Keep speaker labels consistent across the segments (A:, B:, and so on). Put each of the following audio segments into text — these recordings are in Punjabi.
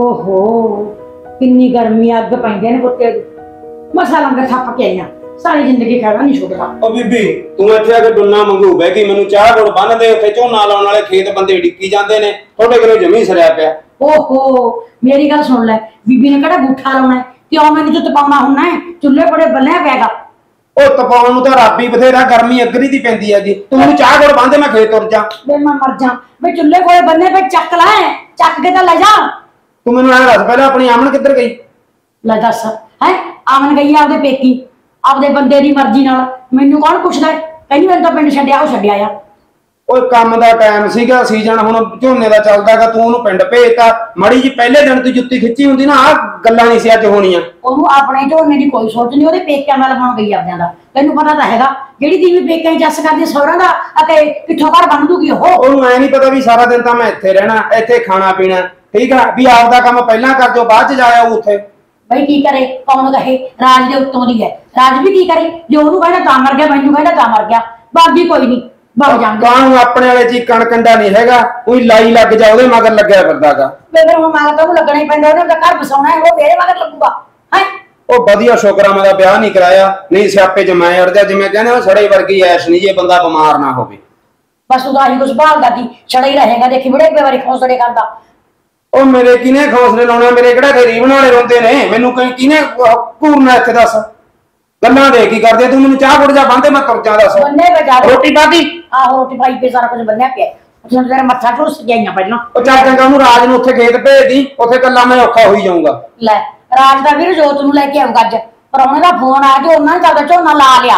A: ਓਹੋ ਕਿੰਨੀ ਗਰਮੀ ਅੱਗ ਪੈਂਦੇ ਨੇ ਬੁੱਤੇ ਮਸਾ ਲੰਗਰ ਥੱਪ ਕੇ ਆਈਆਂ ਸਾਰੀ ਜ਼ਿੰਦਗੀ ਖਾਣਾ ਨਹੀਂ ਛੁੱਟਦਾ।
B: ਓ ਬੀਬੀ ਤੂੰ ਇੱਥੇ ਆ ਕੇ ਡੁੱਲਾ ਮੰਗੂ ਬਹਿ ਕੇ ਮੈਨੂੰ ਚਾਹ ਗੁੜ ਬੰਨ ਦੇ ਉੱਥੇ ਝੋਨਾ ਲਾਉਣ ਵਾਲੇ ਖੇਤ ਬੰਦੇ ਡਿੱਕੀ ਜਾਂਦੇ ਨੇ। ਤੁਹਾਡੇ ਕੋਲ ਜਮੀ ਸਰਿਆ ਪਿਆ।
A: ਓਹੋ ਮੇਰੀ ਗੱਲ ਸੁਣ ਲੈ ਬੀਬੀ ਨੇ ਕਿਹੜਾ ਬੂਠਾ ਲਾਉਣਾ ਹੈ? ਕਿਉਂ ਮੈਨੂੰ ਤੇ ਤਪਾਉਣਾ ਹੁੰਨਾ ਹੈ? ਚੁੱਲ੍ਹੇ ਬੜੇ ਬੱਲੇ ਪੈਗਾ
B: ਉਹ ਤਪਾਉਣ ਨੂੰ ਤਾਂ ਰੱਬ ਹੀ ਬਥੇਰਾ ਗਰਮੀ ਅਗਰੀ ਦੀ ਪੈਂਦੀ ਹੈਗੀ। ਤੂੰ ਮੈਨੂੰ ਚਾਹ ਗੁੜ ਬੰਨ ਦੇ ਮੈਂ ਖੇਤ ਤੁਰ ਜਾ।
A: ਵੇ ਮੈਂ ਮਰ ਜਾ। ਵੇ ਚੁੱਲ੍ਹੇ ਕੋਲੇ ਬੰਨੇ ਪੇ ਚੱਕ ਲੈ ਚੱਕ ਕੇ ਤਾਂ ਲੈ ਜਾ।
B: ਤੂੰ ਮੈਨੂੰ ਐਂ ਦੱਸ ਪਹਿਲਾਂ ਆਪਣੀ ਆਮਣ ਕਿੱਧਰ ਗਈ?
A: ਲੈ ਦੱਸ ਹੈ? ਆਮਨ ਗਈ ਆ ਆਪਦੇ ਪੇਕੀ ਆਪਦੇ ਬੰਦੇ ਦੀ ਮਰਜ਼ੀ ਨਾਲ। ਮੈਨੂੰ ਕੌਣ ਪੁੱਛਦਾ ਹੈ? ਕਹਿੰਦੀ ਮੈਨੂੰ ਤਾਂ ਪਿੰਡ ਛੱਡਿਆ ਉਹ ਛੱਡਿਆ ਆ।
B: ਓਏ ਕੰਮ ਦਾ ਟਾਈਮ ਸੀਗਾ ਸੀਜ਼ਨ ਹੁਣ ਝੋਨੇ ਦਾ ਚੱਲਦਾਗਾ ਤੂੰ ਉਹਨੂੰ ਪਿੰਡ ਭੇਜਤਾ। ਮੜੀ ਜੀ ਪਹਿਲੇ ਦਿਨ ਤੂੰ ਜੁੱਤੀ ਖਿੱਚੀ ਹੁੰਦੀ ਨਾ ਆ ਗੱਲਾਂ ਨਹੀਂ ਸੀ ਅੱਜ ਹੋਣੀਆਂ।
A: ਉਹਨੂੰ ਆਪਣੇ ਝੋਨੇ ਦੀ ਕੋਈ ਸੋਚ ਨਹੀਂ ਉਹਦੇ ਪੇਕਿਆਂ ਨਾਲ ਬਣ ਗਈ ਆਪਦਿਆਂ ਦਾ। ਤੈਨੂੰ ਪਤਾ ਤਾਂ ਹੈਗਾ ਜਿਹੜੀ ਦੀਵੀ ਪੇਕਿਆਂ 'ਚ ਜੱਸ ਕਰਦੀ ਸਹੁਰਾ ਦਾ ਅਤੇ ਕਿੱਥੋਂ ਘਰ ਬਣ ਦੂਗੀ ਉਹ?
B: ਉਹਨੂੰ ਐ ਨਹੀਂ ਪਤਾ ਵੀ ਸਾਰਾ ਦਿਨ ਤਾਂ ਮੈਂ ਇੱਥੇ ਰਹਿਣਾ ਇੱਥੇ ਖਾਣਾ ਪੀਣਾ ਠੀਕ ਆ ਵੀ ਆਪਦਾ ਕੰਮ ਪਹਿਲਾਂ ਕਰ ਜੋ ਬਾਅਦ ਚ ਜਾਇਆ ਉੱਥੇ।
A: ਬਈ ਕੀ ਕਰੇ? ਕੌਣ ਕਹੇ? ਰਾਜ ਦੇ ਉੱਤੋਂ ਦੀ ਹੈ। ਰਾਜ ਵੀ ਕੀ ਕਰੇ? ਜੇ ਉਹਨੂੰ ਕਹਿੰਦਾ ਤਾਂ ਮਰ ਗਿਆ ਮੈਨੂੰ ਕਹਿੰਦਾ ਤਾਂ ਮਰ ਗਿਆ ਬਾਗੀ ਕੋਈ ਨਹੀਂ ਵਗ ਜਾਂਦੇ।
B: ਗਾਂ ਨੂੰ ਆਪਣੇ ਵਾਲੇ ਜੀ ਕਣ ਕੰਡਾ ਨਹੀਂ ਹੈਗਾ? ਕੋਈ ਲਾਈ ਲੱਗ ਜਾ ਉਹਦੇ ਮਗਰ ਲੱਗਿਆ ਫਿਰਦਾਗਾ।
A: ਵੇ ਫਿਰ ਹੁਣ ਮੈਂ ਤਾਂ ਉਹਨੂੰ ਲੱਗਣਾ ਹੀ ਪੈਂਦਾ ਉਹਨੇ ਆਪਦਾ ਘਰ ਬਸਾਉਣਾ ਹੈ ਉਹ ਮੇਰੇ ਮਗਰ ਲੱਗੂਗਾ ਹੈ?
B: ਉਹ ਵਧੀਆ ਸ਼ੁਕਰ ਮੈਂ ਦਾ ਵਿਆਹ ਨਹੀਂ ਕਰਾਇਆ ਨਹੀਂ ਸਿਆਪੇ ਚ ਮੈਂ ਅੜ ਜਾ ਜਿਵੇਂ ਕਹਿੰਦੇ ਉਹ ਸੜੇ ਵਰਗੀ ਐਸ਼ ਨਹੀਂ ਜੇ ਬੰਦਾ ਬਿਮਾਰ ਨਾ ਹੋਵੇ।
A: ਬਸ ਉਹਦਾ ਹੀ ਕੁਝ ਭਾਲਦਾ ਸੀ ਛੜਾ ਹੀ ਰਹੇਗਾ ਦੇਖੀ ਬੜੇ ਵਾਰੀ ਖੌਸੜੇ ਕਰਦਾ।
B: ਉਹ ਮੇਰੇ ਕਿਨੇ ਖੌਸਲੇ ਲਾਉਣੇ ਮੇਰੇ ਕਿਹੜਾ ਗਰੀਬ ਵਾਲੇ ਰੋਂਦੇ ਨੇ? ਮੈਨੂੰ ਕਈ ਕਿਨੇ ਘੂਰਨਾ ਇੱਥੇ ਦੱਸ? ਗੱਲਾਂ ਦੇ ਕੀ ਕਰਦੇ? ਤੂੰ ਮੈਨੂੰ ਚਾਹ ਗੁੜ ਜਾ ਬੰਦੇ ਮੈਂ ਤੁਰ ਜਾ ਦੱਸ।
A: ਬੰਨੇ ਬਜਾ
B: ਰੋਟੀ ਪਾਤੀ
A: ਆਹੋ ਰੋਟੀ ਪਾਈ ਪੇ ਸਾਰਾ ਕੁਝ ਬੰਨਿਆ ਪਿਆ। ਉਹਨਾਂ ਤੇਰਾ ਮੱਥਾ ਝੁਰਸ ਗਈਆਂ ਪਹਿਲਾਂ।
B: ਉਹ ਚੱਲ ਚੰਗਾ ਉਹਨੂੰ ਰਾਜ ਨੂੰ ਉੱਥੇ ਖੇਤ ਭੇਜਦੀ। ਉੱਥੇ ਕੱਲਾ ਮੈਂ ਔਖਾ ਹੋਈ ਜਾਊਂਗਾ।
A: ਲੈ ਰਾਜ ਦਾ ਵੀਰ ਜੋਤ ਨੂੰ ਲੈ ਕੇ ਆਊਗਾ ਅੱਜ। ਪਰ ਉਹਨਾਂ ਦਾ ਫੋਨ ਆ ਕੇ ਉਹਨਾਂ ਨੇ ਜ਼ਿਆਦਾ ਝੋਨਾ ਲਾ ਲਿਆ।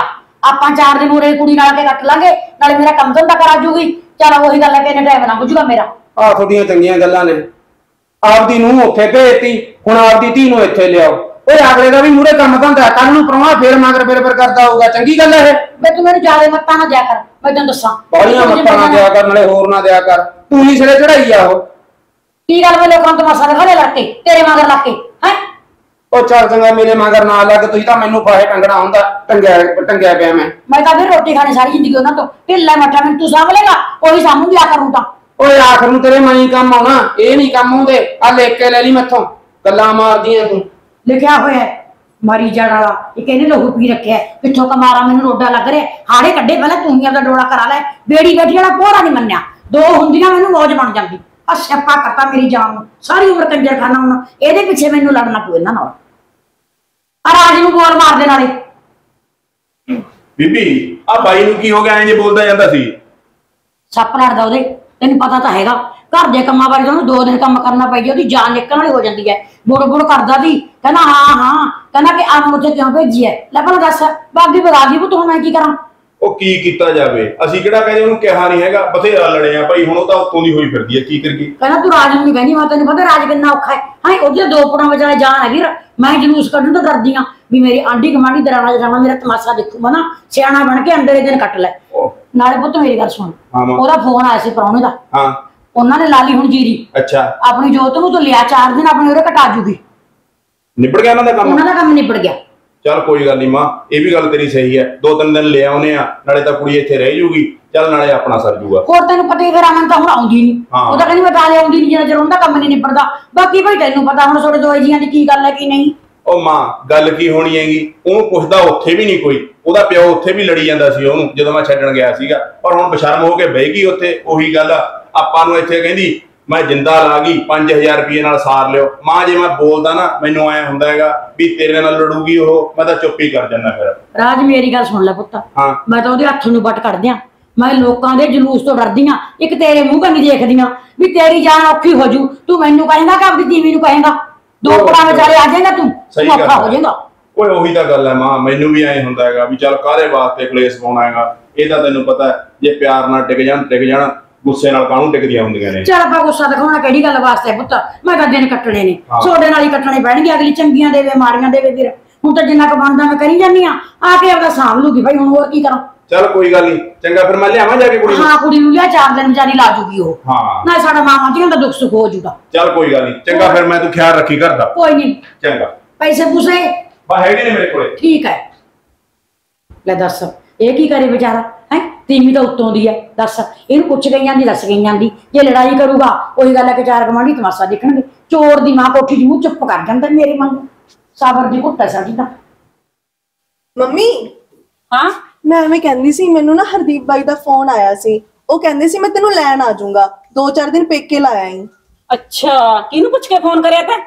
A: ਆਪਾਂ ਚਾਰ ਦਿਨ ਉਰੇ ਕੁੜੀ ਨਾਲ ਕੇ ਕੱਟ ਲਾਂਗੇ ਨਾਲੇ ਮੇਰਾ ਕੰਮ ਧੰਦਾ ਕਰਾ ਜੂਗੀ। ਚਲ ਉਹੀ ਗੱਲ ਹੈ ਕਿ ਇਹਨੇ ਟਾਈਮ ਨਾ ਬੁਝੂਗਾ ਮੇਰਾ।
B: ਆਹ ਤੁਹਾਡੀਆਂ ਚੰਗੀਆਂ ਗੱਲਾਂ ਨੇ। ਆਪਦੀ ਨੂੰ ਉੱਥੇ ਭੇਜਤੀ ਹੁਣ ਆਪਦੀ ਧੀ ਨੂੰ ਇੱਥੇ ਲਿਆਓ। ਓਏ ਅਗਲੇ ਦਾ ਵੀ ਮੂਰੇ ਕੰਮ ਧੰਦਾ ਕੱਲ ਨੂੰ ਪਰਵਾਹ ਫੇਰ ਮਗਰ ਫੇਰ ਫੇਰ ਕਰਦਾ ਹੋਊਗਾ। ਚੰਗੀ ਗੱਲ ਹੈ ਇਹ?
A: ਤੂੰ ਮੈਨੂੰ ਜ਼ਿਆਦਾ ਮੱਤਾਂ ਨਾ ਦਿਆ ਕਰ ਮੈਂ ਤੈਨੂੰ ਦੱਸਾਂ।
B: ਬੜੀਆਂ ਮੱਤਾਂ ਨਾ ਦਿਆ ਕਰ ਨਾਲੇ ਹੋਰ ਨਾ ਦਿਆ ਕਰ। ਤੂੰ ਹੀ ਸਿਰੇ ਚੜਾਈ ਆ ਉਹ।
A: ਕੀ ਗੱਲ ਵੇ ਲੋਕਾਂ ਤੋਂ ਮਸਾ ਦਿਖਾਲੇ ਲੜਕੇ ਤੇਰੇ ਮਗਰ ਲੱਗ ਕੇ ਹੈ?
B: ਉਹ ਚੱਲ ਚੰਗਾ ਮੇਰੇ ਮਗਰ ਨਾ ਲੱਗ ਤੁਸੀਂ ਤਾਂ ਮੈਨੂੰ ਫਾਹੇ ਟੰਗਣਾ ਹੁੰਦਾ ਟੰਗਿਆ ਟੰਗਿਆ ਪਿਆ ਮੈਂ।
A: ਮੈਂ ਤਾਂ ਫਿਰ ਰੋਟੀ ਖਾਣੀ ਸਾਰੀ ਜ਼ਿੰਦਗੀ ਉਹਨਾਂ ਤੋਂ। ਢਿੱਲਾ ਮੱਠਾ ਮੈਨੂੰ ਤੂੰ ਸਾਂਭ ਲੇਗਾ ਉਹੀ ਸਾਂਭੂਗੀ ਆ ਕਰੂੰ ਤਾਂ।
B: ਓਏ ਆਖਰ ਨੂੰ ਤੇਰੇ ਮਾਈ ਕੰਮ ਆਉਣਾ ਇਹ ਨਹੀਂ ਕੰਮ ਆਉਂਦੇ ਆ ਲਿਖ ਕੇ ਲੈ ਲਈ ਮੈਥੋਂ। ਗੱਲਾਂ ਮਾਰਦੀਆਂ ਤੂੰ।
A: ਲਿਖਿਆ ਹੋਇਆ ਹੈ, ਮਾਰੀ ਜਾਣ ਵਾਲਾ। ਇਹ ਕਹਿੰਦੇ ਲਹੂ ਪੀ ਰੱਖਿਆ ਹੈ, ਪਿੱਛੋਂ ਕਮਾਰਾ ਮੈਨੂੰ ਰੋਡਾ ਲੱਗ ਰਿਹਾ ਹਾੜੇ ਕੱਢੇ ਪਹਿਲਾਂ ਤੂੰ ਹੀ ਆਪਦਾ ਡੋਲਾ ਕਰਾ ਲੈ। ਬੇੜੀ ਬੈਠੀ ਵਾਲਾ ਪੋਰਾ ਨਹੀਂ ਮੰਨਿਆ। ਦੋ ਹੁੰਦੀਆਂ ਮੈਨੂੰ ਮੌਜ ਬਣ ਜਾਂਦੀ। ਆ ਸਿਆਪਾ ਕਰਤਾ ਮੇਰੀ ਜਾਨ ਨੂੰ। ਸਾਰੀ ਉਮਰ ਕੰਜਰ ਖਾਨਾ ਹੁਣ। ਇਹਦੇ ਪਿੱਛੇ ਮੈਨੂੰ ਲੜਨਾ ਪਊ ਇਹਨਾਂ ਨਾਲ। ਆ ਰਾਜ ਨੂੰ ਬੋਲ ਮਾਰ ਦੇ ਨਾਲੇ
C: ਬੀਬੀ ਆ ਬਾਈ ਨੂੰ ਕੀ ਹੋ ਗਿਆ? ਐਂ ਜੇ ਬੋਲਦਾ ਜਾਂਦਾ ਸੀ।
A: ਸੱਪ ਲੜਦਾ ਉਹਦੇ। ਤੈਨੂੰ ਪਤਾ ਤਾਂ ਹੈਗਾ ਘਰ ਦੇ ਕੰਮਾਂ ਬਾਰੇ ਤਾਂ ਉਹਨੂੰ ਦੋ ਦਿਨ ਕੰਮ ਕਰਨਾ ਪਈ ਉਹਦੀ ਜਾਨ ਨਿਕਲਣ ਵਾਲੀ ਹੋ ਜਾਂਦੀ ਹੈ। ਬੁੜ ਬੁੜ ਕਰਦਾ ਸੀ ਕਹਿੰਦਾ ਹਾਂ ਹਾਂ ਕਹਿੰਦਾ ਕਿ ਆਪ ਮੁਝੇ ਕਿਉਂ ਭੇਜੀ ਹੈ? ਲੈ ਭਲਾ ਦੱਸ ਬਾਗੀ ਬਗਾ ਦੀ ਤੂੰ ਮੈਂ ਕੀ ਕਰਾਂ?
C: ਉਹ ਕੀ ਕੀਤਾ ਜਾਵੇ? ਅਸੀਂ ਕਿਹੜਾ ਕਹਿੰਦੇ ਉਹਨੂੰ ਕਿਹਾ ਨਹੀਂ ਹੈਗਾ ਬਥੇਰਾ ਲੜੇ ਆ ਭਾਈ ਹੁਣ ਉਹ ਤਾਂ ਉੱਤੋਂ ਦੀ ਹੋਈ ਫਿਰਦੀ ਹੈ ਕੀ ਕਰੀਏ?
A: ਕਹਿੰਦਾ ਤੂੰ ਰਾਜ ਨੂੰ ਨਹੀਂ ਕਹਿੰਦੀ ਮੈਂ ਤੈਨੂੰ ਪਤਾ ਰਾਜ ਕਿੰਨਾ ਔਖਾ ਹੈ। ਹਾਂ ਉਹਦੇ ਦੋ ਪੁਰਾਂ ਵਿਚਾਲੇ ਜਾਨ ਹੈ ਵੀਰ ਮੈਂ ਜਲੂਸ ਕੱਢਣ ਤੋਂ ਡਰਦੀ ਆ ਵੀ ਮੇਰੀ ਆਂਢੀ ਕਮਾਂਡੀ ਦਰਾਣਾ ਜਰਾਣਾ ਮੇਰਾ ਤਮਾਸ਼ਾ ਦੇਖੂਗਾ ਨਾ ਸਿਆਣਾ ਬਣ ਕੇ ਅੰਦਰ ਇਹ ਦਿਨ ਕੱਟ ਲੈ। ਨਾਲੇ ਪੁੱਤ ਮੇਰੀ ਗੱਲ ਸੁਣ।
C: ਹਾਂ।
A: ਉਹਦਾ ਫੋਨ ਆਇਆ ਸੀ ਪ੍ਰਾਹੁਣੇ ਦਾ।
C: ਹਾਂ।
A: ਉਹਨਾਂ ਨੇ ਲਾਲੀ ਹੁਣ ਜੀਰੀ।
C: ਅੱਛਾ।
A: ਆਪਣੀ ਜੋਤ ਨੂੰ ਤਾਂ ਲਿਆ ਚਾਰ ਦਿਨ ਆਪਣੇ ਉਹਦੇ ਕਟਾ ਜੂਗੀ।
C: ਨਿਬੜ ਗਿਆ ਉਹਨਾਂ ਦਾ ਕੰਮ?
A: ਉਹਨਾਂ ਦਾ ਕੰਮ ਨਿਬੜ ਗਿਆ।
C: ਚੱਲ ਕੋਈ ਗੱਲ ਨਹੀਂ ਮਾਂ ਇਹ ਵੀ ਗੱਲ ਤੇਰੀ ਸਹੀ ਹੈ। ਦੋ ਤਿੰਨ ਦਿਨ ਲੈ ਆਉਨੇ ਆ ਨਾਲੇ ਤਾਂ ਕੁੜੀ ਇੱਥੇ ਰਹਿ ਜੂਗੀ। ਚੱਲ ਨਾਲੇ ਆਪਣਾ ਸਰ ਜੂਗਾ।
A: ਹੋਰ ਤੈਨੂੰ ਪਤਾ ਹੀ ਫਿਰ ਅਮਨ ਤਾਂ ਹੁਣ ਆਉਂਦੀ ਨਹੀਂ। ਉਹ ਤਾਂ ਕਹਿੰਦੀ ਮੈਂ ਤਾਂ ਆਉਂਦੀ ਨਹੀਂ ਜਿੰਨਾ ਚਿਰ ਉਹਦਾ ਕੰਮ ਨਹੀਂ ਨਿਬੜਦਾ। ਬਾਕੀ ਭਾਈ ਤੈਨੂੰ ਪਤਾ ਹੁਣ ਤੁਹਾਡੇ ਦੋ ਜੀਆਂ ਦੀ ਕੀ ਗੱਲ ਹੈ ਕੀ ਨਹੀਂ।
C: ਉਹ ਮਾਂ ਗੱਲ ਕੀ ਹੋਣੀ ਹੈਗੀ? ਉਹਨੂੰ ਪੁੱਛਦਾ ਉੱਥੇ ਵੀ ਨਹੀਂ ਕੋਈ। ਉਹਦਾ ਪਿਓ ਉੱਥੇ ਵੀ ਲੜੀ ਜਾਂਦਾ ਸੀ ਉਹਨੂੰ ਜਦੋਂ ਮੈਂ ਛੱਡਣ ਗਿਆ ਸੀਗਾ। ਪਰ ਹੁਣ ਬਸ਼ਰਮ ਹੋ ਕੇ ਬਹਿ ਗਈ ਉੱਥੇ ਉਹੀ ਗੱਲ ਆਪਾਂ ਨੂੰ ਇੱਥੇ ਕਹਿੰਦੀ ਮੈਂ ਜਿੰਦਾ ਲਾ ਗਈ 5000 ਰੁਪਏ ਨਾਲ ਸਾਰ ਲਿਓ। ਮਾਂ ਜੇ ਮੈਂ ਬੋਲਦਾ ਨਾ ਮੈਨੂੰ ਐ ਹੁੰਦਾ ਹੈਗਾ ਵੀ ਤੇਰੇ ਨਾਲ ਲੜੂਗੀ ਉਹ ਮੈਂ ਤਾਂ ਚੁੱਪ ਹੀ ਕਰ ਜਾਂਦਾ ਫਿਰ।
A: ਰਾਜ ਮੇਰੀ ਗੱਲ ਸੁਣ ਲੈ ਪੁੱਤ। ਮੈਂ ਤਾਂ ਉਹਦੇ ਹੱਥ ਨੂੰ ਵੱਟ ਕੱਢ ਦਿਆਂ ਮੈਂ ਲੋਕਾਂ ਦੇ ਜਲੂਸ ਤੋਂ ਡਰਦੀ ਆ। ਇੱਕ ਤੇਰੇ ਮੂੰਹ ਕੰਨੀ ਦੇਖਦੀ ਆ ਵੀ ਤੇਰੀ ਜਾਨ ਔਖੀ ਹੋ ਜੂ। ਤੂੰ ਮੈਨੂੰ ਕਹੇਂਗਾ ਕਿ ਆਪਣੀ ਤੀਵੀ ਨੂੰ ਕਹੇਂਗਾ? ਦੋ ਪੁਰਾਂ ਵਿਚਾਲੇ ਆ ਜਾਏਗਾ ਤੂੰ।
C: ਸਹੀ
A: ਤੂੰ
C: ਗੱਲ
A: ਔਖਾ
C: ਹੈ।
A: ਹੋ। ਜਾਏਗਾ।
C: ਓਏ ਉਹੀ ਤਾਂ ਗੱਲ ਹੈ ਮਾਂ ਮੈਨੂੰ ਵੀ ਐ ਹੁੰਦਾ ਹੈਗਾ ਵੀ ਚੱਲ ਕਾਹਦੇ ਵਾਸਤੇ ਕਲੇਸ਼ ਪਾਉਣਾ ਹੈਗਾ? ਇਹ ਤਾਂ ਤੈਨੂੰ ਪਤਾ ਹੈ, ਜੇ ਪਿਆਰ ਨਾਲ ਟਿਕ ਜਾਣ ਟਿਕ ਜਾਣ ਗੁੱਸੇ ਨਾਲ ਕਾਹਨੂੰ ਟਿਕਦੀਆਂ ਹੁੰਦੀਆਂ ਨੇ?
A: ਚੱਲ ਆਪਾਂ ਗੁੱਸਾ ਦਿਖਾਉਣਾ ਕਿਹੜੀ ਗੱਲ ਵਾਸਤੇ ਪੁੱਤ? ਮੈਂ ਤਾਂ ਦਿਨ ਕੱਟਣੇ ਨੇ।
C: ਹਾਂ।
A: ਨਾਲ ਹੀ ਕੱਟਣੇ ਪੈਣਗੇ ਅਗਲੀ ਚੰਗੀਆਂ ਦੇਵੇ ਮਾੜੀਆਂ ਦੇਵੇ ਵੀਰ ਹੁਣ ਤਾਂ ਜਿੰਨਾ ਕੁ ਬਣਦਾ ਮੈਂ ਕਰੀ ਜਾਂਦੀ ਆ ਆ ਕੇ ਆਪਦਾ ਸਾਂਭ ਲੂਗੀ ਭਾਈ ਹੁਣ ਹੋਰ ਕੀ ਕਰਾਂ?
C: ਚੱਲ ਕੋਈ ਗੱਲ ਨਹੀਂ ਚੰਗਾ ਫਿਰ ਮੈਂ ਲਿਆਵਾਂ ਜਾ ਕੇ ਕੁੜੀ ਨੂੰ?
A: ਹਾਂ ਕੁੜੀ ਨੂੰ ਲਿਆ ਚਾਰ ਦਿਨ ਵਿਚਾਰੀ ਲਾ ਜੂਗੀ ਉਹ।
C: ਹਾਂ।
A: ਨਾ ਸਾਡਾ ਮਾਮਾ ਜੀ ਦਾ ਦੁੱਖ ਸੁੱਖ ਹੋ ਜੂਗਾ।
C: ਚੱਲ ਕੋਈ ਗੱਲ ਨਹੀਂ ਚੰਗਾ ਫਿਰ ਮੈਂ ਤੂੰ ਖਿਆਲ ਰੱਖੀ ਕਰਦਾ।
A: ਕੋਈ ਨਹੀਂ।
C: ਚੰਗਾ।
A: ਪੈਸੇ ਪੂਸੇ
C: ਬਾ ਹੈਗੇ ਨੇ ਮੇਰੇ ਕੋਲੇ।
A: ਠੀਕ ਹੈ। ਲੈ ਦੱਸ ਇਹ ਕੀ ਕਰੇ ਵਿਚਾਰਾ? ਹੈ? ਤੀਵੀਂ ਤਾਂ ਉੱਤੋਂ ਦੀ ਹੈ ਦੱਸ। ਇਹਨੂੰ ਪੁੱਛ ਗਈ ਜਾਂਦੀ ਦੱਸ ਗਈ ਜਾਂਦੀ ਜੇ ਲੜਾਈ ਕਰੂਗਾ ਉਹੀ ਗੱਲ ਹੈ ਕਿ ਚਾਰ ਕਮਾਂਡੀ ਤਮਾਸ਼ਾ ਦੇਖਣਗੇ। ਚੋਰ ਦੀ ਮਾਂ ਕੋਠੀ ਦੀ ਮੂੰਹ ਚੁੱਪ ਕਰ ਜਾਂਦਾ ਮੇਰੇ ਵਾਂਗੂ। ਸਾਬਰ ਦੀ ਘੁੱਟ ਹੈ ਸਾਡੀ ਤਾਂ।
D: ਮੰਮੀ?
A: ਹਾਂ?
D: ਮੈਂ ਐਵੇਂ ਕਹਿੰਦੀ ਸੀ ਮੈਨੂੰ ਨਾ ਹਰਦੀਪ ਬਾਈ ਦਾ ਫੋਨ ਆਇਆ ਸੀ। ਉਹ ਕਹਿੰਦੇ ਸੀ ਮੈਂ ਤੈਨੂੰ ਲੈਣ ਆ ਜਾਊਂਗਾ। ਦੋ ਚਾਰ ਦਿਨ ਪੇਕੇ ਲਾਇਆ ਈ।
E: ਅੱਛਾ ਕਿਹਨੂੰ ਪੁੱਛ ਕੇ ਫੋਨ ਕਰਿਆ ਤੈਂ?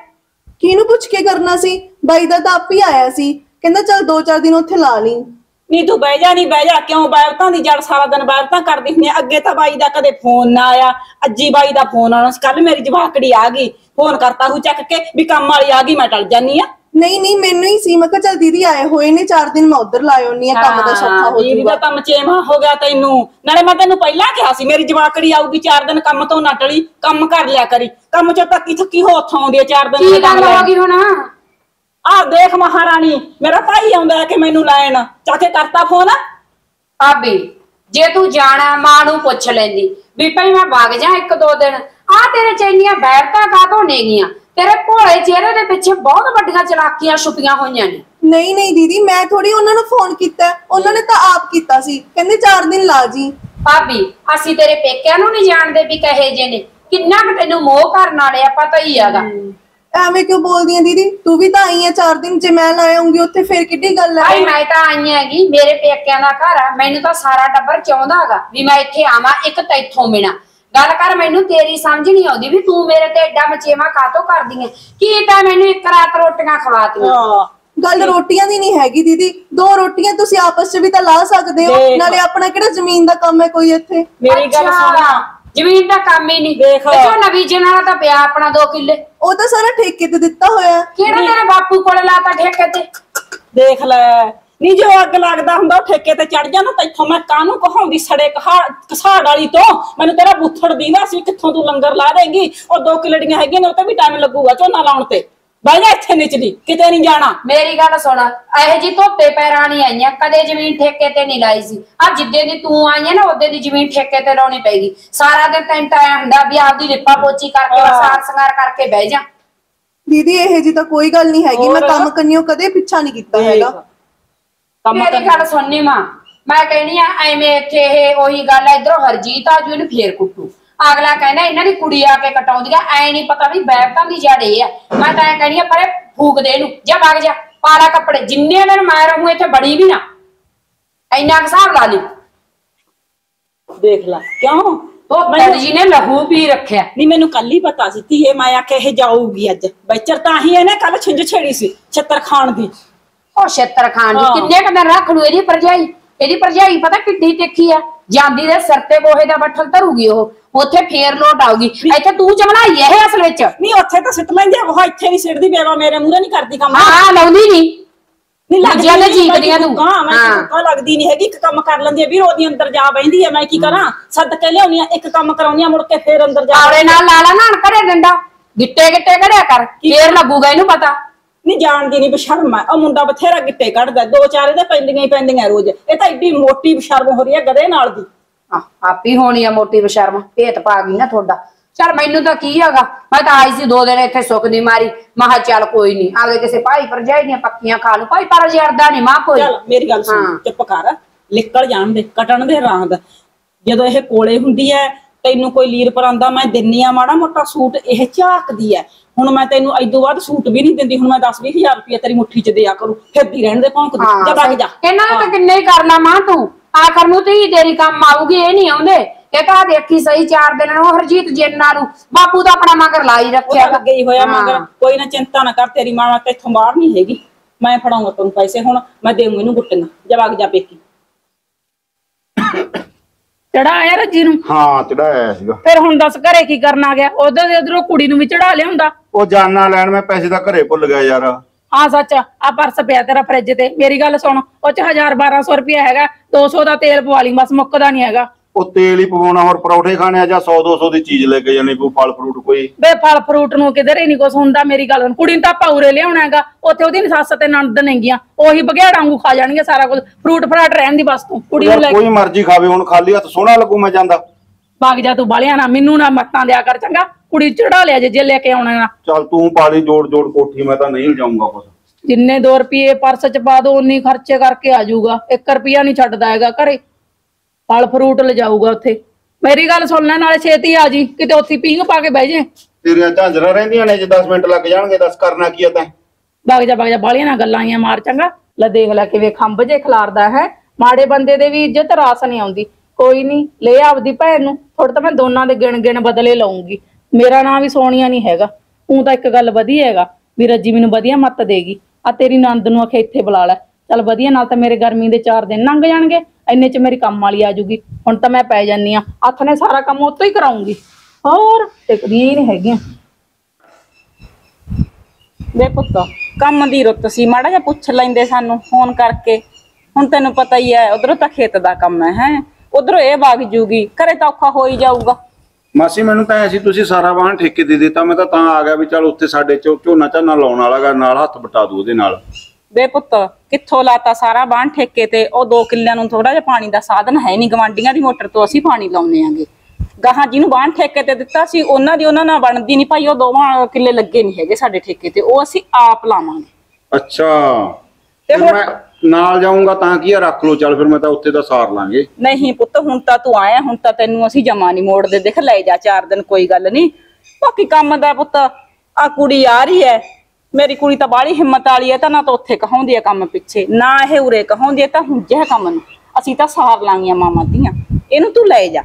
D: ਕਿਹਨੂੰ ਪੁੱਛ ਕੇ ਕਰਨਾ ਸੀ? ਬਾਈ ਦਾ ਤਾਂ ਆਪ ਹੀ ਆਇਆ ਸੀ। ਕਹਿੰਦਾ ਚੱਲ ਦੋ ਚਾਰ ਦਿਨ ਉੱਥੇ ਲਾ ਲਈ।
E: ਨਹੀਂ ਤੂੰ ਬਹਿ ਜਾ ਨਹੀਂ ਬਹਿ ਜਾ। ਕਿਉਂ ਬਾਇਰਤਾਂ ਦੀ ਜੜ ਸਾਰਾ ਦਿਨ ਬਾਇਰਤਾਂ ਕਰਦੀ ਹੁੰਦੀ ਆ। ਅੱਗੇ ਤਾਂ ਬਾਈ ਦਾ ਕਦੇ ਫੋਨ ਨਾ ਆਇਆ। ਅੱਜੀ ਬਾਈ ਦਾ ਫੋਨ ਆਉਣਾ ਕੱਲ ਮੇਰੀ ਜਵਾਕੜੀ ਆ ਗਈ। ਫੋਨ ਕਰਤਾ ਹੂ ਚੱਕ ਕੇ ਵੀ ਕੰਮ ਵਾਲੀ ਆ ਗਈ, ਮੈਂ ਟਲ ਜਾਨੀ ਆ।
D: ਨਹੀਂ ਨਹੀਂ ਮੈਨੂੰ ਹੀ ਸੀ। ਮੈਂ ਕਿਹਾ ਚੱਲ ਦੀਦੀ ਆਏ ਹੋਏ ਨੇ ਚਾਰ ਦਿਨ ਮੈਂ ਉਧਰ ਲਾ ਆਉਣੀ ਆ ਕੰਮ ਦਾ ਸੌਖਾ ਹੋ
E: ਦੀਦੀ ਦਾ ਕੰਮ ਚੇਮਾ ਹੋ ਗਿਆ ਤੈਨੂੰ। ਨਾਲੇ ਮੈਂ ਤੈਨੂੰ ਪਹਿਲਾਂ ਕਿਹਾ ਸੀ ਮੇਰੀ ਜਵਾਕੜੀ ਆਊਗੀ ਚਾਰ ਦਿਨ ਕੰਮ ਤੋਂ ਨਾ ਟਲੀ ਕੰਮ ਕਰ ਲਿਆ ਕਰੀ। ਕੰਮ ਚੋਂ ਤੱਕੀ ਥੱਕੀ ਹੋ ਉੱਥੋਂ ਆਉਂਦੀ ਆ ਚਾਰ ਦਿਨ
A: ਕੀ ਗੱਲ ਹੋ। ਗਈ ਹੁਣ?
E: ਆਹ ਦੇਖ ਮਹਾਰਾਣੀ ਮੇਰਾ ਭਾਈ ਆਉਂਦਾ ਕਿ ਮੈਨੂੰ ਲੈਣ। ਚਾਕੇ ਕਰਤਾ ਫੋਨ?
F: ਭਾਬੀ ਜੇ ਤੂੰ ਜਾਣਾ ਮਾਂ ਨੂੰ ਪੁੱਛ ਲੈਂਦੀ। ਵੀ ਭਈ ਮੈਂ ਵਗ ਜਾ ਇੱਕ ਦੋ ਦਿਨ। ਆ ਤੇਰੇ ਚ ਇੰਨੀਆਂ ਬੈਰਤਾਂ ਕਾਹਤੋਂ ਨੇਗੀਆਂ? ਤੇਰੇ ਭੋਲੇ ਚਿਹਰੇ ਦੇ ਪਿੱਛੇ ਬਹੁਤ ਵੱਡੀਆਂ ਚਲਾਕੀਆਂ ਛੁਪੀਆਂ ਹੋਈਆਂ ਨੇ।
D: ਨਹੀਂ ਨਹੀਂ ਦੀਦੀ ਮੈਂ ਥੋੜੀ ਉਹਨਾਂ ਨੂੰ ਫੋਨ ਕੀਤਾ। ਉਹਨਾਂ ਨੇ ਤਾਂ ਆਪ ਕੀਤਾ ਸੀ। ਕਹਿੰਦੇ ਚਾਰ ਦਿਨ ਲਾ ਜੀ।
F: ਭਾਬੀ ਅਸੀਂ ਤੇਰੇ ਪੇਕਿਆਂ ਨੂੰ ਨਹੀਂ ਜਾਣਦੇ ਵੀ ਕਹੇ ਜੇ ਨੇ। ਕਿੰਨਾ ਕੁ ਤੈਨੂੰ ਮੋਹ ਕਰਨ ਵਾਲੇ ਆ ਪਤਾ ਹੀ ਹੈਗਾ।
D: ਐਵੇਂ ਕਿਉਂ ਬੋਲਦੀ ਆ ਦੀਦੀ? ਤੂੰ ਵੀ ਤਾਂ ਆਈ ਆ ਚਾਰ ਦਿਨ। ਜੇ ਮੈਂ ਲਾਇਆ ਆਉਂਗੀ ਉੱਥੇ ਫੇਰ ਕਿੱਡੀ ਗੱਲ
F: ਭਾਈ
D: ਹੈ
F: ਮੈਂ ਤਾਂ ਆਈ ਹੈਗੀ। ਮੇਰੇ ਪੇਕਿਆਂ ਦਾ ਘਰ ਆ। ਮੈਨੂੰ ਤਾਂ ਸਾਰਾ ਟੱਬਰ ਚਾਹੁੰਦਾ ਹੈਗਾ ਵੀ ਮੈਂ ਇੱਥੇ ਆਵਾਂ ਇੱਕ ਤੈਥੋਂ ਮਿਲਾਂ ਗੱਲ ਕਰ ਮੈਨੂੰ ਤੇਰੀ ਸਮਝ ਨਹੀਂ ਆਉਂਦੀ ਵੀ ਤੂੰ ਮੇਰੇ ਤੇ ਐਡਾ ਮਚੇਵਾ ਕਾਤੋਂ ਕਰਦੀ ਐ? ਕੀ ਤਾਂ ਮੈਨੂੰ ਇੱਕ ਰਾਤ ਰੋਟੀਆਂ ਖਵਾਤੀਆਂ
E: ਹਾਂ।
D: ਗੱਲ ਰੋਟੀਆਂ ਦੀ ਨਹੀਂ ਹੈਗੀ ਦੀਦੀ। ਦੋ ਰੋਟੀਆਂ ਤੁਸੀਂ ਆਪਸ 'ਚ ਵੀ ਤਾਂ ਲਾ ਸਕਦੇ ਹੋ।
E: ਦੇਖ।
D: ਨਾਲੇ ਆਪਣਾ ਕਿਹੜਾ ਜ਼ਮੀਨ ਦਾ ਕੰਮ ਹੈ ਕੋਈ ਇੱਥੇ?
E: ਮੇਰੀ ਗੱਲ ਸੁਣ।
F: ਜ਼ਮੀਨ ਦਾ ਕੰਮ ਹੀ ਨਹੀਂ।
E: ਦੇਖ।
F: ਤੇ ਝੋਨਾ ਬੀਜਣ ਵਾਲਾ ਤਾਂ ਪਿਆ ਆਪਣਾ 2 ਕਿੱਲੇ।
D: ਉਹ ਤਾਂ ਸਾਰਾ ਠੇਕੇ ਤੇ ਦਿੱਤਾ ਹੋਇਆ ਹੈ।
F: ਕਿਹੜਾ ਤੇਰੇ ਬਾਪੂ ਕੋਲ ਲਾਤਾ ਠੇਕੇ ਤੇ?
E: ਦੇਖ ਲੈ। ਨਹੀਂ ਜੋ ਅੱਗ ਲੱਗਦਾ ਹੁੰਦਾ ਉਹ ਠੇਕੇ ਤੇ ਚੜ ਜਾਂਦਾ ਤੈਥੋਂ ਮੈਂ ਕਾਹਨੂੰ ਕਹਾਉਂਦੀ ਸੜੇ ਕਸਾੜ ਵਾਲੀ ਤੋਂ? ਮੈਨੂੰ ਤੇਰਾ ਬੁੱਥੜ ਦੀਦਾ ਸੀ ਕਿੱਥੋਂ ਤੂੰ ਲੰਗਰ ਲਾ ਦੇਂਗੀ? ਉਹ ਦੋ ਕਿਲੜੀਆਂ ਹੈਗੀਆਂ ਨੇ ਉਹ ਤੇ ਵੀ ਟਾਈਮ ਲੱਗੂਗਾ ਝੋਨਾ ਲਾਉਣ ਤੇ। ਬਹਿ ਜਾ ਇੱਥੇ ਨਿਚਲੀ ਕਿਤੇ ਨਹੀਂ ਜਾਣਾ।
F: ਮੇਰੀ ਗੱਲ ਸੁਣ ਇਹੋ ਜੀ ਧੋਤੇ ਪੈਰਾਂ ਨਹੀਂ ਆਈਆਂ ਕਦੇ ਜ਼ਮੀਨ ਠੇਕੇ ਤੇ ਨਹੀਂ ਲਾਈ ਸੀ। ਆ ਜਿੱਦੇ ਦੀ ਤੂੰ ਆਈ ਹੈ ਨਾ ਉਹਦੇ ਦੀ ਜ਼ਮੀਨ ਠੇਕੇ ਤੇ ਲਾਉਣੀ ਪੈਗੀ। ਸਾਰਾ ਦਿਨ ਤੈਨੂੰ ਤਾਂ ਐਂ ਹੁੰਦਾ ਵੀ ਆਪਦੀ ਲਿਪਾ ਪੋਚੀ ਕਰਕੇ ਬਸ ਸਾਰ ਸੰਗਾਰ ਕਰਕੇ ਬਹਿ ਜਾ।
D: ਦੀਦੀ ਇਹ ਜੀ ਤਾਂ ਕੋਈ ਗੱਲ ਨਹੀਂ ਹੈਗੀ। ਮੈਂ? ਕੰਮ ਕੰਨਿਓ ਕਦੇ ਪਿੱਛਾ ਨਹੀਂ ਕੀਤਾ ਹੈਗਾ।
E: ਕੰਮ
F: ਮੇਰੀ ਗੱਲ ਸੁਣਨੀ ਮਾਂ। ਮੈਂ ਕਹਿਣੀ ਆ ਐਵੇਂ ਇੱਥੇ ਇਹ ਉਹੀ ਗੱਲ ਆ ਇਧਰੋਂ ਹਰਜੀਤ ਆ ਜੂ ਇਹਨੂੰ ਫੇਰ ਕੁੱਟੂ। ਅਗਲਾ ਕਹਿੰਦਾ ਇਹਨਾਂ ਦੀ ਕੁੜੀ ਆ ਕੇ ਕਟਾਉਂਦੀ ਆ ਐ ਨਹੀਂ ਪਤਾ ਵੀ ਬੈਰਤਾਂ ਦੀ ਜੜ ਇਹ ਆ। ਮੈਂ ਤਾਂ ਐ ਕਹਿਣੀ ਆ ਪਰੇ ਫੂਕ ਦੇ ਇਹਨੂੰ ਜਾ ਵਗ ਜਾ ਪਾਲਾ ਕੱਪੜੇ ਜਿੰਨੇ ਦਿਨ ਮੈਂ ਰਹੂੰ ਇੱਥੇ ਬੜੀ ਵੀ ਨਾ। ਇੰਨਾ ਹਿਸਾਬ ਲਾ ਲਈ।
E: ਦੇਖ ਲੈ ਕਿਉਂ?
F: ਉਹ ਜੀ ਨੇ ਲਹੂ ਪੀ ਰੱਖਿਆ।
E: ਨਹੀਂ ਮੈਨੂੰ ਕੱਲ ਹੀ ਪਤਾ ਸੀ ਧੀਏ ਮੈਂ ਆਖਿਆ ਇਹ ਜਾਊਗੀ ਅੱਜ। ਬੱਚਰ ਤਾਂ ਹੀ ਇਹਨੇ ਕੱਲ ਛਿੰਝ ਛੇੜੀ ਸੀ ਛੱਤਰ ਖਾਣ ਦੀ।
F: ਉਹ ਛੇਤਰ ਖਾਨ ਦੀ। ਕਿੰਨੇ ਕ ਦਿਨ ਰੱਖ ਲੂ ਇਹਦੀ ਭਰਜਾਈ? ਇਹਦੀ ਭਰਜਾਈ ਪਤਾ ਕਿੱਡੀ ਤਿੱਖੀ ਆ। ਜਾਂਦੀ ਦੇ ਸਿਰ ਤੇ ਗੋਹੇ ਦਾ ਬੱਠਲ ਧਰੂਗੀ ਉਹ। ਉੱਥੇ ਫੇਰ ਲੋਟ ਆਊਗੀ। ਇੱਥੇ ਤੂੰ ਚਮੜਾਈ ਇਹ ਅਸਲ ਵਿੱਚ।
E: ਨਹੀਂ ਉੱਥੇ ਤਾਂ ਸਿੱਟ ਲੈਂਦੇ ਆ, ਉਹ ਇੱਥੇ ਨਹੀਂ ਸਿੱਟਦੀ ਬੇਵਾ ਮੇਰੇ ਮੂਹਰੇ ਨਹੀਂ ਕਰਦੀ ਕੰਮ।
F: ਹਾਂ ਲਾਉਂਦੀ ਨਹੀਂ।
E: ਨਹੀਂ
F: ਦੂਜਿਆਂ ਦੇ ਚੀਕਦੀਆਂ ਤੂੰ।
E: ਹਾਂ ਮੈਂ। ਕੋ ਲੱਗਦੀ ਨਹੀਂ ਹੈਗੀ ਇੱਕ ਕੰਮ ਕਰ ਲੈਂਦੀ ਹੈ ਵੀਰ ਉਹਦੀ ਅੰਦਰ ਜਾ ਬੈਂਦੀ ਹੈ ਮੈਂ ਕੀ ਕਰਾਂ? ਸੱਦ ਕੇ ਲਿਆਉਣੀ ਆ ਇੱਕ ਕੰਮ ਕਰਾਉਣੀ ਆ ਮੁੜ ਕੇ ਫੇਰ ਅੰਦਰ ਜਾ
F: ਆਵਲੇ ਨਾਲ ਲਾਲਾ ਨਾਨ ਕਰੇ ਦਿੰਦਾ। ਗਿੱਟੇ ਗਿੱਟੇ ਕੜਿਆ ਕਰ ਫੇਰ ਲੱਗੂਗਾ ਇਹਨੂੰ ਪਤਾ।
E: ਨਹੀਂ ਜਾਣਦੀ ਨਹੀਂ ਬਸ਼ਰਮ ਹੈ ਉਹ ਮੁੰਡਾ ਬਥੇਰਾ ਗਿੱਟੇ ਕੱਢਦਾ ਦੋ ਚਾਰ ਇਹਦੇ ਪੈਂਦੀਆਂ ਹੀ ਪੈਂਦੀਆਂ ਰੋਜ਼। ਇਹ ਤਾਂ ਏਡੀ ਮੋਟੀ ਬਸ਼ਰਮ ਹੋ ਰਹੀ ਹੈ ਗਧੇ ਨਾਲ ਦੀ।
F: ਆ ਆਪੀ ਹੋਣੀ ਆ ਮੋਟੀ ਬਸ਼ਰਮ ਭੇਤ ਪਾ ਗਈ ਨਾ ਤੁਹਾਡਾ। ਚਲ ਮੈਨੂੰ ਤਾਂ ਕੀ ਹੈਗਾ? ਮੈਂ ਤਾਂ ਆਈ ਸੀ ਦੋ ਦਿਨ ਇੱਥੇ ਸੁੱਖ ਦੀ ਮਾਰੀ। ਮਹਾ ਚੱਲ ਕੋਈ ਨਹੀਂ ਆਪਦੇ ਕਿਸੇ ਭਾਈ ਭਰਜਾਈ ਦੀਆਂ ਪੱਕੀਆਂ ਖਾ ਲੂ ਭਾਈ ਪਰ ਜਰਦਾ ਨਹੀਂ ਮਾਂ ਕੋਈ।
E: ਚੱਲ ਮੇਰੀ ਗੱਲ ਸੁਣ। ਚੁੱਪ ਕਰ। ਨਿਕਲ ਜਾਣ ਦੇ ਕਟਣ ਦੇ ਰਾਂਦ। ਜਦੋਂ ਇਹ ਕੋਲੇ ਹੁੰਦੀ ਹੈ ਤੈਨੂੰ ਕੋਈ ਲੀਰ ਪਰਾਂਦਾ ਮੈਂ ਦਿੰਨੀ ਆ ਮਾੜਾ ਮੋਟਾ ਸੂਟ ਇਹ ਝਾਕਦੀ ਹੈ। ਹੁਣ ਮੈਂ ਤੈਨੂੰ ਐਦੋਂ ਬਾਅਦ ਸੂਟ ਵੀ ਨਹੀਂ ਦਿੰਦੀ ਹੁਣ ਮੈਂ 10 20000 ਰੁਪਏ ਤੇਰੀ ਮੁੱਠੀ 'ਚ ਦਿਆ ਕਰੂ। ਫਿਰਦੀ ਰਹਿਣ ਦੇ ਭੌਂਕਦੀ ਜਾ ਵਗ ਜਾ।
F: ਇਹਨਾਂ ਨੇ ਤਾਂ ਕਿੰਨੇ ਹੀ ਕਰ ਲਾ ਮਾਂ ਤੂੰ। ਆਖਰ ਨੂੰ ਤੇ ਤੇਰੀ ਕੰਮ ਆਊਗੀ ਇਹ ਨਹੀਂ ਆਉਂਦੇ। ਇਹ ਤਾਂ ਦੇਖੀ ਸਹੀ ਚਾਰ ਦਿਨ ਨੂੰ ਹਰਜੀਤ ਜਿੰਨਾ ਨੂੰ ਬਾਪੂ ਤਾਂ ਆਪਣਾ ਮਗਰ ਲਾਈ ਰੱਖਿਆ।
E: ਲੱਗੇ ਹੀ ਹੋਇਆ। ਮਗਰ। ਕੋਈ ਨਾ ਚਿੰਤਾ ਨਾ ਕਰ ਤੇਰੀ ਮਾਂ ਤੇ ਇੱਥੋਂ ਬਾਹਰ ਨਹੀਂ ਹੈਗੀ। ਮੈਂ ਫੜਾਉਂਗਾ ਤੈਨੂੰ ਪੈਸੇ ਹੁਣ ਮੈਂ ਦੇਵਾਂਗੀ ਇਹਨੂੰ ਗੁੱਟੀਆਂ। ਜਾ ਵਗ ਜਾ ਪੇਕੀ।
G: ਚੜਾਇਆ ਰੱਜੀ ਨੂੰ?
H: ਹਾਂ ਚੜਾਇਆ ਸੀਗਾ।
G: ਫਿਰ ਹੁਣ ਦੱਸ ਘਰੇ ਕੀ ਕਰਨ ਆ ਗਿਆ? ਉਧਰ ਦੇ ਉਧਰੋਂ ਕੁੜੀ ਨੂੰ ਵੀ ਚੜਾ ਲਿਆਉਂਦਾ
H: ਉਹ ਜਾਨਾ ਲੈਣ ਮੈਂ ਪੈਸੇ ਤਾਂ ਘਰੇ ਭੁੱਲ ਗਿਆ ਯਾਰ।
G: ਹਾਂ ਸੱਚ ਆ ਪਰਸ ਪਿਆ ਤੇਰਾ ਫਰਿੱਜ ਤੇ। ਮੇਰੀ ਗੱਲ ਸੁਣ ਉਹ ਚ 1000 1200 ਰੁਪਇਆ ਹੈਗਾ। 200 ਦਾ ਤੇਲ ਪਵਾ ਲਈ ਬਸ ਮੁੱਕਦਾ ਨਹੀਂ ਹੈਗਾ।
H: ਉਹ ਤੇਲ ਹੀ ਪਵਾਉਣਾ ਹੋਰ ਪਰੌਠੇ ਖਾਣੇ ਆ ਜਾਂ 100 200 ਦੀ ਚੀਜ਼ ਲੈ ਕੇ ਜਾਣੀ ਕੋਈ ਫਲ ਫਰੂਟ ਕੋਈ।
G: ਬੇ ਫਲ ਫਰੂਟ ਨੂੰ ਕਿਧਰ ਹੀ ਨਹੀਂ ਕੁਛ ਹੁੰਦਾ ਮੇਰੀ ਗੱਲ ਸੁਣ। ਕੁੜੀ ਨੂੰ ਤਾਂ ਪਾਉਰੇ ਲਿਆਉਣਾ ਹੈਗਾ ਉੱਥੇ ਉਹਦੀ ਨੀ ਸੱਸ ਤੇ ਨਣਦ ਨੇਗੀਆਂ। ਉਹੀ ਬਘਿਆੜਾਂ ਵਾਂਗੂ ਖਾ ਜਾਣਗੇ ਸਾਰਾ ਕੁਝ ਫਰੂਟ ਫਰਾਟ ਰਹਿਣ ਦੀ ਬਸ ਤੂੰ ਕੁੜੀ ਨੂੰ
H: ਯਾਰ
G: ਲੈ
H: ਕੋਈ ਮਰਜ਼ੀ ਖਾਵੇ ਹੁਣ ਖਾਲੀ ਹੱਥ ਸੋਹਣਾ ਲੱਗੂ ਮੈਂ ਜਾਂਦਾ।
G: ਭਾਗ ਜਾ ਤੂੰ ਬਾਲਿਆ ਨਾ ਮੈਨੂੰ ਨਾ ਮੱਤਾਂ ਦਿਆ ਕਰ ਚੰਗਾ? ਕੁੜੀ ਚੜਾ ਲਿਆ ਜੇ ਜੇ ਲੈ ਕੇ ਆਉਣਾ ਨਾ
H: ਚੱਲ ਤੂੰ ਪਾਲੀ ਜੋੜ ਜੋੜ ਕੋਠੀ ਮੈਂ ਤਾਂ ਨਹੀਂ ਲਿਜਾਊਂਗਾ ਕੁਛ।
G: ਜਿੰਨੇ 2 ਰੁਪਏ ਪਰਸ ਚ ਪਾ ਦੋ ਉਨੀ ਖਰਚੇ ਕਰਕੇ ਆ ਜਾਊਗਾ। 1 ਰੁਪਿਆ ਨਹੀਂ ਛੱਡਦਾ ਹੈਗਾ ਘਰੇ। ਫਲ ਫਰੂਟ ਲਿਜਾਊਗਾ ਉੱਥੇ। ਮੇਰੀ ਗੱਲ ਸੁਣ ਲੈ ਨਾਲੇ ਛੇਤੀ ਆ ਜੀ ਕਿਤੇ ਉੱਥੇ ਪੀਂਘ ਪਾ ਕੇ ਬਹਿ ਜੇ।
H: ਤੇਰੀਆਂ ਝਾਂਜਰਾਂ ਰਹਿੰਦੀਆਂ ਨੇ ਜੇ 10 ਮਿੰਟ ਲੱਗ ਜਾਣਗੇ ਦੱਸ ਕਰਨਾ ਕੀ ਆ ਤੈਂ?
G: ਵਗ ਜਾ ਵਗ ਜਾ ਬਾਲੀਆਂ ਨਾਲ ਗੱਲਾਂ ਆਈਆਂ ਮਾਰ ਚੰਗਾ। ਲੈ ਦੇਖ ਲੈ ਕਿਵੇਂ ਖੰਭ ਜੇ ਖਿਲਾਰਦਾ ਹੈ। ਮਾੜੇ ਬੰਦੇ ਦੇ ਵੀ ਇੱਜ਼ਤ ਰਾਸ ਨਹੀਂ ਆਉਂਦੀ। ਕੋਈ ਨਹੀਂ ਲੈ ਆਪਦੀ ਭੈਣ ਨੂੰ ਥੋੜਾ ਤਾਂ ਮੈਂ ਦੋਨਾਂ ਦੇ ਗਿਣ ਗਿਣ ਬਦਲੇ ਲਾਉਂਗੀ ਮੇਰਾ ਨਾਂ ਵੀ ਸੋਨੀਆ ਨਹੀਂ ਹੈਗਾ। ਤੂੰ ਤਾਂ ਇੱਕ ਗੱਲ ਵਧੀਆ ਹੈਗਾ ਵੀ ਰੱਜੀ ਮੈਨੂੰ ਵਧੀਆ ਮੱਤ ਦੇਗੀ। ਆ ਤੇਰੀ ਨੰਦ ਨੂੰ ਆਖੇ ਇੱਥੇ ਬੁਲਾ ਲੈ। ਚੱਲ ਵਧੀਆ, ਨਾਲ ਤਾਂ ਮੇਰੇ ਗਰਮੀ ਦੇ 4 ਦਿਨ ਲੰਘ ਜਾਣਗੇ, ਇੰਨੇ ਚ ਮੇਰੀ ਕੰਮ ਵਾਲੀ ਆ ਜੂਗੀ ਹੁਣ ਤਾਂ ਮੈਂ ਪੈ ਜਾਨੀ ਆ। ਹੱਥ ਨੇ ਸਾਰਾ ਕੰਮ ਉੱਤੋਂ ਹੀ ਕਰਾਉਂਗੀ। ਹੋਰ ਟਿਕਦੀਆਂ ਹੀ ਨਹੀਂ ਹੈਗੀਆਂ
E: ਵੇ ਪੁੱਤ, ਕੰਮ ਦੀ ਰੁੱਤ ਸੀ, ਮਾੜਾ ਜਿਹਾ ਪੁੱਛ ਲੈਂਦੇ ਸਾਨੂੰ ਫੋਨ ਕਰਕੇ। ਹੁਣ ਤੈਨੂੰ ਪਤਾ ਹੀ ਹੈ, ਉਧਰੋਂ ਤਾਂ ਖੇਤ ਦਾ ਕੰਮ ਹੈ ਹੈ? ਉਧਰੋਂ ਇਹ ਵਗ ਜੂਗੀ, ਘਰੇ ਤਾਂ ਔਖਾ ਹੋ ਹੀ ਜਾਊਗਾ।
H: ਮਾਸੀ, ਮੈਨੂੰ ਤਾਂ ਐ ਸੀ, ਤੁਸੀਂ ਸਾਰਾ ਵਾਹਨ ਠੇਕੇ ਦੇ ਦਿੱਤਾ, ਮੈਂ ਤਾਂ ਤਾਂ ਆ ਗਿਆ ਵੀ ਚਲ ਉੱਥੇ ਸਾਡੇ ਝੋ- ਝੋਨਾ ਝਾਨਾ ਲਾਉਣ ਵਾਲਾ ਗਾ, ਨਾਲ ਹੱਥ ਬਟਾ ਦੂ ਉਹਦੇ ਨਾਲ।
E: ਵੇ ਪੁੱਤ ਕਿੱਥੋਂ ਲਾਤਾ ਸਾਰਾ ਬਾਣ ਠੇਕੇ ਤੇ? ਉਹ ਦੋ ਕਿੱਲਿਆਂ ਨੂੰ ਥੋੜਾ ਜਿਹਾ ਪਾਣੀ ਦਾ ਸਾਧਨ ਹੈ ਨਹੀਂ ਗਵਾਂਡੀਆਂ ਦੀ ਮੋਟਰ ਤੋਂ ਅਸੀਂ ਪਾਣੀ ਲਾਉਨੇ ਆਂਗੇ। ਗਾਹਾਂ ਜਿਹਨੂੰ ਬਾਣ ਠੇਕੇ ਤੇ ਦਿੱਤਾ ਸੀ ਉਹਨਾਂ ਦੀ ਉਹਨਾਂ ਨਾਲ ਬਣਦੀ ਨਹੀਂ ਭਾਈ ਉਹ ਦੋਵਾਂ ਕਿੱਲੇ ਲੱਗੇ ਨਹੀਂ ਹੈਗੇ ਸਾਡੇ ਠੇਕੇ ਤੇ। ਉਹ ਅਸੀਂ ਆਪ ਲਾਵਾਂਗੇ।
H: ਅੱਛਾ।
E: ਤੇ ਹੁਣ-
H: ਮੈਂ ਨਾਲ ਜਾਊਂਗਾ ਤਾਂ ਕੀ ਆ? ਰੱਖ ਲਓ ਚੱਲ ਫਿਰ ਮੈਂ ਤਾਂ ਉੱਥੇ ਦਾ ਸਾਰ ਲਾਂਗੇ।
E: ਨਹੀਂ ਪੁੱਤ ਹੁਣ ਤਾਂ ਤੂੰ ਆਇਆ ਹੁਣ ਤਾਂ ਤੈਨੂੰ ਅਸੀਂ ਜਮਾ ਨਹੀਂ ਮੋੜਦੇ। ਦੇਖ ਲੈ ਜਾ ਚਾਰ ਦਿਨ ਕੋਈ ਗੱਲ ਨਹੀਂ ਬਾਕੀ ਕੰਮ ਦਾ ਪੁੱਤ ਆ ਕੁੜੀ ਆ ਰਹੀ ਹੈ। ਮੇਰੀ ਕੁੜੀ ਤਾਂ ਬਾਹਲੀ ਹਿੰਮਤ ਵਾਲੀ ਹੈ ਤਾਂ ਨਾ ਤਾਂ ਉੱਥੇ ਕਹਾਉਂਦੀ ਹੈ ਕੰਮ ਪਿੱਛੇ ਨਾ ਇਹ ਉਰੇ ਕਹਾਉਂਦੀ ਹੈ ਤਾਂ ਹੁੰਜੇ ਕੰਮ ਨੂੰ। ਅਸੀਂ ਤਾਂ ਸਾਰ ਲਾਂਗੀਆਂ ਮਾਵਾਂ ਦੀਆਂ ਇਹਨੂੰ ਤੂੰ ਲੈ ਜਾ।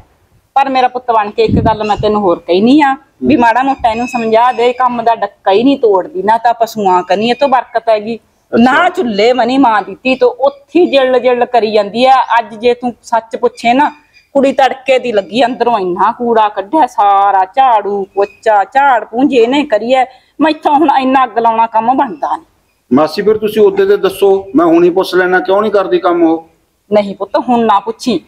E: ਪਰ ਮੇਰਾ ਪੁੱਤ ਬਣ ਕੇ ਇੱਕ ਗੱਲ ਮੈਂ ਤੈਨੂੰ ਹੋਰ ਕਹਿਨੀ ਆ ਵੀ ਮਾੜਾ ਮੋਟਾ ਇਹਨੂੰ ਸਮਝਾ ਦੇ ਕੰਮ ਦਾ ਡੱਕਾ ਹੀ ਨਹੀਂ ਤੋੜਦੀ ਨਾ ਤਾਂ ਪਸ਼ੂਆਂ ਕਨੀ ਇਹ ਤੋਂ ਬਰਕਤ ਹੈਗੀ। ਨਾ ਚੁੱਲੇ ਮਨੀ ਮਾਂ ਦਿੱਤੀ ਤੋਂ ਉੱਥੇ ਜਿਲ ਜਿਲ ਕਰੀ ਜਾਂਦੀ ਆ ਅੱਜ ਜੇ ਤੂੰ ਸੱਚ ਪੁੱਛੇ ਨਾ ਕੁੜੀ ਤੜਕੇ ਦੀ ਲੱਗੀ ਅੰਦਰੋਂ ਇੰਨਾ ਕੂੜਾ ਕੱਢਿਆ ਸਾਰਾ ਝਾੜੂ ਪੋਚਾ ਝਾੜ ਪੂੰਝੇ ਇਹਨੇ ਕਰੀਏ ਮੈਥੋਂ ਹੁਣ ਇੰਨਾ ਅੱਗ ਲਾਉਣਾ ਕੰਮ ਬਣਦਾ ਨਹੀਂ।
H: ਮਾਸੀ ਫਿਰ ਤੁਸੀਂ ਉਹਦੇ ਤੇ ਦੱਸੋ ਮੈਂ ਹੁਣੀ ਪੁੱਛ ਲੈਣਾ ਕਿਉਂ ਨਹੀਂ ਕਰਦੀ ਕੰਮ ਉਹ?
E: ਨਹੀਂ ਪੁੱਤ ਹੁਣ ਨਾ ਪੁੱਛੀ।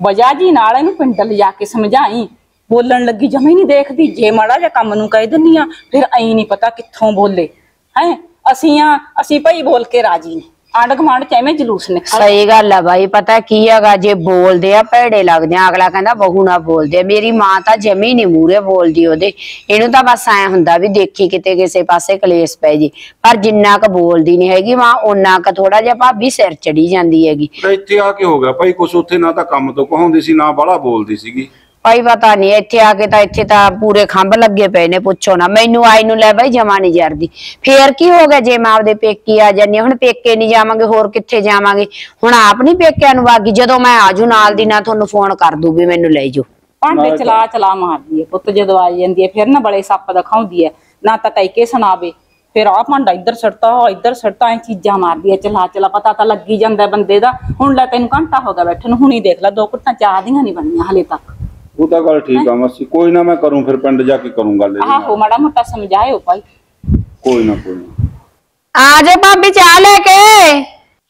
E: ਵਜਾ ਜੀ ਨਾਲ ਇਹਨੂੰ ਪਿੰਡ ਲਿਜਾ ਕੇ ਸਮਝਾਈ। ਬੋਲਣ ਲੱਗੀ ਜਮੇ ਨਹੀਂ ਦੇਖਦੀ। ਜੇ ਮਾੜਾ ਜਿਹਾ ਕੰਮ ਨੂੰ ਕਹਿ ਦਿੰਨੀ ਆ ਫਿਰ ਐਂ ਨਹੀਂ ਪਤਾ ਕਿੱਥੋਂ ਬੋਲੇ। ਹੈ ਅਸੀਂ ਆ ਅਸੀਂ ਭਾਈ ਬੋਲ ਕੇ ਰਾਜੀ ਨੇ। ਆਂਢ ਗੁਆਂਢ ਚ ਐਵੇਂ ਜਲੂਸ ਨਿਕਲ
F: ਸਹੀ ਗੱਲ ਆ ਬਾਈ ਪਤਾ ਕੀ ਹੈਗਾ ਜੇ ਬੋਲਦੇ ਆ ਭੈੜੇ ਲੱਗਦੇ ਆ ਅਗਲਾ ਕਹਿੰਦਾ ਬਹੂ ਨਾ ਬੋਲਦੇ ਆ। ਮੇਰੀ ਮਾਂ ਤਾਂ ਜਮੀ ਨਹੀਂ ਮੂਰੇ ਬੋਲਦੀ ਉਹਦੇ। ਇਹਨੂੰ ਤਾਂ ਬਸ ਐ ਹੁੰਦਾ ਵੀ ਦੇਖੀ ਕਿਤੇ ਕਿਸੇ ਪਾਸੇ ਕਲੇਸ਼ ਪੈ ਜੇ। ਪਰ ਜਿੰਨਾ ਕ ਬੋਲਦੀ ਨਹੀਂ ਹੈਗੀ ਮਾਂ ਓਨਾ ਕ ਥੋੜਾ ਜਿਹਾ ਭਾਬੀ ਸਿਰ ਚੜੀ ਜਾਂਦੀ ਹੈਗੀ।
H: ਤਾਂ ਇੱਥੇ ਆ ਕੇ ਹੋ ਗਿਆ ਭਾਈ ਕੁਛ ਉੱਥੇ ਨਾ ਤਾਂ ਕੰਮ ਤੋਂ ਕਹਾਉਂਦੀ ਸੀ ਨਾ ਬਾਹਲਾ ਬੋਲਦੀ ਸੀਗੀ।
F: ਭਾਈ ਪਤਾ ਨਹੀਂ ਇੱਥੇ ਆ ਕੇ ਤਾਂ ਇੱਥੇ ਤਾਂ ਪੂਰੇ ਖੰਭ ਲੱਗੇ ਪਏ ਨੇ ਪੁੱਛੋ ਨਾ। ਮੈਨੂੰ ਆਈ ਨੂੰ ਲੈ ਬਾਈ ਜਮਾ ਨਹੀਂ ਜਰਦੀ। ਫੇਰ ਕੀ ਹੋ ਗਿਆ ਜੇ ਮੈਂ ਆਪਦੇ ਪੇਕੀ ਆ ਜਾਨੀ ਹੁਣ ਪੇਕੇ ਨਹੀਂ ਜਾਵਾਂਗੇ ਹੋਰ ਕਿੱਥੇ ਜਾਵਾਂਗੇ? ਹੁਣ ਆਪ ਨਹੀਂ ਪੇਕਿਆਂ ਨੂੰ ਵਾਗੀ ਜਦੋਂ ਮੈਂ ਆਜੂ ਨਾਲ ਦੀ ਨਾ ਤੁਹਾਨੂੰ ਫੋਨ ਕਰ ਦੂ ਵੀ ਮੈਨੂੰ ਲੈ ਜਾਓ।
E: ਭਾਂਡੇ ਚਲਾ ਚਲਾ। ਮਾਰਦੀ ਹੈ ਪੁੱਤ ਜਦੋਂ ਆ ਜਾਂਦੀ ਹੈ ਫਿਰ ਨਾ ਬੜੇ ਸੱਪ ਦਿਖਾਉਂਦੀ ਹੈ। ਨਾ ਤਾਂ ਕਹਿ ਕੇ ਸੁਣਾਵੇ ਫਿਰ ਆ ਭਾਂਡਾ ਇੱਧਰ ਸੜਤਾ ਇੱਧਰ ਸੜਤਾ ਐ ਚੀਜ਼ਾਂ ਮਾਰਦੀ ਹੈ ਚਲਾ ਚਲਾ ਪਤਾ ਤਾਂ ਲੱਗੀ ਜਾਂਦਾ ਬੰਦੇ ਦਾ। ਹੁਣ ਲੈ ਤੈਨੂੰ ਘੰਟਾ ਹੋ ਗਿਆ ਬੈਠੇ ਨੂੰ ਹੁਣੀ ਦੇਖ ਲੈ ਦੋ ਘੁੱਟਾਂ ਚਾਹ ਦੀਆਂ ਨਹੀਂ ਬਣੀਆਂ ਹਲੇ ਤੱਕ।
H: ਉਹ ਤਾਂ ਗੱਲ ਠੀਕ ਆ ਮਾਸੀ ਕੋਈ ਨਾ ਮੈਂ ਕਰੂੰ ਫਿਰ ਪਿੰਡ ਜਾ ਕੇ ਕਰੂੰ ਗੱਲ ਇਹਦੇ
E: ਆਹੋ ਮਾੜਾ ਮੋਟਾ ਸਮਝਾਇਓ ਭਾਈ।
H: ਕੋਈ ਨਾ ਕੋਈ ਨਾ।
F: ਆ ਜਾ ਭਾਬੀ ਚਾਹ ਲੈ ਕੇ।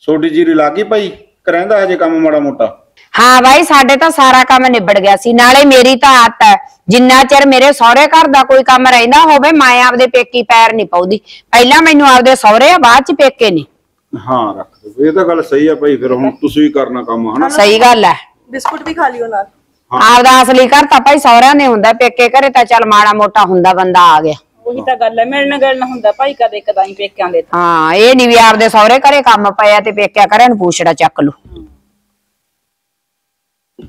H: ਛੋਟੀ ਜੀਰੀ ਲੱਗੀ ਭਾਈ? ਕਰੈਂਦਾ ਹਜੇ ਕੰਮ ਮਾੜਾ ਮੋਟਾ?
F: ਹਾਂ ਬਾਈ ਸਾਡੇ ਤਾਂ ਸਾਰਾ ਕੰਮ ਨਿਬੜ ਗਿਆ ਸੀ। ਨਾਲੇ ਮੇਰੀ ਤਾਂ ਆਦਤ ਹੈ ਜਿੰਨਾ ਚਿਰ ਮੇਰੇ ਸਹੁਰੇ ਘਰ ਦਾ ਕੋਈ ਕੰਮ ਰਹਿੰਦਾ ਹੋਵੇ ਮੈਂ ਆਪਦੇ ਪੇਕੀ ਪੈਰ ਨਹੀਂ ਪਾਉਦੀ। ਪਹਿਲਾਂ ਮੈਨੂੰ ਆਪਦੇ ਸਹੁਰੇ ਆ ਬਾਅਦ ਚ ਪੇਕੇ ਨੇ।
H: ਹਾਂ ਰੱਖ ਇਹ ਤਾਂ ਗੱਲ ਸਹੀ ਆ ਭਾਈ ਫਿਰ ਹੁਣ ਤੁਸੀਂ ਕਰਨਾ ਕੰਮ ਹਨਾ?
F: ਸਹੀ ਗੱਲ ਹੈ।
D: ਬਿਸਕੁਟ ਵੀ ਖਾ ਲਿਓ ਨਾਲ।
F: ਆਪਦਾ ਅਸਲੀ ਘਰ ਤਾਂ ਭਾਈ ਸਹੁਰਿਆਂ ਦੇ ਹੁੰਦਾ ਪੇਕੇ ਘਰੇ ਤਾਂ ਚੱਲ ਮਾੜਾ ਮੋਟਾ ਹੁੰਦਾ ਬੰਦਾ ਆ ਗਿਆ।
E: ਉਹੀ ਤਾਂ ਗੱਲ ਹੈ ਮਿਲਣ ਗਿਲਣ ਹੁੰਦਾ ਭਾਈ ਕਦੇ ਕਦਾਈ ਪੇਕਿਆਂ ਦੇ ਤਾਂ।
F: ਹਾਂ ਇਹ ਨਹੀਂ ਵੀ ਆਪਦੇ ਸਹੁਰੇ ਘਰੇ ਕੰਮ ਪਿਆ ਤੇ ਪੇਕਿਆ ਘਰੇ ਨੂੰ ਪੂਛੜਾ ਚੱਕ ਲੂ।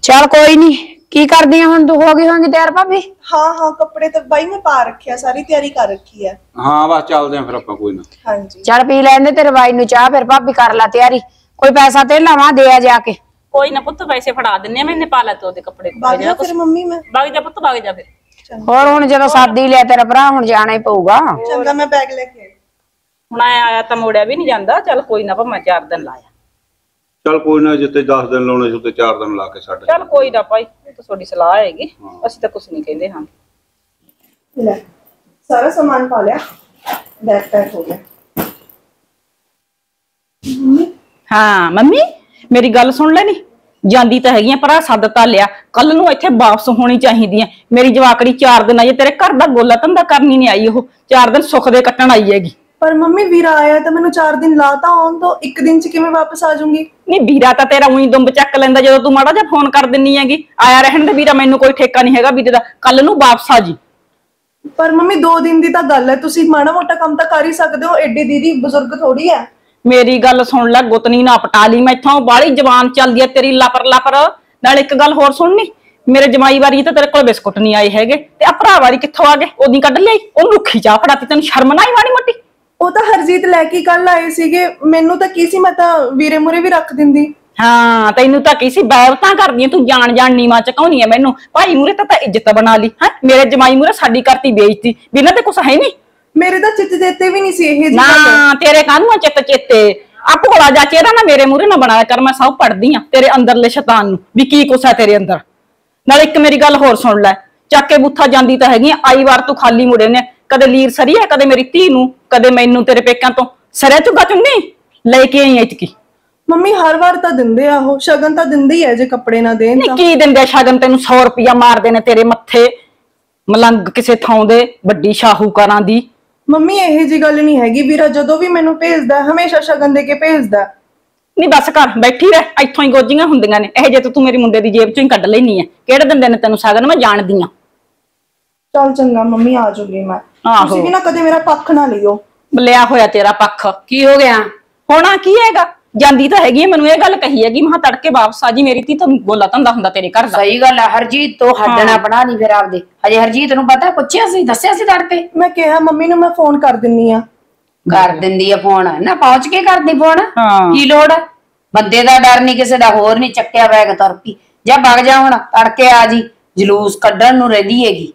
F: ਚੱਲ ਕੋਈ ਨਹੀਂ ਕੀ ਕਰਦੀ ਆ ਹੁਣ? ਤੂੰ ਹੋ ਗਈ ਹੋਂਗੀ ਤਿਆਰ ਭਾਬੀ?
D: ਹਾਂ ਹਾਂ ਕੱਪੜੇ ਤਾਂ ਬਾਈ ਮੈਂ ਪਾ ਰੱਖਿਆ ਸਾਰੀ ਤਿਆਰੀ ਕਰ ਰੱਖੀ ਹੈ
H: ਹਾਂ ਬਸ ਚੱਲਦੇ ਆਂ ਫਿਰ ਆਪਾਂ ਕੋਈ ਨਾ।
D: ਹਾਂਜੀ।
F: ਚੱਲ ਪੀ ਲੈਂਦੇ ਤੇਰੇ ਬਾਈ ਨੂੰ ਚਾਹ ਫਿਰ ਭਾਬੀ ਕਰ ਲੈ ਤਿਆਰੀ। ਕੋਈ ਪੈਸਾ ਤੇ ਲਾਵਾਂ ਦੇ ਆ ਜਾ ਕੇ।
E: ਕੋਈ ਨਾ ਪੁੱਤ ਪੈਸੇ ਫੜਾ ਦਿੰਨੇ ਆ ਮੈਨੇ ਪਾ ਲਾ ਤੋ ਉਹਦੇ ਕੱਪੜੇ
D: ਬਾਗ ਜਾ ਫਿਰ ਮੰਮੀ ਮੈਂ।
E: ਵਗ ਜਾ ਪੁੱਤ ਵਗ ਜਾ ਫਿਰ।
F: ਹੋਰ ਹੁਣ ਜਦੋਂ ਸਾਦੀ ਲਿਆ ਤੇਰਾ ਭਰਾ ਹੁਣ ਜਾਣਾ ਹੀ ਪਊਗਾ।
D: ਚੰਗਾ ਮੈਂ ਬੈਗ ਲੈ ਕੇ।
E: ਹੁਣ ਆਇਆ ਆਇਆ ਤਾਂ ਮੋੜਿਆ ਵੀ ਨਹੀਂ ਜਾਂਦਾ ਚੱਲ ਕੋਈ ਨਾ ਭਾਵੇਂ ਚਾਰ ਦਿਨ ਲਾਇਆ।
H: ਚੱਲ ਕੋਈ ਨਾ ਜਿੱਤੇ 10 ਦਿਨ ਲਾਉਣੇ ਸੀ ਉੱਤੇ 4 ਦਿਨ ਲਾ ਕੇ ਛੱਡ
E: ਚੱਲ ਕੋਈ ਨਾ ਭਾਈ ਇਹ ਤਾਂ ਤੁਹਾਡੀ ਸਲਾਹ ਹੈਗੀ ਅਸੀਂ ਤਾਂ ਕੁਝ ਨਹੀਂ ਕਹਿੰਦੇ ਹਾਂ।
D: ਲੈ ਸਾਰਾ ਸਾਮਾਨ ਪਾ ਲਿਆ ਬੈਗ ਪੈਕ ਹੋ ਗਿਆ।
E: ਹਾਂ ਮੰਮੀ? ਮੇਰੀ ਗੱਲ ਸੁਣ ਲੈ ਨੀ। ਜਾਂਦੀ ਤਾਂ ਹੈਗੀਆਂ ਪਰ ਆ ਸੱਦ ਤਾਂ ਲਿਆ। ਕੱਲ ਨੂੰ ਇੱਥੇ ਵਾਪਸ ਹੋਣੀ ਚਾਹੀਦੀ ਹੈ ਮੇਰੀ ਜਵਾਕੜੀ 4 ਦਿਨ ਆਈ ਹੈ, ਤੇਰੇ ਘਰ ਦਾ ਗੋਲਾ ਧੰਦਾ ਕਰਨੀ ਨਹੀਂ ਆਈ ਉਹ। 4 ਦਿਨ ਸੁੱਖ ਦੇ ਕੱਟਣ ਆਈ ਹੈਗੀ।
D: ਪਰ ਮੰਮੀ ਵੀਰਾ ਆਇਆ ਤਾਂ ਮੈਨੂੰ 4 ਦਿਨ ਲਾਤਾ ਆਉਣ ਤੋਂ ਇੱਕ ਦਿਨ ਚ ਕਿਵੇਂ ਵਾਪਸ ਆ ਜਾਊਂਗੀ?
E: ਨਹੀਂ ਵੀਰਾ ਤਾਂ ਤੇਰਾ ਉਹੀ ਦੁੰਬ ਚੱਕ ਲੈਂਦਾ ਜਦੋਂ ਤੂੰ ਮਾੜਾ ਜਿਹਾ ਫੋਨ ਕਰ ਦਿੰਨੀ ਹੈਗੀ। ਆਇਆ ਰਹਿਣ ਦੇ ਵੀਰਾ ਮੈਨੂੰ ਕੋਈ ਠੇਕਾ ਨਹੀਂ ਹੈਗਾ ਵੀਰੇ ਦਾ। ਕੱਲ ਨੂੰ ਵਾਪਸ ਆ ਜੀ।
D: ਪਰ ਮੰਮੀ 2 ਦਿਨ ਦੀ ਤਾਂ ਗੱਲ ਹੈ। ਤੁਸੀਂ ਮਾੜਾ ਮੋਟਾ ਕੰਮ ਤਾਂ ਕਰ ਹੀ ਸਕਦੇ ਹੋ। ਐਡੀ ਦੀਦੀ ਬਜ਼ੁਰਗ ਥੋੜੀ ਹੈ।
E: ਮੇਰੀ ਗੱਲ ਸੁਣ ਲੈ ਗੁੱਤਨੀ ਨਾ ਪਟਾ ਲਈ ਮੈਥੋਂ ਬਾਹਲੀ ਜ਼ਬਾਨ ਚੱਲਦੀ ਹੈ ਤੇਰੀ ਲਪਰ ਲਪਰ ਨਾਲ ਇੱਕ ਗੱਲ ਹੋਰ ਸੁਣਨੀ ਮੇਰੇ ਜਮਾਈ ਵਾਰੀ ਤਾਂ ਤੇਰੇ ਕੋਲ ਬਿਸਕੁਟ ਨਹੀਂ ਆਏ ਹੈਗੇ ਤੇ ਆ ਭਰਾ ਵਾਰੀ ਕਿੱਥੋਂ ਆ ਗਏ? ਉਹਦੀ ਕੱਢ ਲਈ ਉਹਨੂੰ ਰੁੱਖੀ ਚਾਹ ਫੜਾਤੀ ਤੈਨੂੰ ਸ਼ਰਮ ਨਾ ਆਈ ਮਾੜੀ ਮੋਟੀ?
D: ਉਹ ਤਾਂ ਹਰਜੀਤ ਲੈ ਕੇ ਕੱਲ ਆਏ ਸੀਗੇ ਮੈਨੂੰ ਤਾਂ ਕੀ ਸੀ ਮੈਂ ਤਾਂ ਵੀਰੇ ਮੁਰੇ ਵੀ ਰੱਖ ਦਿੰਦੀ।
E: ਹਾਂ ਤੈਨੂੰ ਤਾਂ ਕੀ ਸੀ ਬੈਵਤਾਂ ਕਰਦੀ ਆਂ, ਤੂੰ ਜਾਣ ਜਾਣ ਨੀਵਾ ਚਕਾਉਣੀ ਐ ਮੈਨੂੰ। ਭਾਈ ਮੂਰੇ ਤਾਂ ਤਾਂ ਇੱਜ਼ਤ ਬਣਾ ਲਈ ਹੈ? ਮੇਰੇ ਜਮਾਈ ਮੂਰੇ ਸਾਡੀ ਕਰਤੀ ਬੇਇੱਜ਼ਤੀ ਵੀ ਇਹਨਾਂ ਤੇ ਕੁਛ ਹੈ ਨਹੀਂ
D: ਮੇਰੇ ਤਾਂ ਚਿੱਤ ਦੇਤੇ ਵੀ ਨਹੀਂ ਸੀ ਇਹ ਜੀ
E: ਨਾ ਤੇਰੇ ਕਾਹਨੂੰ ਆ ਚਿੱਤ ਚੇਤੇ? ਆ ਭੋਲਾ ਜਾ ਚਿਹਰਾ ਨਾ ਮੇਰੇ ਮੂਰੇ ਨਾ ਬਣਾਇਆ ਕਰ ਮੈਂ ਸਭ ਪੜਦੀ ਆ ਤੇਰੇ ਅੰਦਰਲੇ ਸ਼ੈਤਾਨ ਨੂੰ ਵੀ ਕੀ ਕੁਛ ਹੈ ਤੇਰੇ ਅੰਦਰ। ਨਾਲ ਇੱਕ ਮੇਰੀ ਗੱਲ ਹੋਰ ਸੁਣ ਲੈ ਚੱਕ ਕੇ ਬੁੱਥਾ ਜਾਂਦੀ ਤਾਂ ਹੈਗੀ ਆ, ਆਈ ਵਾਰ ਤੂੰ ਖਾਲੀ ਮੁੜੇ ਨੇ ਕਦੇ ਲੀਰ ਸਰੀ ਹੈ ਕਦੇ ਮੇਰੀ ਧੀ ਨੂੰ ਕਦੇ ਮੈਨੂੰ ਤੇਰੇ ਪੇਕਿਆਂ ਤੋਂ। ਸਰਿਆ ਚੁੱਗਾ ਚੁੰਨੀ? ਲੈ ਕੇ ਆਈ ਇਤਕੀ।
D: ਮੰਮੀ ਹਰ ਵਾਰ ਤਾਂ ਦਿੰਦੇ ਆ ਉਹ ਸ਼ਗਨ ਤਾਂ ਦਿੰਦੇ ਹੀ ਆ ਜੇ ਕੱਪੜੇ ਨਾ ਦੇਣ
E: ਨਹੀਂ
D: ਤਾਂ।
E: ਕੀ ਦਿੰਦੇ ਆ ਸ਼ਗਨ? ਤੈਨੂੰ 100 ਰੁਪਇਆ ਮਾਰਦੇ ਨੇ ਤੇਰੇ ਮੱਥੇ। ਮਲੰਗ ਕਿਸੇ ਥਾਂ ਦੇ ਵੱਡੀ ਸ਼ਾਹੂਕਾਰਾਂ ਦੀ।
D: ਮੰਮੀ ਇਹ ਜੀ ਗੱਲ ਨਹੀਂ ਹੈਗੀ ਵੀਰਾ ਜਦੋਂ ਵੀ ਮੈਨੂੰ ਭੇਜਦਾ ਹਮੇਸ਼ਾ ਸ਼ਗਨ ਦੇ ਕੇ ਭੇਜਦਾ।
E: ਨਹੀਂ ਬਸ ਕਰ ਬੈਠੀ ਰਹਿ ਇੱਥੋਂ ਹੀ ਗੋਜੀਆਂ ਹੁੰਦੀਆਂ ਨੇ। ਇਹ ਜੇ ਤੂੰ ਮੇਰੀ ਮੁੰਡੇ ਦੀ ਜੇਬ ਚੋਂ ਹੀ ਕੱਢ ਲੈਣੀ ਹੈ ਕਿਹੜੇ ਦਿੰਦੇ ਨੇ ਤੈਨੂੰ ਸ਼ਗਨ? ਮੈਂ ਜਾਣਦੀ ਆ।
D: ਚੱਲ ਚੰਗਾ ਮੰਮੀ ਆ ਜਾਊਗੀ ਮੈਂ।
E: ਆਹੋ।
D: ਤੁਸੀਂ ਵੀ ਨਾ ਕਦੇ ਮੇਰਾ ਪੱਖ ਨਾ ਲਿਓ।
E: ਲਿਆ ਹੋਇਆ ਤੇਰਾ ਪੱਖ।
F: ਕੀ ਹੋ ਗਿਆ?
E: ਹੋਣਾ ਕੀ ਹੈਗਾ? ਜਾਂਦੀ ਤਾਂ ਹੈਗੀ ਹੈ ਮੈਨੂੰ ਇਹ ਗੱਲ ਕਹੀ ਹੈਗੀ ਮਹਾ ਤੜਕੇ ਵਾਪਸ ਆ ਜੀ ਮੇਰੀ ਤੀ ਤਾਂ ਬੋਲਾ ਧੰਦਾ ਹੁੰਦਾ ਤੇਰੇ ਘਰ ਦਾ।
F: ਸਹੀ ਗੱਲ ਹੈ ਹਰਜੀਤ ਤੋਂ ਹੱਡਣਾ ਬਣਾ ਨਹੀਂ ਫਿਰ ਆਪਦੇ। ਹਜੇ ਹਰਜੀਤ ਨੂੰ ਪਤਾ ਪੁੱਛਿਆ ਸੀ ਦੱਸਿਆ ਸੀ ਤੜਕੇ?
D: ਮੈਂ ਕਿਹਾ ਮੰਮੀ ਨੂੰ ਮੈਂ ਫੋਨ ਕਰ ਦਿੰਨੀ ਆ।
F: ਕਰ ਦਿੰਦੀ ਆ ਫੋਨ। ਨਾ ਪਹੁੰਚ ਕੇ ਕਰਦੀ ਫੋਨ?
E: ਹਾਂ।
F: ਕੀ ਲੋੜ? ਆ? ਬੰਦੇ ਦਾ ਡਰ ਨਹੀਂ ਕਿਸੇ ਦਾ ਹੋਰ ਨਹੀਂ ਚੱਕਿਆ ਬੈਗ ਤੁਰ ਪਈ। ਜਾਂ ਵਗ ਜਾ ਹੁਣ ਤੜਕੇ ਆ ਜੀ। ਜਲੂਸ ਕੱਢਣ ਨੂੰ ਰਹਿਦੀ ਹੈਗੀ।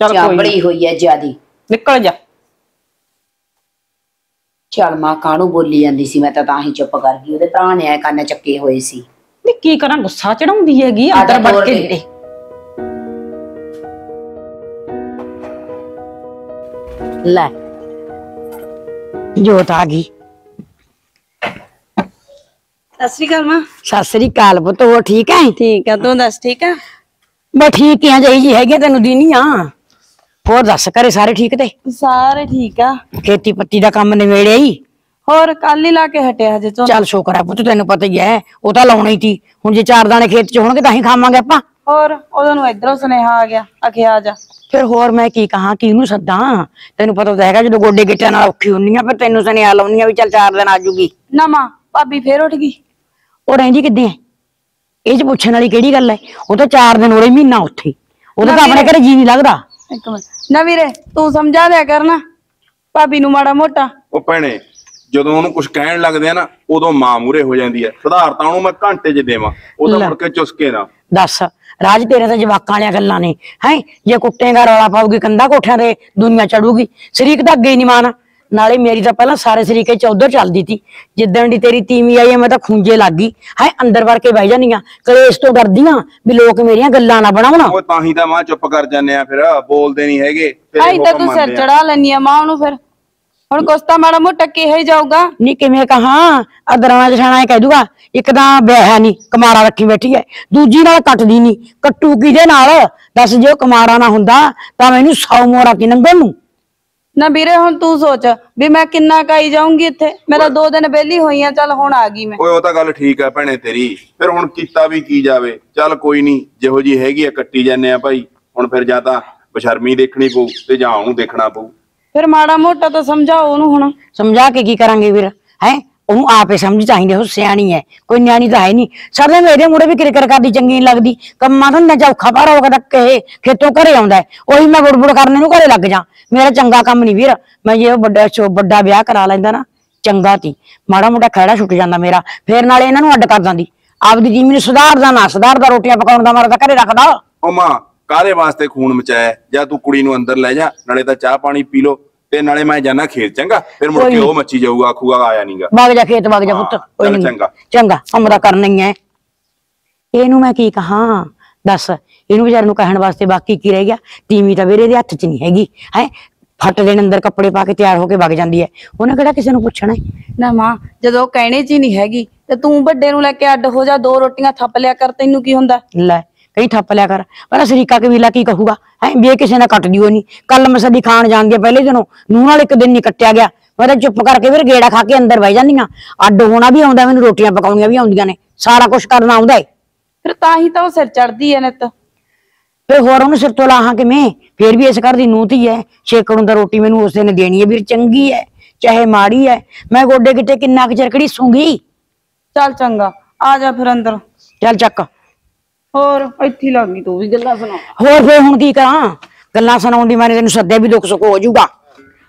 E: ਚੱਲ ਕੋਈ
F: ਚਾਂਬੜੀ
E: ਨੀ।
F: ਹੋਈ ਹੈ ਜਿਆਦੀ।
E: ਨਿਕਲ ਜਾ।
F: ਚੱਲ ਮਾਂ ਕਾਹਨੂੰ ਬੋਲੀ ਜਾਂਦੀ ਸੀ? ਮੈਂ ਤਾਂ ਤਾਂ ਹੀ ਚੁੱਪ ਕਰ ਗਈ। ਉਹਦੇ ਭਰਾ ਨੇ ਐ ਕੰਨ ਚੱਕੇ ਹੋਏ ਸੀ।
E: ਨਹੀਂ ਕੀ ਕਰਾਂ? ਗੁੱਸਾ ਚੜਾਉਂਦੀ ਹੈਗੀ
F: ਆ
E: ਅੰਦਰ
F: ਜਾ
E: ਵੜ ਕੇ
F: ਦੇ।
E: ਦੇ
A: ਲੈ ਜੋਤ ਆ ਗਈ।
I: ਸਤਿ ਸ਼੍ਰੀ ਅਕਾਲ ਮਾਂ।
A: ਸਤਿ ਸ੍ਰੀ ਅਕਾਲ ਪੁੱਤ ਹੋਰ ਠੀਕ ਹੈ
I: ਠੀਕ ਆ ਤੂੰ ਦੱਸ ਠੀਕ ਆ?
A: ਮੈਂ ਠੀਕ ਹੀ ਆ ਜਾਈ ਜੀ ਹੈਗੇ ਤੈਨੂੰ ਦੀਨੀ ਆ। ਹੋਰ ਦੱਸ ਘਰੇ ਸਾਰੇ ਠੀਕ ਤੇ?
I: ਸਾਰੇ ਠੀਕ ਆ।
A: ਖੇਤੀ ਪੱਤੀ ਦਾ ਕੰਮ ਨਿਬੇੜਿਆ ਹੀ
I: ਹੋਰ ਕੱਲ ਹੀ ਲਾ ਕੇ ਹਟਿਆ ਹਜੇ ਤੋਂ।
A: ਚੱਲ ਸ਼ੁਕਰ ਹੈ ਪੁੱਤ ਤੈਨੂੰ ਪਤਾ ਹੀ ਹੈ ਉਹ ਤਾਂ ਲਾਉਣਾ ਹੀ ਸੀ ਹੁਣ ਜੇ ਚਾਰ ਦਾਣੇ ਖੇਤ 'ਚ ਹੋਣਗੇ ਤਾਂ ਹੀ ਖਾਵਾਂਗੇ ਆਪਾਂ।
I: ਹੋਰ ਉਦੋਂ ਨੂੰ ਇਧਰੋਂ ਸੁਨੇਹਾ ਆ ਗਿਆ ਅਖੇ ਆ ਜਾ।
A: ਫਿਰ ਹੋਰ ਮੈਂ ਕੀ ਕਹਾਂ ਕਿਹਨੂੰ ਸੱਦਾਂ? ਤੈਨੂੰ ਪਤਾ ਤਾਂ ਹੈਗਾ ਜਦੋਂ ਗੋਡੇ ਗਿੱਟਿਆਂ ਨਾਲ ਔਖੀ ਹੁੰਨੀ ਆ ਫਿਰ ਤੈਨੂੰ ਸੁਨੇਹਾ ਲਾਉਣੀ ਆ ਵੀ ਚੱਲ ਚਾਰ ਦਿਨ ਆ ਜੂਗੀ।
I: ਨਾ ਮਾਂ ਭਾਬੀ ਫੇਰ ਉੱਠ ਗਈ।
A: ਉਹ ਰਹਿੰਦੀ ਕਿੱਦੇ ਐ? ਇਹ 'ਚ ਪੁੱਛਣ ਵਾਲੀ ਕਿਹੜੀ ਗੱਲ ਐ? ਉਹ ਤਾਂ ਚਾਰ ਦਿਨ ਉਹਦੇ ਮਹੀਨਾ ਉੱਥੇ। ਉਹਦਾ ਤਾਂ ਆਪਣੇ ਘਰੇ ਜੀ ਨਹੀਂ ਲੱਗਦਾ।
I: ਇੱਕ ਮਿੰਟ। ਨਾ ਵੀਰੇ ਤੂੰ ਸਮਝਾ ਦਿਆ ਕਰ ਨਾ ਭਾਬੀ ਨੂੰ ਮਾੜਾ ਮੋਟਾ।
C: ਉਹ ਭੈਣੇ ਜਦੋਂ ਉਹਨੂੰ ਕੁਝ ਕਹਿਣ ਲੱਗਦੇ ਆ ਨਾ ਉਦੋਂ ਮਾਂ ਮੂਰੇ ਹੋ ਜਾਂਦੀ ਹੈ ਸੁਧਾਰ ਤਾਂ ਉਹਨੂੰ ਮੈਂ ਘੰਟੇ 'ਚ ਦੇਵਾਂ ਉਹ ਤਾਂ। ਮੁੜ ਕੇ ਚੁਸਕੇ ਨਾ।
A: ਦੱਸ ਰਾਜ ਤੇਰੇ ਤਾਂ ਜਵਾਕਾਂ ਵਾਲੀਆਂ ਗੱਲਾਂ ਨੇ ਹੈ? ਜੇ ਕੁੱਟੇਗਾ ਰੌਲਾ ਪਾਉਗੀ ਕੰਦਾ ਕੋਠਿਆਂ ਤੇ ਦੁਨੀਆ ਚੜੂਗੀ ਸ਼ਰੀਕ ਤਾਂ ਅੱਗੇ ਹੀ ਨਹੀਂ ਮਾਨ। ਨਾਲੇ ਮੇਰੀ ਤਾਂ ਪਹਿਲਾਂ ਸਾਰੇ ਸ਼ਰੀਕੇ ਚ ਉਧਰ ਚੱਲਦੀ ਸੀ ਜਿੱਦਣ ਦੀ ਤੇਰੀ ਤੀਵੀਂ ਆਈ ਹੈ ਮੈਂ ਤਾਂ ਖੁੰਝੇ ਲੱਗ ਗਈ। ਹੈ ਅੰਦਰ ਵੜ ਕੇ ਬਹਿ ਜਾਂਦੀਆਂ ਕਲੇਸ਼ ਤੋਂ ਡਰਦੀਆਂ ਵੀ ਲੋਕ ਮੇਰੀਆਂ ਗੱਲਾਂ ਨਾ ਬਣਾਉਣ।
C: ਉਹ ਤਾਂ ਹੀ ਤਾਂ ਮਾਂ ਚੁੱਪ ਕਰ ਜਾਂਦੇ ਆ ਫਿਰ ਬੋਲਦੇ ਨਹੀਂ ਹੈਗੇ।
I: ਆਈ ਤਾਂ ਤੂੰ ਸਿਰ। ਚੜਾ ਲੈਨੀ ਆ ਮਾਂ ਉਹਨੂੰ ਫਿਰ। ਹੁਣ ਕੁਛ ਤਾਂ ਮਾੜਾ ਮੋਟਾ ਕਿਹਾ ਹੀ ਜਾਊਗਾ।
A: ਨੀ ਕਿਵੇਂ ਕਹਾਂ ਅਦਰਾਂ ਜਠਾਣਾ ਇਹ ਕਹਿ ਦੂਗਾ ਇੱਕ ਤਾਂ ਵਿਆਹ ਨਹੀਂ ਕਮਾਰਾ ਰੱਖੀ ਬੈਠੀ ਹੈ ਦੂਜੀ ਨਾਲ ਕੱਟਦੀ ਨਹੀਂ ਕੱਟੂ ਕਿਹਦੇ ਨਾਲ? ਦੱਸ ਜੇ ਉਹ ਕਮਾਰਾ ਨਾ ਹੁੰਦਾ ਤਾਂ ਮੈਨੂੰ ਸੌ ਮੋਰਾ ਕੀ ਨੰਗਣ ਨੂੰ?
I: ਨਾ ਵੀਰੇ ਹੁਣ ਤੂੰ ਸੋਚ ਵੀ ਮੈਂ ਕਿੰਨਾ ਕਾਈ ਜਾਊਂਗੀ ਇੱਥੇ? ਮੇਰਾ ਦੋ ਦਿਨ ਵਿਹਲੀ ਹੋਈ ਆ ਚੱਲ ਹੁਣ ਆ ਗਈ ਮੈਂ।
C: ਓਏ ਉਹ ਤਾਂ ਗੱਲ ਠੀਕ ਆ ਭੈਣੇ ਤੇਰੀ। ਫਿਰ ਹੁਣ ਕੀਤਾ ਵੀ ਕੀ ਜਾਵੇ? ਚੱਲ ਕੋਈ ਨਹੀਂ ਜਿਹੋ ਜੀ ਹੈਗੀ ਆ ਕੱਟੀ ਜਾਂਦੇ ਆ ਭਾਈ। ਹੁਣ ਫਿਰ ਜਾਂ ਤਾਂ ਬਸ਼ਰਮੀ ਦੇਖਣੀ ਪਊ ਤੇ ਜਾਂ ਉਹਨੂੰ ਦੇਖਣਾ ਪਊ।
I: ਫਿਰ ਮਾੜਾ ਮੋਟਾ ਤਾਂ ਸਮਝਾਓ ਉਹਨੂੰ ਹੁਣ।
A: ਸਮਝਾ ਕੇ ਕੀ ਕਰਾਂਗੇ ਵੀਰ ਹੈ? ਉਹਨੂੰ ਆਪੇ ਸਮਝ ਚਾਹੀਦੀ ਉਹ ਸਿਆਣੀ ਹੈ ਕੋਈ ਨਿਆਣੀ ਤਾਂ ਹੈ ਨਹੀਂ। ਸਾਡੇ ਮੇਰੇ ਮੁੰਡੇ ਵੀ ਕਿਰਕਰ ਕਰਦੀ ਚੰਗੀ ਨਹੀਂ ਲੱਗਦੀ। ਕੰਮਾਂ ਤੋਂ ਨਾ ਚੌਖਾ ਪਾਰ ਹੋ ਕਹੇ ਖੇਤੋਂ ਘਰੇ ਆਉਂਦਾ ਹੈ। ਉਹੀ ਮੈਂ ਬੁੜਬੁੜ ਕਰਨੇ ਨੂੰ ਘਰੇ ਲੱਗ ਜਾ। ਮੇਰਾ ਚੰਗਾ ਕੰਮ ਨਹੀਂ ਵੀਰ। ਮੈਂ ਉਹ ਵੱਡਾ ਚੋ ਵੱਡਾ ਵਿਆਹ ਕਰਾ ਲੈਂਦਾ ਨਾ ਚੰਗਾ ਤੀ। ਮਾੜਾ ਮੋਟਾ ਖੜਾ ਛੁੱਟ ਜਾਂਦਾ ਮੇਰਾ। ਫੇਰ ਨਾਲੇ ਇਹਨਾਂ ਨੂੰ ਅੱਡ ਕਰ ਦਿੰਦੀ ਆਪਦੀ ਜੀਵਨ ਨੂੰ ਸੁਧਾਰਦਾ ਨਾ ਸੁਧਾਰਦਾ ਰੋਟੀਆਂ ਪਕਾਉਣ ਦਾ ਮਾਰਾ ਤਾਂ ਘਰੇ ਰੱਖਦਾ
C: ਉਹ। ਮਾਂ ਕਾਹਦੇ ਵਾਸਤੇ ਖੂਨ ਮਚਾਇਆ? ਜਾਂ ਤੂੰ ਕੁੜੀ ਨੂੰ ਅੰਦਰ ਲੈ ਜਾ ਨਾਲੇ ਤਾਂ ਚਾਹ ਪਾਣੀ ਪੀ ਲੋ ਤੇ ਨਾਲੇ ਮੈਂ ਜਾਣਾ ਖੇਤ ਚੰਗਾ? ਫਿਰ ਮੁੜ ਕੇ। ਉਹ ਮੱਚੀ ਜਾਊਗਾ ਆਖੂਗਾ ਆਇਆ ਨਹੀਂਗਾ
A: ਵਗ ਜਾ ਖੇਤ ਵਗ ਜਾ ਪੁੱਤ ਕੋਈ
C: ਚੱਲ
A: ਨੀ।
C: ਚੰਗਾ।
A: ਚੰਗਾ ਕੰਮ ਤਾਂ ਕਰਨਾ ਹੀ ਹੈ। ਇਹਨੂੰ ਮੈਂ ਕੀ ਕਹਾਂ? ਦੱਸ ਇਹਨੂੰ ਵਿਚਾਰੇ ਨੂੰ ਕਹਿਣ ਵਾਸਤੇ ਬਾਕੀ ਕੀ ਰਹਿ ਗਿਆ? ਤੀਵੀਂ ਤਾਂ ਵੀਰੇ ਦੇ ਹੱਥ 'ਚ ਨਹੀਂ ਹੈਗੀ ਹੈ? ਫੱਟ ਦੇ ਅੰਦਰ ਕੱਪੜੇ ਪਾ ਕੇ ਤਿਆਰ ਹੋ ਕੇ ਵਗ ਜਾਂਦੀ ਹੈ। ਉਹਨੇ ਕਿਹੜਾ ਕਿਸੇ ਨੂੰ ਪੁੱਛਣਾ ਹੈ?
I: ਨਾ ਮਾਂ ਜਦੋਂ ਕਹਿਣੇ ਚ ਹੀ ਨਹੀਂ ਹੈਗੀ ਤੇ ਤੂੰ ਵੱਡੇ ਨੂੰ ਲੈ ਕੇ ਅੱਡ ਹੋ ਜਾ ਦੋ ਰੋਟੀਆਂ ਥੱਪ ਲਿਆ ਕਰ ਤੈਨੂੰ ਕੀ ਹੁੰਦਾ?
A: ਲੈ ਕਈ ਥੱਪ ਲਿਆ ਕਰ ਪਰ ਸ਼ਰੀਕਾ ਕਬੀਲਾ ਕੀ ਕਹੂਗਾ? ਹੈ ਵੀ ਇਹ ਕਿਸੇ ਨਾਲ ਕੱਟਦੀ ਹੋ ਨਹੀਂ। ਕੱਲ ਮਸਦੀ ਖਾਣ ਜਾਂਦੀ ਹੈ ਪਹਿਲੇ ਦਿਨੋਂ ਨੂੰਹ ਨਾਲ ਇੱਕ ਦਿਨ ਨਹੀਂ ਕੱਟਿਆ ਗਿਆ। ਮੈਂ ਤਾਂ ਚੁੱਪ ਕਰਕੇ ਫਿਰ ਗੇੜਾ ਖਾ ਕੇ ਅੰਦਰ ਬਹਿ ਜਾਂਦੀਆਂ। ਅੱਡ ਹੋਣਾ ਵੀ ਆਉਂਦਾ ਮੈਨੂੰ ਰੋਟੀਆਂ ਪਕਾਉਣੀਆਂ ਵੀ ਆਉਂਦੀਆਂ ਨੇ। ਸਾਰਾ ਕੁਝ ਕਰਨਾ ਆਉਂਦਾ ਹੈ
I: ਫਿਰ ਤਾਂ ਹੀ ਤਾਂ ਉਹ ਸਿਰ ਚੜਦੀ ਐ ਨਿੱਤ।
A: ਫਿਰ ਹੋਰ ਉਹਨੂੰ ਸਿਰ ਤੋਂ ਲਾਹਾਂ ਕਿਵੇਂ? ਫਿਰ ਵੀ ਇਸ ਘਰ ਦੀ ਨੂੰਹ ਧੀ ਹੈ। ਛੇਕਣ ਦਾ ਰੋਟੀ ਮੈਨੂੰ ਉਸੇ ਨੇ ਦੇਣੀ ਹੈ ਵੀਰ ਚੰਗੀ ਹੈ ਚਾਹੇ ਮਾੜੀ ਹੈ। ਮੈਂ ਗੋਡੇ ਗਿੱਟੇ ਕਿੰਨਾ ਕੁ ਚਿਰ ਘੜੀ ਸੂੰਗੀ?
I: ਚੱਲ ਚੰਗਾ ਆ ਜਾ ਫਿਰ ਅੰਦਰ।
A: ਚੱਲ ਚੱਕ।
G: ਹੋਰ ਇੱਥੇ ਲੱਗ ਗਈ ਤੂੰ ਵੀ ਗੱਲਾਂ ਸੁਣਾ।
A: ਹੋਰ ਫੇਰ ਹੁਣ ਕੀ ਕਰਾਂ? ਗੱਲਾਂ ਸੁਣਾਉਣ ਦੀ ਮਾਰੇ ਤੈਨੂੰ ਸੱਦਿਆ ਵੀ ਦੁੱਖ ਸੁੱਖ ਹੋ ਜਾਊਗਾ।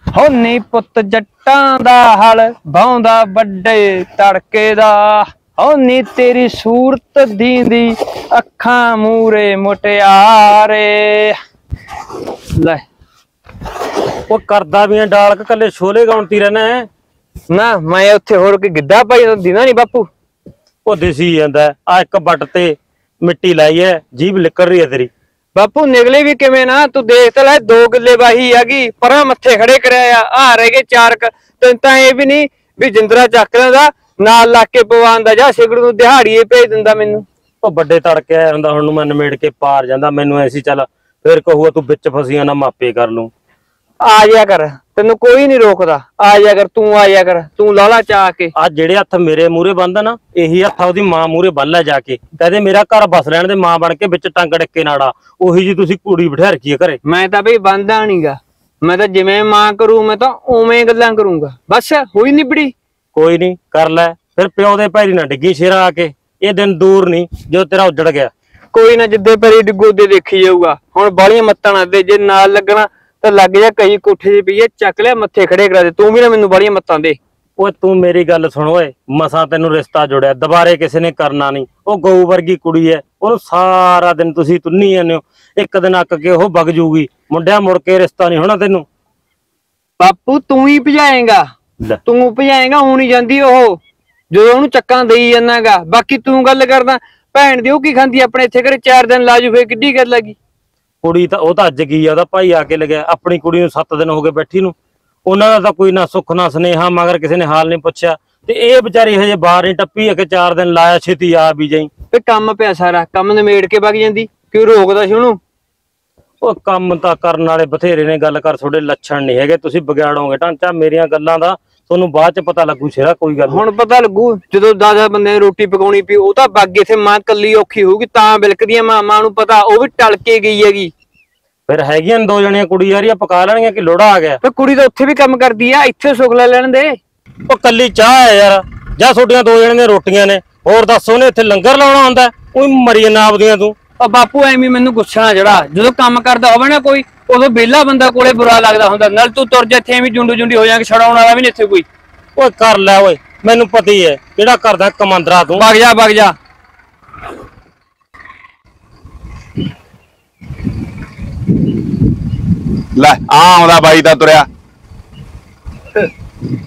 J: ਹੋ ਨੀ ਪੁੱਤ ਜੱਟਾਂ ਦਾ ਹਲ ਬਾਉਂਦਾ ਵੱਡੇ ਤੜਕੇ ਦਾ। ਹੋ ਨੀ ਤੇਰੀ ਸੂਰਤ ਦੀਂਦੀ ਅੱਖਾਂ ਮੂਰੇ ਮੁਟਿਆਰੇ। ਲੈ।
K: ਉਹ ਕਰਦਾ ਵੀ ਡਾਲ ਕੇ ਕੱਲੇ ਛੋਲੇ ਗਾਉਂਤੀ ਰਹਿਣਾ
J: ਨਾ ਮੈਂ ਉੱਥੇ ਹੋਰ ਕੋਈ ਗਿੱਧਾ ਪਾਈ ਦਿਨਾ ਨਹੀਂ ਬਾਪੂ।
K: ਉਹ ਦਿਸੀ ਜਾਂਦਾ ਆ ਇੱਕ ਬੱਟ ਤੇ ਮਿੱਟੀ ਲਾਈ ਐ ਜੀਭ ਲਿਕਰ ਰਹੀ ਐ ਤੇਰੀ।
J: ਬਾਪੂ ਨਿਕਲੇ ਵੀ ਕਿਵੇਂ ਨਾ? ਤੂੰ ਦੇਖ ਤਾਂ ਲੈ ਦੋ ਕਿੱਲੇ ਵਾਹੀ ਹੈਗੀ ਪਰਾਂ ਮੱਥੇ ਖੜੇ ਕਰਿਆ ਆ ਆ ਰਹਿ ਗਏ ਚਾਰ ਤੈਨੂੰ ਤਾਂ ਇਹ ਵੀ ਨਹੀਂ ਵੀ ਜਿੰਦਰਾ ਚੱਕ ਲੈਂਦਾ ਨਾਲ ਲਾ ਕੇ ਪਵਾਉਂਦਾ ਜਾਂ ਸਿਗੜ ਨੂੰ ਦਿਹਾੜੀਏ ਭੇਜ ਦਿੰਦਾ ਮੈਨੂੰ।
K: ਉਹ ਵੱਡੇ ਤੜਕੇ ਆਇਆ ਹੁੰਦਾ ਹੁਣ ਨੂੰ ਮੈਂ ਨਿਮੇੜ ਕੇ ਪਾਰ ਜਾਂਦਾ ਮੈਨੂੰ ਐਸੀ ਚੱਲ ਫੇਰ ਕਹੂਗਾ ਤੂੰ ਵਿੱਚ ਫਸੀਆਂ ਨਾ ਮਾਪੇ ਕਰ ਲੂੰ।
J: ਆ ਜਾ ਕਰ ਤੈਨੂੰ ਕੋਈ ਨਹੀਂ ਰੋਕਦਾ। ਆ ਜਾ ਕਰ ਤੂੰ ਆ ਜਾ ਕਰ ਤੂੰ ਲਾਲਾ ਚਾ ਕੇ।
K: ਆ ਜਿਹੜੇ ਹੱਥ ਮੇਰੇ ਮੂਰੇ ਬੰਦ ਨਾ ਇਹੀ ਹੱਥ ਉਹਦੀ ਮਾਂ ਮੂਰੇ ਬੰਨ ਲੈ ਜਾ ਕੇ। ਕਹਦੇ ਮੇਰਾ ਘਰ ਬਸ ਲੈਣ ਦੇ ਮਾਂ ਬਣ ਕੇ ਵਿੱਚ ਟੰਗ ਡੱਕੇ ਨਾੜਾ। ਉਹੀ ਜੀ ਤੁਸੀਂ ਕੁੜੀ ਬਿਠਾ ਰੱਖੀ ਹੈ ਘਰੇ।
J: ਮੈਂ ਤਾਂ ਬਈ ਬੰਦਾ ਨਹੀਂਗਾ ਮੈਂ ਤਾਂ ਜਿਵੇਂ ਮਾਂ ਕਰੂ ਮੈਂ ਤਾਂ ਉਵੇਂ ਗੱਲਾਂ ਕਰੂੰਗਾ। ਬਸ ਹੋਈ ਨਿਬੜੀ
K: ਕੋਈ ਨਹੀਂ ਕਰ ਲੈ। ਫਿਰ ਪਿਓ ਦੇ ਪੈਰੀ ਨਾ ਡਿੱਗੀ ਸ਼ੇਰਾ ਆ ਕੇ। ਇਹ ਦਿਨ ਦੂਰ ਨਹੀਂ ਜੋ ਤੇਰਾ ਉੱਜੜ ਗਿਆ।
J: ਕੋਈ ਨਾ ਜਿੱਦੇ ਪਰੀ ਡਿੱਗੋ ਦੇ ਦੇਖੀ ਜਾਊਗਾ। ਹੁਣ ਬਾਲੀਆਂ ਮੱਤਾਂ ਨਾ ਦੇ ਜੇ ਨਾਲ ਲੱਗਣਾ ਤਾਂ ਲੱਗ ਜਾ ਕਈ ਕੋਠੇ 'ਚ ਪਈਏ ਚੱਕ ਲਿਆ ਮੱਥੇ ਖੜੇ ਕਰਾ ਦੇ। ਤੂੰ ਵੀ ਨਾ ਮੈਨੂੰ ਬਾਲੀਆਂ ਮੱਤਾਂ ਦੇ।
K: ਓਏ ਤੂੰ ਮੇਰੀ ਗੱਲ ਸੁਣ ਓਏ। ਮਸਾਂ ਤੈਨੂੰ ਰਿਸ਼ਤਾ ਜੁੜਿਆ। ਦੁਬਾਰੇ ਕਿਸੇ ਨੇ ਕਰਨਾ ਨਹੀਂ। ਉਹ ਗਊ ਵਰਗੀ ਕੁੜੀ ਐ। ਉਹਨੂੰ ਸਾਰਾ ਦਿਨ ਤੁਸੀਂ ਤੁੰਨੀ ਜਾਂਦੇ ਹੋ। ਇੱਕ ਦਿਨ ਅੱਕ ਕੇ ਉਹ ਵਗ ਜੂਗੀ। ਮੁੰਡਿਆ ਮੁੜ ਕੇ ਰਿਸ਼ਤਾ ਨਹੀਂ ਹੋਣਾ ਤੈਨੂੰ।
J: ਬਾਪੂ ਤੂੰ ਹੀ ਭਜਾਏਗਾ।
K: ਲੈ।
J: ਤੂੰ ਭਜਾਏਗਾ ਹੁਣ ਹੀ ਜਾਂਦੀ ਉਹ। ਜਦੋਂ ਉਹਨੂੰ ਚੱਕਾਂ ਦੇਈ ਜਾਂਦਾਗਾ। ਬਾਕੀ ਤੂੰ ਗੱਲ ਕਰਦਾ ਭੈਣ ਦੀ ਉਹ ਕੀ ਖਾਂਦੀ ਆਪਣੇ ਇੱਥੇ ਘਰੇ ਚਾਰ ਦਿਨ ਲਾਜੂ ਫੇਰ ਕਿੱਡੀ ਗੱਲ ਲੱਗੀ
K: ਕੁੜੀ ਤਾਂ ਉਹ ਤਾਂ ਅੱਜ ਗਈ ਆ ਉਹਦਾ ਭਾਈ ਆ ਕੇ ਲੱਗਿਆ। ਆਪਣੀ ਕੁੜੀ ਨੂੰ 7 ਦਿਨ ਹੋ ਗਏ ਬੈਠੀ ਨੂੰ। ਉਹਨਾਂ ਦਾ ਤਾਂ ਕੋਈ ਨਾ ਸੁੱਖ ਨਾ ਸਨੇਹਾ ਮਗਰ ਕਿਸੇ ਨੇ ਹਾਲ ਨਹੀਂ ਪੁੱਛਿਆ। ਤੇ ਇਹ ਵਿਚਾਰੀ ਹਜੇ ਬਾਹਰ ਨਹੀਂ ਟੱਪੀ ਕਿ 4 ਦਿਨ ਲਾਇਆ ਛੇਤੀ ਆ ਵੀ ਜਾਈ।
J: ਤੇ ਕੰਮ ਪਿਆ ਸਾਰਾ। ਕੰਮ ਨਿਮੇੜ ਕੇ ਵਗ ਜਾਂਦੀ। ਕਿਉਂ ਰੋਕਦਾ ਸੀ ਉਹਨੂੰ?
K: ਉਹ ਕੰਮ ਤਾਂ ਕਰਨ ਵਾਲੇ ਬਥੇਰੇ ਨੇ। ਗੱਲ ਕਰ ਤੁਹਾਡੇ ਲੱਛਣ ਨਹੀਂ ਹੈਗੇ। ਤੁਸੀਂ ਵਿਗਾੜੋਗੇ ਢਾਂਚਾ। ਮੇਰੀਆਂ ਗੱਲਾਂ ਦਾ ਤੁਹਾਨੂੰ ਬਾਅਦ ਚ ਪਤਾ ਲੱਗੂ ਸ਼ੇਰਾ ਕੋਈ ਗੱਲ ਨੀ।
J: ਹੁਣ ਪਤਾ ਲੱਗੂ ਜਦੋਂ ਦਾਦਾ ਬੰਦੇ ਨੇ ਰੋਟੀ ਪਕਾਉਣੀ ਪਈ ਉਹ ਤਾਂ ਬਾਗੇ ਇੱਥੇ ਮਾਂ ਕੱਲੀ ਔਖੀ ਹੋਊਗੀ ਤਾਂ ਬਿਲਕਦੀਆਂ ਮਾਂ ਨੂੰ ਪਤਾ ਉਹ ਵੀ ਟਲ ਕੇ ਗਈ ਹੈਗੀ।
K: ਫਿਰ ਹੈਗੀਆਂ ਨੇ ਦੋ ਜਣੀਆਂ ਕੁੜੀ ਯਾਰੀਆਂ ਪਕਾ ਲੈਣਗੀਆਂ ਕਿ ਲੋੜਾ ਆ ਗਿਆ?
J: ਤੇ ਕੁੜੀ ਤਾਂ ਉੱਥੇ ਵੀ ਕੰਮ ਕਰਦੀ ਆ ਇੱਥੇ ਸੁੱਖ ਲੈ ਲੈਣ ਦੇ।
K: ਉਹ ਕੱਲੀ ਚਾਹ ਹੈ ਯਾਰ ਜਾਂ ਤੁਹਾਡੀਆਂ ਦੋ ਜਣੀਆਂ ਦੀਆਂ ਰੋਟੀਆਂ ਨੇ ਹੋਰ ਦੱਸ ਉਹਨੇ ਇੱਥੇ ਲੰਗਰ ਲਾਉਣਾ ਹੁੰਦਾ ਕੋਈ ਮਰੀ ਨਾਬਦੀਆਂ ਤੂੰ।
J: ਉਹ ਬਾਪੂ ਐਵੇਂ ਮੈਨੂੰ ਗੁੱਸਾ ਨਾ ਚੜਾ ਜਦੋਂ ਕੰਮ ਕਰਦਾ ਹੋਵੇ ਨਾ ਕੋਈ ਉਦੋਂ ਵਿਹਲਾ ਬੰਦਾ ਕੋਲੇ ਬੁਰਾ ਲੱਗਦਾ ਹੁੰਦਾ ਨਾਲ ਤੂੰ ਤੁਰ ਜਾ ਇੱਥੇ ਐਵੇਂ ਜੁੰਡੂ ਜੁੰਡੀ ਹੋ ਜਾਏਗਾ ਛਡਾਉਣ ਵਾਲਾ ਵੀ ਨਹੀਂ ਇੱਥੇ ਕੋਈ।
K: ਓਏ ਕਰ ਲੈ ਓਏ ਮੈਨੂੰ ਪਤਾ ਹੀ ਹੈ ਕਿਹੜਾ ਕਰਦਾ ਕਮਾਂਦਰਾ ਤੂੰ?
J: ਵਗ ਜਾ ਵਗ ਜਾ।
C: ਲੈ ਆ ਆਉਂਦਾ ਬਾਈ ਤਾਂ ਤੁਰਿਆ।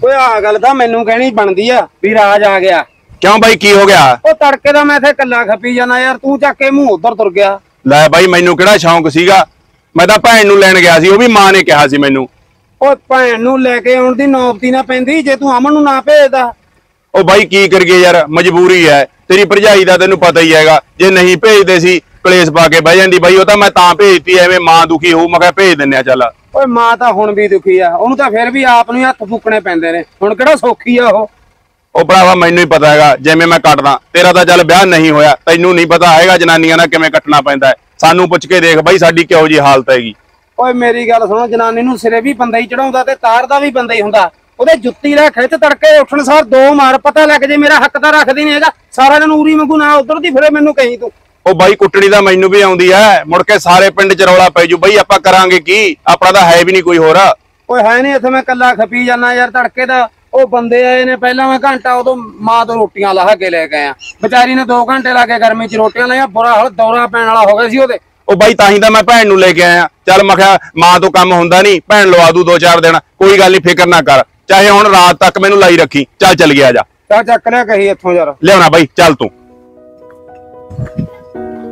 B: ਓਏ ਆ ਗੱਲ ਤਾਂ ਮੈਨੂੰ ਕਹਿਣੀ ਬਣਦੀ ਆ ਵੀ ਰਾਜ ਆ ਗਿਆ।
C: ਕਿਉਂ ਬਾਈ ਕੀ ਹੋ ਗਿਆ?
B: ਉਹ ਤੜਕੇ ਦਾ ਮੈਂ ਇੱਥੇ ਕੱਲਾ ਖੱਪੀ ਜਾਣਾ ਯਾਰ ਤੂੰ ਚੱਕ ਕੇ ਮੂੰਹ ਉਧਰ ਤੁਰ ਗਿਆ।
C: ਲੈ ਬਾਈ ਮੈਨੂੰ ਕਿਹੜਾ ਸ਼ੌਂਕ ਸੀਗਾ? ਮੈਂ ਤਾਂ ਭੈਣ ਨੂੰ ਲੈਣ ਗਿਆ ਸੀ ਉਹ ਵੀ ਮਾਂ ਨੇ ਕਿਹਾ ਸੀ ਮੈਨੂੰ।
B: ਓਏ ਭੈਣ ਨੂੰ ਲੈ ਕੇ ਆਉਣ ਦੀ ਨੌਬਤੀ ਨਾ ਪੈਂਦੀ ਜੇ ਤੂੰ ਅਮਨ ਨੂੰ ਨਾ ਭੇਜਦਾ।
C: ਉਹ ਬਾਈ ਕੀ ਕਰੀਏ ਯਾਰ ਮਜਬੂਰੀ ਹੈ। ਤੇਰੀ ਭਰਜਾਈ ਦਾ ਤੈਨੂੰ ਪਤਾ ਹੀ ਹੈਗਾ ਜੇ ਨਹੀਂ ਭੇਜਦੇ ਸੀ ਕਲੇਸ਼ ਪਾ ਕੇ ਬਹਿ ਜਾਂਦੀ ਬਾਈ ਉਹ ਤਾਂ ਮੈਂ ਤਾਂ ਭੇਜਤੀ ਐਵੇਂ ਮਾਂ ਦੁਖੀ ਹੋਊ ਮੈਂ ਕਿਹਾ ਭੇਜ ਦਿੰਨੇ ਆ ਚੱਲ।
B: ਓਏ ਮਾਂ ਤਾਂ ਹੁਣ ਵੀ ਦੁਖੀ ਆ ਉਹਨੂੰ ਤਾਂ ਫਿਰ ਵੀ ਆਪ ਨੂੰ ਹੀ ਹੱਥ ਫੂਕਣੇ ਪੈਂਦੇ ਨੇ। ਹੁਣ ਕਿਹੜਾ ਸੌਖੀ ਆ ਉਹ?
C: ਉਹ ਭਰਾਵਾ ਮੈਨੂੰ ਹੀ ਪਤਾ ਹੈਗਾ ਜਿਵੇਂ ਮੈਂ ਕੱਟਦਾ ਤੇਰਾ ਤਾਂ ਚੱਲ ਵਿਆਹ ਨਹੀਂ ਹੋਇਆ ਤੈਨੂੰ ਨਹੀਂ ਪਤਾ ਹੈਗਾ ਜਨਾਨੀਆਂ ਨਾਲ ਕਿਵੇਂ ਕੱਟਣਾ ਪੈਂਦਾ ਹੈ। ਸਾਨੂੰ ਪੁੱਛ ਕੇ ਦੇਖ ਬਾਈ ਸਾਡੀ ਕਿਹੋ ਜੀ ਹਾਲਤ ਹੈਗੀ।
B: ਓਏ ਮੇਰੀ ਗੱਲ ਸੁਣੋ ਜਨਾਨੀ ਨੂੰ ਸਿਰੇ ਵੀ ਬੰਦਾ ਹੀ ਚੜਾਉਂਦਾ ਤੇ ਤਾਰ ਦਾ ਵੀ ਬੰਦਾ ਹੀ ਹੁੰਦਾ। ਉਹਦੇ ਜੁੱਤੀ ਲੈ ਖਿੱਚ ਤੜਕੇ ਉੱਠਣ ਸਾਰ ਦੋ ਮਾਰ ਪਤਾ ਲੱਗ ਜੇ ਮੇਰਾ ਹੱਕ ਤਾਂ ਰੱਖਦੀ ਨਹੀਂ ਹੈਗਾ। ਸਾਰਾ ਦਿਨ ਉਰੀ ਮੰਗੂ ਨਾ ਉਧਰ ਦੀ ਫਿਰੇ ਮੈਨੂੰ ਕਹੀਂ ਤੂੰ।
C: ਉਹ ਬਾਈ ਕੁੱਟਣੀ ਦਾ ਮੈਨੂੰ ਵੀ ਆਉਂਦੀ ਐ ਮੁੜ ਕੇ ਸਾਰੇ ਪਿੰਡ ਚ ਰੌਲਾ ਪੈ ਜੂ। ਬਾਈ ਆਪਾਂ ਕਰਾਂਗੇ ਕੀ? ਆਪਣਾ ਤਾਂ ਹੈ ਵੀ ਨਹੀਂ ਕੋਈ ਹੋਰ।
B: ਓਏ ਹੈ ਨਹੀਂ ਇੱਥੇ ਮੈਂ ਕੱਲਾ ਖਪੀ ਜਾਣਾ ਯਾਰ ਤੜਕੇ ਦਾ। ਉਹ ਬੰਦੇ ਆਏ ਨੇ ਪਹਿਲਾਂ ਮੈਂ ਘੰਟਾ ਉਦੋਂ ਮਾਂ ਤੋਂ ਰੋਟੀਆਂ ਲਾਹ ਕੇ ਲੈ ਗਏ ਆ ਵਿਚਾਰੀ ਨੇ 2 ਘੰਟੇ ਲਾ ਕੇ ਗਰਮੀ 'ਚ ਰੋਟੀਆਂ ਲਾਈਆਂ ਬੁਰਾ ਹਾਲ ਦੌਰਾ ਪੈਣ ਵਾਲਾ ਹੋ ਗਿਆ ਸੀ ਉਹਦੇ।
C: ਉਹ ਬਾਈ ਤਾਂ ਹੀ ਤਾਂ ਮੈਂ ਭੈਣ ਨੂੰ ਲੈ ਕੇ ਆਇਆ। ਚੱਲ ਮੈਂ ਕਿਹਾ ਮਾਂ ਤੋਂ ਕੰਮ ਹੁੰਦਾ ਨਹੀਂ ਭੈਣ ਲਵਾ ਦੂ ਦੋ ਚਾਰ ਦਿਨ ਕੋਈ ਗੱਲ ਨਹੀਂ ਫਿਕਰ ਨਾ ਕਰ। ਚਾਹੇ ਹੁਣ ਰਾਤ ਤੱਕ ਮੈਨੂੰ ਲਾਈ ਰੱਖੀ ਚੱਲ ਚੱਲ ਗਿਆ ਜਾ।
B: ਚੱਲ ਚੱਕ ਲਿਆ ਕਹੀ ਇੱਥੋਂ ਯਾਰ।
C: ਲਿਆਉਣਾ ਬਾਈ ਚੱਲ ਤੂੰ।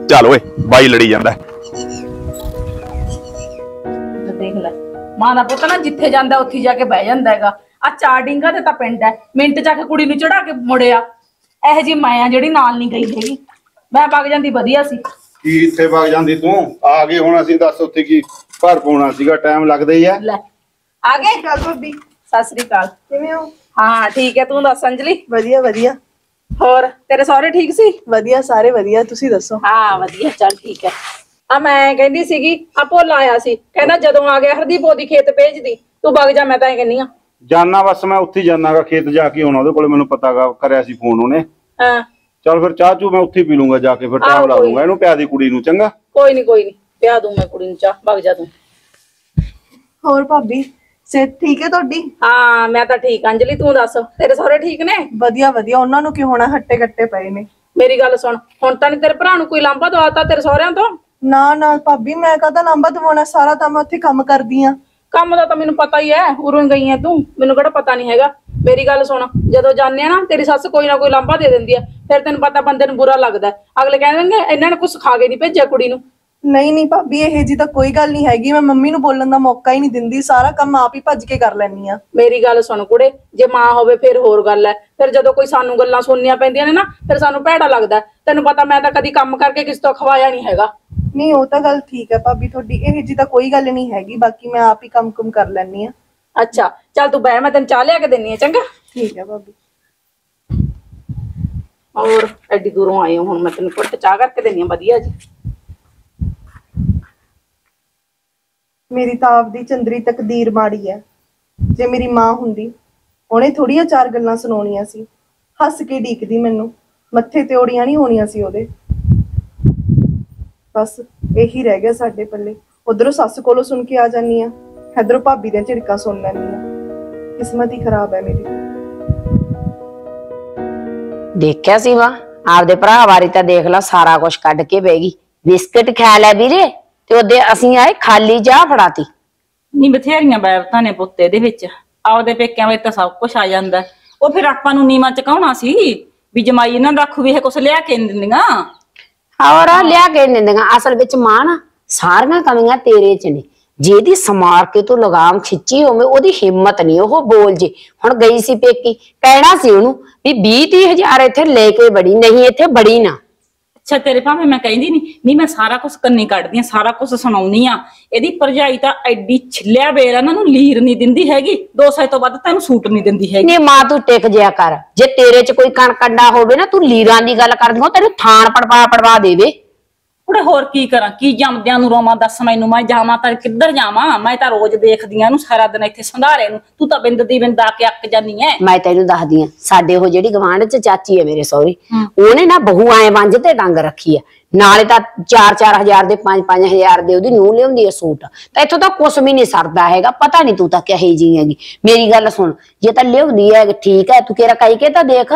C: ਚੱਲ ਓਏ ਬਾਈ ਲੜੀ ਜਾਂਦਾ। ਹੈ।
G: ਤੇ ਦੇਖ ਲੈ ਮਾਂ ਦਾ ਪੁੱਤ ਨਾ ਜਿੱਥੇ ਜਾਂਦਾ ਉੱਥੇ ਜਾ ਕੇ ਬਹਿ ਜਾਂਦਾ ਹੈਗਾ। ਆ ਚਾਰ ਡਿੰਗਾ ਤੇ ਤਾਂ ਪਿੰਡ ਹੈ। ਮਿੰਟ ਜਾ ਕੇ ਕੁੜੀ ਨੂੰ ਚੜਾ ਕੇ ਮੁੜਿਆ। ਇਹ ਜੀ ਮਾਇਆ ਜਿਹੜੀ ਨਾਲ ਨਹੀਂ ਗਈ ਹੈਗੀ। ਮੈਂ ਵਗ ਜਾਂਦੀ ਵਧੀਆ ਸੀ।
H: ਕੀ ਇੱਥੇ ਵਗ ਜਾਂਦੀ ਤੂੰ? ਆ ਗਏ ਹੁਣ ਅਸੀਂ ਦੱਸ ਉੱਥੇ ਕੀ ਭਰ ਪਾਉਣਾ ਸੀਗਾ ਟਾਈਮ ਲੱਗਦਾ ਹੀ ਹੈ।
G: ਲੈ ਆ ਗਏ? ਗੱਲ ਭਾਬੀ। ਸਤਿ ਸ੍ਰੀ ਅਕਾਲ।
D: ਕਿਵੇਂ ਹੋ?
G: ਹਾਂ ਠੀਕ ਹੈ ਤੂੰ ਦੱਸ ਅੰਜਲੀ?
D: ਵਧੀਆ ਵਧੀਆ।
G: ਹੋਰ ਤੇਰੇ ਸਹੁਰੇ ਠੀਕ ਸੀ?
D: ਵਧੀਆ ਸਾਰੇ ਵਧੀਆ ਤੁਸੀਂ ਦੱਸੋ?
G: ਹਾਂ ਵਧੀਆ ਚੱਲ ਠੀਕ ਹੈ। ਆ ਮੈਂ ਕਹਿੰਦੀ ਸੀਗੀ ਆ ਭੋਲਾ ਆਇਆ ਸੀ। ਕਹਿੰਦਾ ਜਦੋਂ ਆ ਗਿਆ ਹਰਦੀਪ ਉਹਦੀ ਖੇਤ ਭੇਜਦੀ। ਤੂੰ ਵਗ ਜਾ ਮੈਂ ਤਾਂ ਇਹ ਕਹਿੰਨੀ ਆ
H: ਜਾਨਾ ਬਸ ਮੈਂ ਉੱਥੇ ਜਾਣਾਗਾ ਖੇਤ ਜਾ ਕੇ ਆਉਣਾ ਉਹਦੇ ਕੋਲੇ ਮੈਨੂੰ ਪਤਾਗਾ ਕਰਿਆ ਸੀ ਫੋਨ ਉਹਨੇ।
G: ਹਾਂ।
H: ਚੱਲ ਫਿਰ ਚਾਹ ਚੂ ਮੈਂ ਉੱਥੇ ਹੀ ਪੀ ਲੂੰਗਾ ਜਾ ਕੇ ਫਿਰ ਟਾਈਮ ਲਾ
G: ਕੋਈ
H: ਦੂੰਗਾ ਇਹਨੂੰ ਪਿਆ ਦੀ ਕੁੜੀ ਨੂੰ ਚੰਗਾ?
G: ਕੋਈ ਨਹੀਂ ਕੋਈ ਨਹੀਂ ਪਿਆ ਦੂੰ ਮੈਂ ਕੁੜੀ ਨੂੰ ਚਾਹ ਵਗ ਜਾ ਤੂੰ।
D: ਹੋਰ ਭਾਬੀ ਸਿਹਤ ਠੀਕ ਹੈ ਤੁਹਾਡੀ?
G: ਹਾਂ ਮੈਂ ਤਾਂ ਠੀਕ ਆਂ। ਅੰਜਲੀ ਤੂੰ ਦੱਸ ਤੇਰੇ ਸਹੁਰੇ ਠੀਕ ਨੇ?
D: ਵਧੀਆ ਵਧੀਆ ਉਹਨਾਂ ਨੂੰ ਕੀ ਹੋਣਾ ਹੱਟੇ ਕੱਟੇ ਪਏ ਨੇ।
G: ਮੇਰੀ ਗੱਲ ਸੁਣ ਹੁਣ ਤਾਂ ਨਹੀਂ ਤੇਰੇ ਭਰਾ ਨੂੰ ਕੋਈ ਲਾਂਭਾ ਦਵਾਤਾ ਤੇਰੇ ਸਹੁਰਿਆਂ ਤੋਂ?
D: ਨਾ ਨਾ ਭਾਬੀ ਮੈਂ ਕਹਦਾ ਲਾਂਬਾ ਦਵਾਉਣਾ ਸਾਰਾ ਤਾਂ ਮੈਂ ਉੱਥੇ ਕੰਮ ਕਰਦੀ ਆ।
G: ਕੰਮ ਦਾ ਤਾਂ ਮੈਨੂੰ ਪਤਾ ਹੀ ਹੈ, ਉਰੋਂ ਗਈ ਐ ਤੂੰ, ਮੈਨੂੰ ਕਿਹੜਾ ਪਤਾ ਨਹੀਂ ਹੈਗਾ ਮੇਰੀ ਗੱਲ ਸੁਣ, ਜਦੋਂ ਜਾਂਦੇ ਆ ਨਾ, ਤੇਰੀ ਸੱਸ ਕੋਈ ਨਾ ਕੋਈ ਲਾਂਭਾ ਦੇ ਦਿੰਦੀ ਐ ਫਿਰ ਤੈਨੂੰ ਪਤਾ ਬੰਦੇ ਨੂੰ ਬੁਰਾ ਲੱਗਦਾ ਹੈ। ਅਗਲੇ ਕਹਿੰਦੇ ਇਹਨਾਂ ਨੇ ਕੁਝ ਖਾ ਕੇ ਨਹੀਂ ਭੇਜਿਆ ਕੁੜੀ ਨੂੰ
D: ਨਹੀਂ ਨਹੀਂ ਭਾਬੀ ਇਹ ਜੀ ਤਾਂ ਕੋਈ ਗੱਲ ਨਹੀਂ ਹੈਗੀ। ਮੈਂ ਮੰਮੀ ਨੂੰ ਬੋਲਣ ਦਾ ਮੌਕਾ ਹੀ ਨਹੀਂ ਦਿੰਦੀ। ਸਾਰਾ ਕੰਮ ਆਪ ਹੀ ਭੱਜ ਕੇ ਕਰ ਲੈਣੀ ਆ
G: ਮੇਰੀ ਗੱਲ ਸੁਣ ਕੁੜੇ ਜੇ ਮਾਂ ਹੋਵੇ ਫਿਰ ਹੋਰ ਗੱਲ ਐ ਫਿਰ ਜਦੋਂ ਕੋਈ ਸਾਨੂੰ ਗੱਲਾਂ ਸੁਣਨੀਆਂ ਪੈਂਦੀਆਂ ਨੇ ਨਾ ਫਿਰ ਸਾਨੂੰ ਭੈੜਾ ਲੱਗਦਾ। ਤੈਨੂੰ ਪਤਾ ਮੈਂ ਤਾਂ ਕਦੀ ਕੰਮ ਕਰਕੇ ਕਿਸੇ ਤੋਂ ਖਵਾਇਆ ਨਹੀਂ ਹੈਗਾ।
D: ਨਹੀਂ ਉਹ ਤਾਂ ਗੱਲ ਠੀਕ ਹੈ ਭਾਬੀ ਤੁਹਾਡੀ ਇਹ ਜੀ ਤਾਂ ਕੋਈ ਗੱਲ ਨਹੀਂ ਹੈਗੀ। ਬਾਕੀ ਮੈਂ ਆਪ ਹੀ ਕੰਮ ਕੁਮ ਕਰ ਲੈਣੀ ਆ
G: ਅੱਛਾ ਚੱਲ ਤੂੰ ਬਹਿ ਮੈਂ ਤੈਨੂੰ ਚਾਹ ਲਿਆ ਕੇ ਦਿੰਨੀ ਆ ਚੰਗਾ?
D: ਠੀਕ ਹੈ ਭਾਬੀ।
G: ਹੋਰ ਐਡੀ ਦੂਰੋਂ ਆਏ ਹੋ ਹੁਣ ਮੈਂ ਤੈਨੂੰ ਕੁੱਟ ਚਾਹ ਕਰਕੇ ਦਿੰਨੀ ਆ ਵਧੀਆ ਜੀ।
D: ਮੇਰੀ ਤਾਂ ਆਪਦੀ ਚੰਦਰੀ ਤਕਦੀਰ ਮਾੜੀ ਹੈ ਜੇ ਮੇਰੀ ਮਾਂ ਹੁੰਦੀ, ਉਹਨੇ ਥੋੜੀਆਂ ਚਾਰ ਗੱਲਾਂ ਸੁਣਾਉਣੀਆਂ ਸੀ। ਹੱਸ ਕੇ ਢੀਕਦੀ ਮੈਨੂੰ, ਮੱਥੇ ਤੇ ਓੜੀਆਂ ਨਹੀਂ ਹੋਣੀਆਂ ਸੀ ਉਹਦੇ। ਬਸ ਇਹੀ ਰਹਿ ਗਿਆ ਸਾਡੇ ਪੱਲੇ। ਉਧਰੋਂ ਸੱਸ ਕੋਲੋਂ ਸੁਣ ਕੇ ਆ ਜਾਨੀ ਆ, ਇਧਰੋਂ ਭਾਬੀ ਦੀਆਂ ਝਿੜਕਾਂ ਸੁਣ ਲੈਂਦੀ ਆ। ਕਿਸਮਤ ਹੀ ਖਰਾਬ ਹੈ ਮੇਰੀ।
F: ਦੇਖਿਆ ਸੀ ਵਾ? ਆਪਦੇ ਭਰਾ ਵਾਰੀ ਤਾਂ ਦੇਖ ਲਾ, ਸਾਰਾ ਕੁਝ ਕੱਢ ਕੇ ਬੈਗੀ ਬਿਸਕਟ ਖਾ ਲੈ ਵੀਰੇ। ਤੇ ਉਹਦੇ ਅਸੀਂ ਆਏ ਖਾਲੀ ਚਾਹ ਫੜਾਤੀ।
E: ਨਹੀਂ ਬਥੇਰੀਆਂ ਬੈਬਤਾਂ ਨੇ ਪੁੱਤੇ ਦੇ ਵਿੱਚ। ਆਪਦੇ ਪੇਕਿਆਂ ਵਿੱਚ ਤਾਂ ਸਭ ਕੁਝ ਆ ਜਾਂਦਾ। ਉਹ ਫਿਰ ਆਪਾਂ ਨੂੰ ਨੀਵਾਂ ਚਕਾਉਣਾ ਸੀ ਵੀ ਜਮਾਈ ਇਹਨਾਂ ਦਾ ਰੱਖੂ ਵੀ ਇਹ ਕੁਛ ਲਿਆ ਕੇ ਨੀ ਦਿੰਦੀਆਂ।
F: ਔਰ ਲਿਆ ਕੇ ਨੀ ਦਿੰਦੀਆਂ। ਅਸਲ ਵਿੱਚ ਮਾਂ ਨਾ ਸਾਰੀਆਂ ਕਮੀਆਂ ਤੇਰੇ ਚ ਨੇ। ਜਿਹਦੀ ਸਮਾਰ ਕੇ ਤੂੰ ਲਗਾਮ ਖਿੱਚੀ ਹੋਵੇ ਉਹਦੀ ਹਿੰਮਤ ਨਹੀਂ ਉਹ ਬੋਲ ਜੇ। ਹੁਣ ਗਈ ਸੀ ਪੇਕੀ ਕਹਿਣਾ ਸੀ ਉਹਨੂੰ ਵੀ 20 ਹਜ਼ਾਰ ਇੱਥੇ ਲੈ ਕੇ ਬੜੀ ਨਹੀਂ ਇੱਥੇ ਬੜੀ ਨਾ।
E: ਅੱਛਾ ਤੇਰੇ ਭਾਵੇਂ ਮੈਂ ਕਹਿੰਦੀ ਨਹੀਂ ਨਹੀਂ ਮੈਂ ਸਾਰਾ ਕੁਝ ਕੰਨੀ ਕੱਢਦੀ ਆ ਸਾਰਾ ਕੁਝ ਸੁਣਾਉਣੀ ਆ। ਇਹਦੀ ਭਰਜਾਈ ਤਾਂ ਐਡੀ ਛਿੱਲਿਆ ਬੇਰ ਆ, ਇਹਨਾਂ ਨੂੰ ਲੀਰ ਨਹੀਂ ਦਿੰਦੀ ਹੈਗੀ। 200 ਤੋਂ ਵੱਧ ਤੈਨੂੰ ਸੂਟ ਨਹੀਂ ਦਿੰਦੀ ਹੈਗੀ।
F: ਨਹੀਂ ਮਾਂ ਤੂੰ ਟਿਕ ਜਿਆ ਕਰ। ਜੇ ਤੇਰੇ ਚ ਕੋਈ ਕਣ ਕੰਡਾ ਹੋਵੇ ਨਾ ਤੂੰ ਲੀਰਾਂ ਦੀ ਗੱਲ ਕਰਦੀ ਹੋ ਤੈਨੂੰ ਥਾਣ ਪੜਵਾ ਪੜਵਾ ਦੇਵੇ।
E: ਕੁੜੇ ਹੋਰ ਕੀ ਕਰਾਂ? ਕੀ ਜੰਮਦਿਆਂ ਨੂੰ ਰੋਵਾਂ? ਦੱਸ ਮੈਨੂੰ ਮੈਂ ਜਾਵਾਂ ਤਾਂ ਕਿੱਧਰ ਜਾਵਾਂ? ਮੈਂ ਤਾਂ ਰੋਜ਼ ਦੇਖਦੀ ਆ ਇਹਨੂੰ ਸਾਰਾ ਦਿਨ ਇੱਥੇ ਸੰਧਾਰੇ ਨੂੰ। ਤੂੰ ਤਾਂ ਬਿੰਦ ਦੀ ਬਿੰਦ ਆ ਕੇ ਅੱਕ ਜਾਨੀ ਐ।
F: ਮੈਂ ਤੈਨੂੰ ਦੱਸਦੀ ਆ ਸਾਡੇ ਉਹ ਜਿਹੜੀ ਗਵਾਂਢ ਚ ਚਾਚੀ ਹੈ ਮੇਰੇ ਸਹੁਰੀ ਉਹਨੇ ਨਾ ਬਹੂ ਐ ਵੰਜ ਤੇ ਡੰਗ ਰੱਖੀ ਆ। ਨਾਲੇ ਤਾਂ 4-4 ਹਜ਼ਾਰ ਦੇ 5-5 ਹਜ਼ਾਰ ਦੇ ਉਹਦੀ ਨੂੰ ਲਿਆਉਂਦੀ ਆ ਸੂਟ। ਤਾਂ ਇੱਥੋਂ ਤਾਂ ਕੁਛ ਵੀ ਨਹੀਂ ਸਰਦਾ ਹੈਗਾ ਪਤਾ ਨਹੀਂ ਤੂੰ ਤਾਂ ਕਹੇ ਜੀ ਹੈਗੀ। ਮੇਰੀ ਗੱਲ ਸੁਣ ਜੇ ਤਾਂ ਲਿਆਉਂਦੀ ਹੈ ਠੀਕ ਹੈ ਤੂੰ ਕਿਹੜਾ ਕਾਈ ਕੇ ਤਾਂ ਦੇਖ।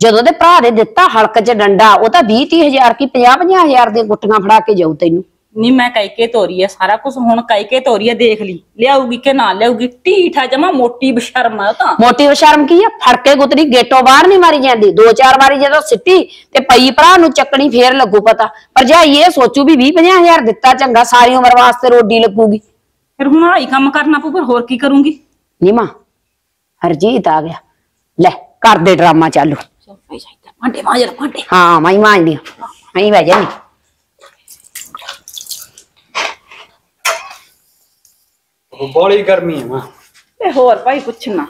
F: ਜਦੋਂ ਦੇ ਭਰਾ ਦੇ ਦਿੱਤਾ ਹਲਕ ਚ ਡੰਡਾ ਉਹ ਤਾਂ 20-30 ਹਜ਼ਾਰ ਕੀ 50-50 ਹਜ਼ਾਰ ਦੀਆਂ ਗੁੱਟੀਆਂ ਫੜਾ ਕੇ ਜਾਊ ਤੈਨੂੰ।
E: ਨਹੀਂ ਮੈਂ ਕਹਿ ਕੇ ਤੋਰੀ ਐ ਸਾਰਾ ਕੁਝ ਹੁਣ ਕਹਿ ਕੇ ਤੋਰੀ ਐ ਦੇਖ ਲਈ। ਲਿਆਊਗੀ ਕਿ ਨਾ ਲਿਆਊਗੀ ਢੀਠ ਆ ਜਮਾ ਮੋਟੀ ਬਸ਼ਰਮ ਆ ਉਹ ਤਾਂ।
F: ਮੋਟੀ ਸ਼ਰਮ ਕੀ ਆ? ਫੜ ਕੇ ਗੁੱਤਰੀ ਗੇਟੋਂ ਬਾਹਰ ਨਹੀਂ ਮਾਰੀ ਜਾਂਦੀ। ਦੋ ਚਾਰ ਵਾਰੀ ਜਦੋਂ ਸਿੱਟੀ ਤੇ ਪਈ ਭਰਾ ਨੂੰ ਚੱਕਣੀ ਫੇਰ ਲੱਗੂ ਪਤਾ। ਪਰ ਜੇ ਇਹ ਸੋਚੂ ਵੀ 20 ਹਜ਼ਾਰ ਦਿੱਤਾ ਚੰਗਾ ਸਾਰੀ ਉਮਰ ਵਾਸਤੇ ਰੋਡੀ ਲੱਗੂਗੀ।
E: ਫਿਰ ਹੁਣ ਆਹੀ ਕੰਮ ਕਰਨਾ ਪਊ ਪਰ ਹੋਰ ਕੀ ਕਰੂੰਗੀ?
F: ਨੀਮਾ ਹਰਜੀਤ ਆ ਗਿਆ। ਲੈ ਕਰ ਦੇ ਡਰਾਮਾ ਚਾਲੂ।
E: ਭਾਂਡੇ ਮਾਂਜਰ ਭਾਂਡੇ
F: ਹਾਂ ਮੈਂ ਮਾਂਜਦੀ ਹਾਂ ਮੈਂ ਬਹਿ ਜਾਨੀ
J: ਬੋਲੀ ਗਰਮੀ ਹੈ ਮਾਂ।
E: ਤੇ ਹੋਰ ਭਾਈ ਪੁੱਛਣਾ।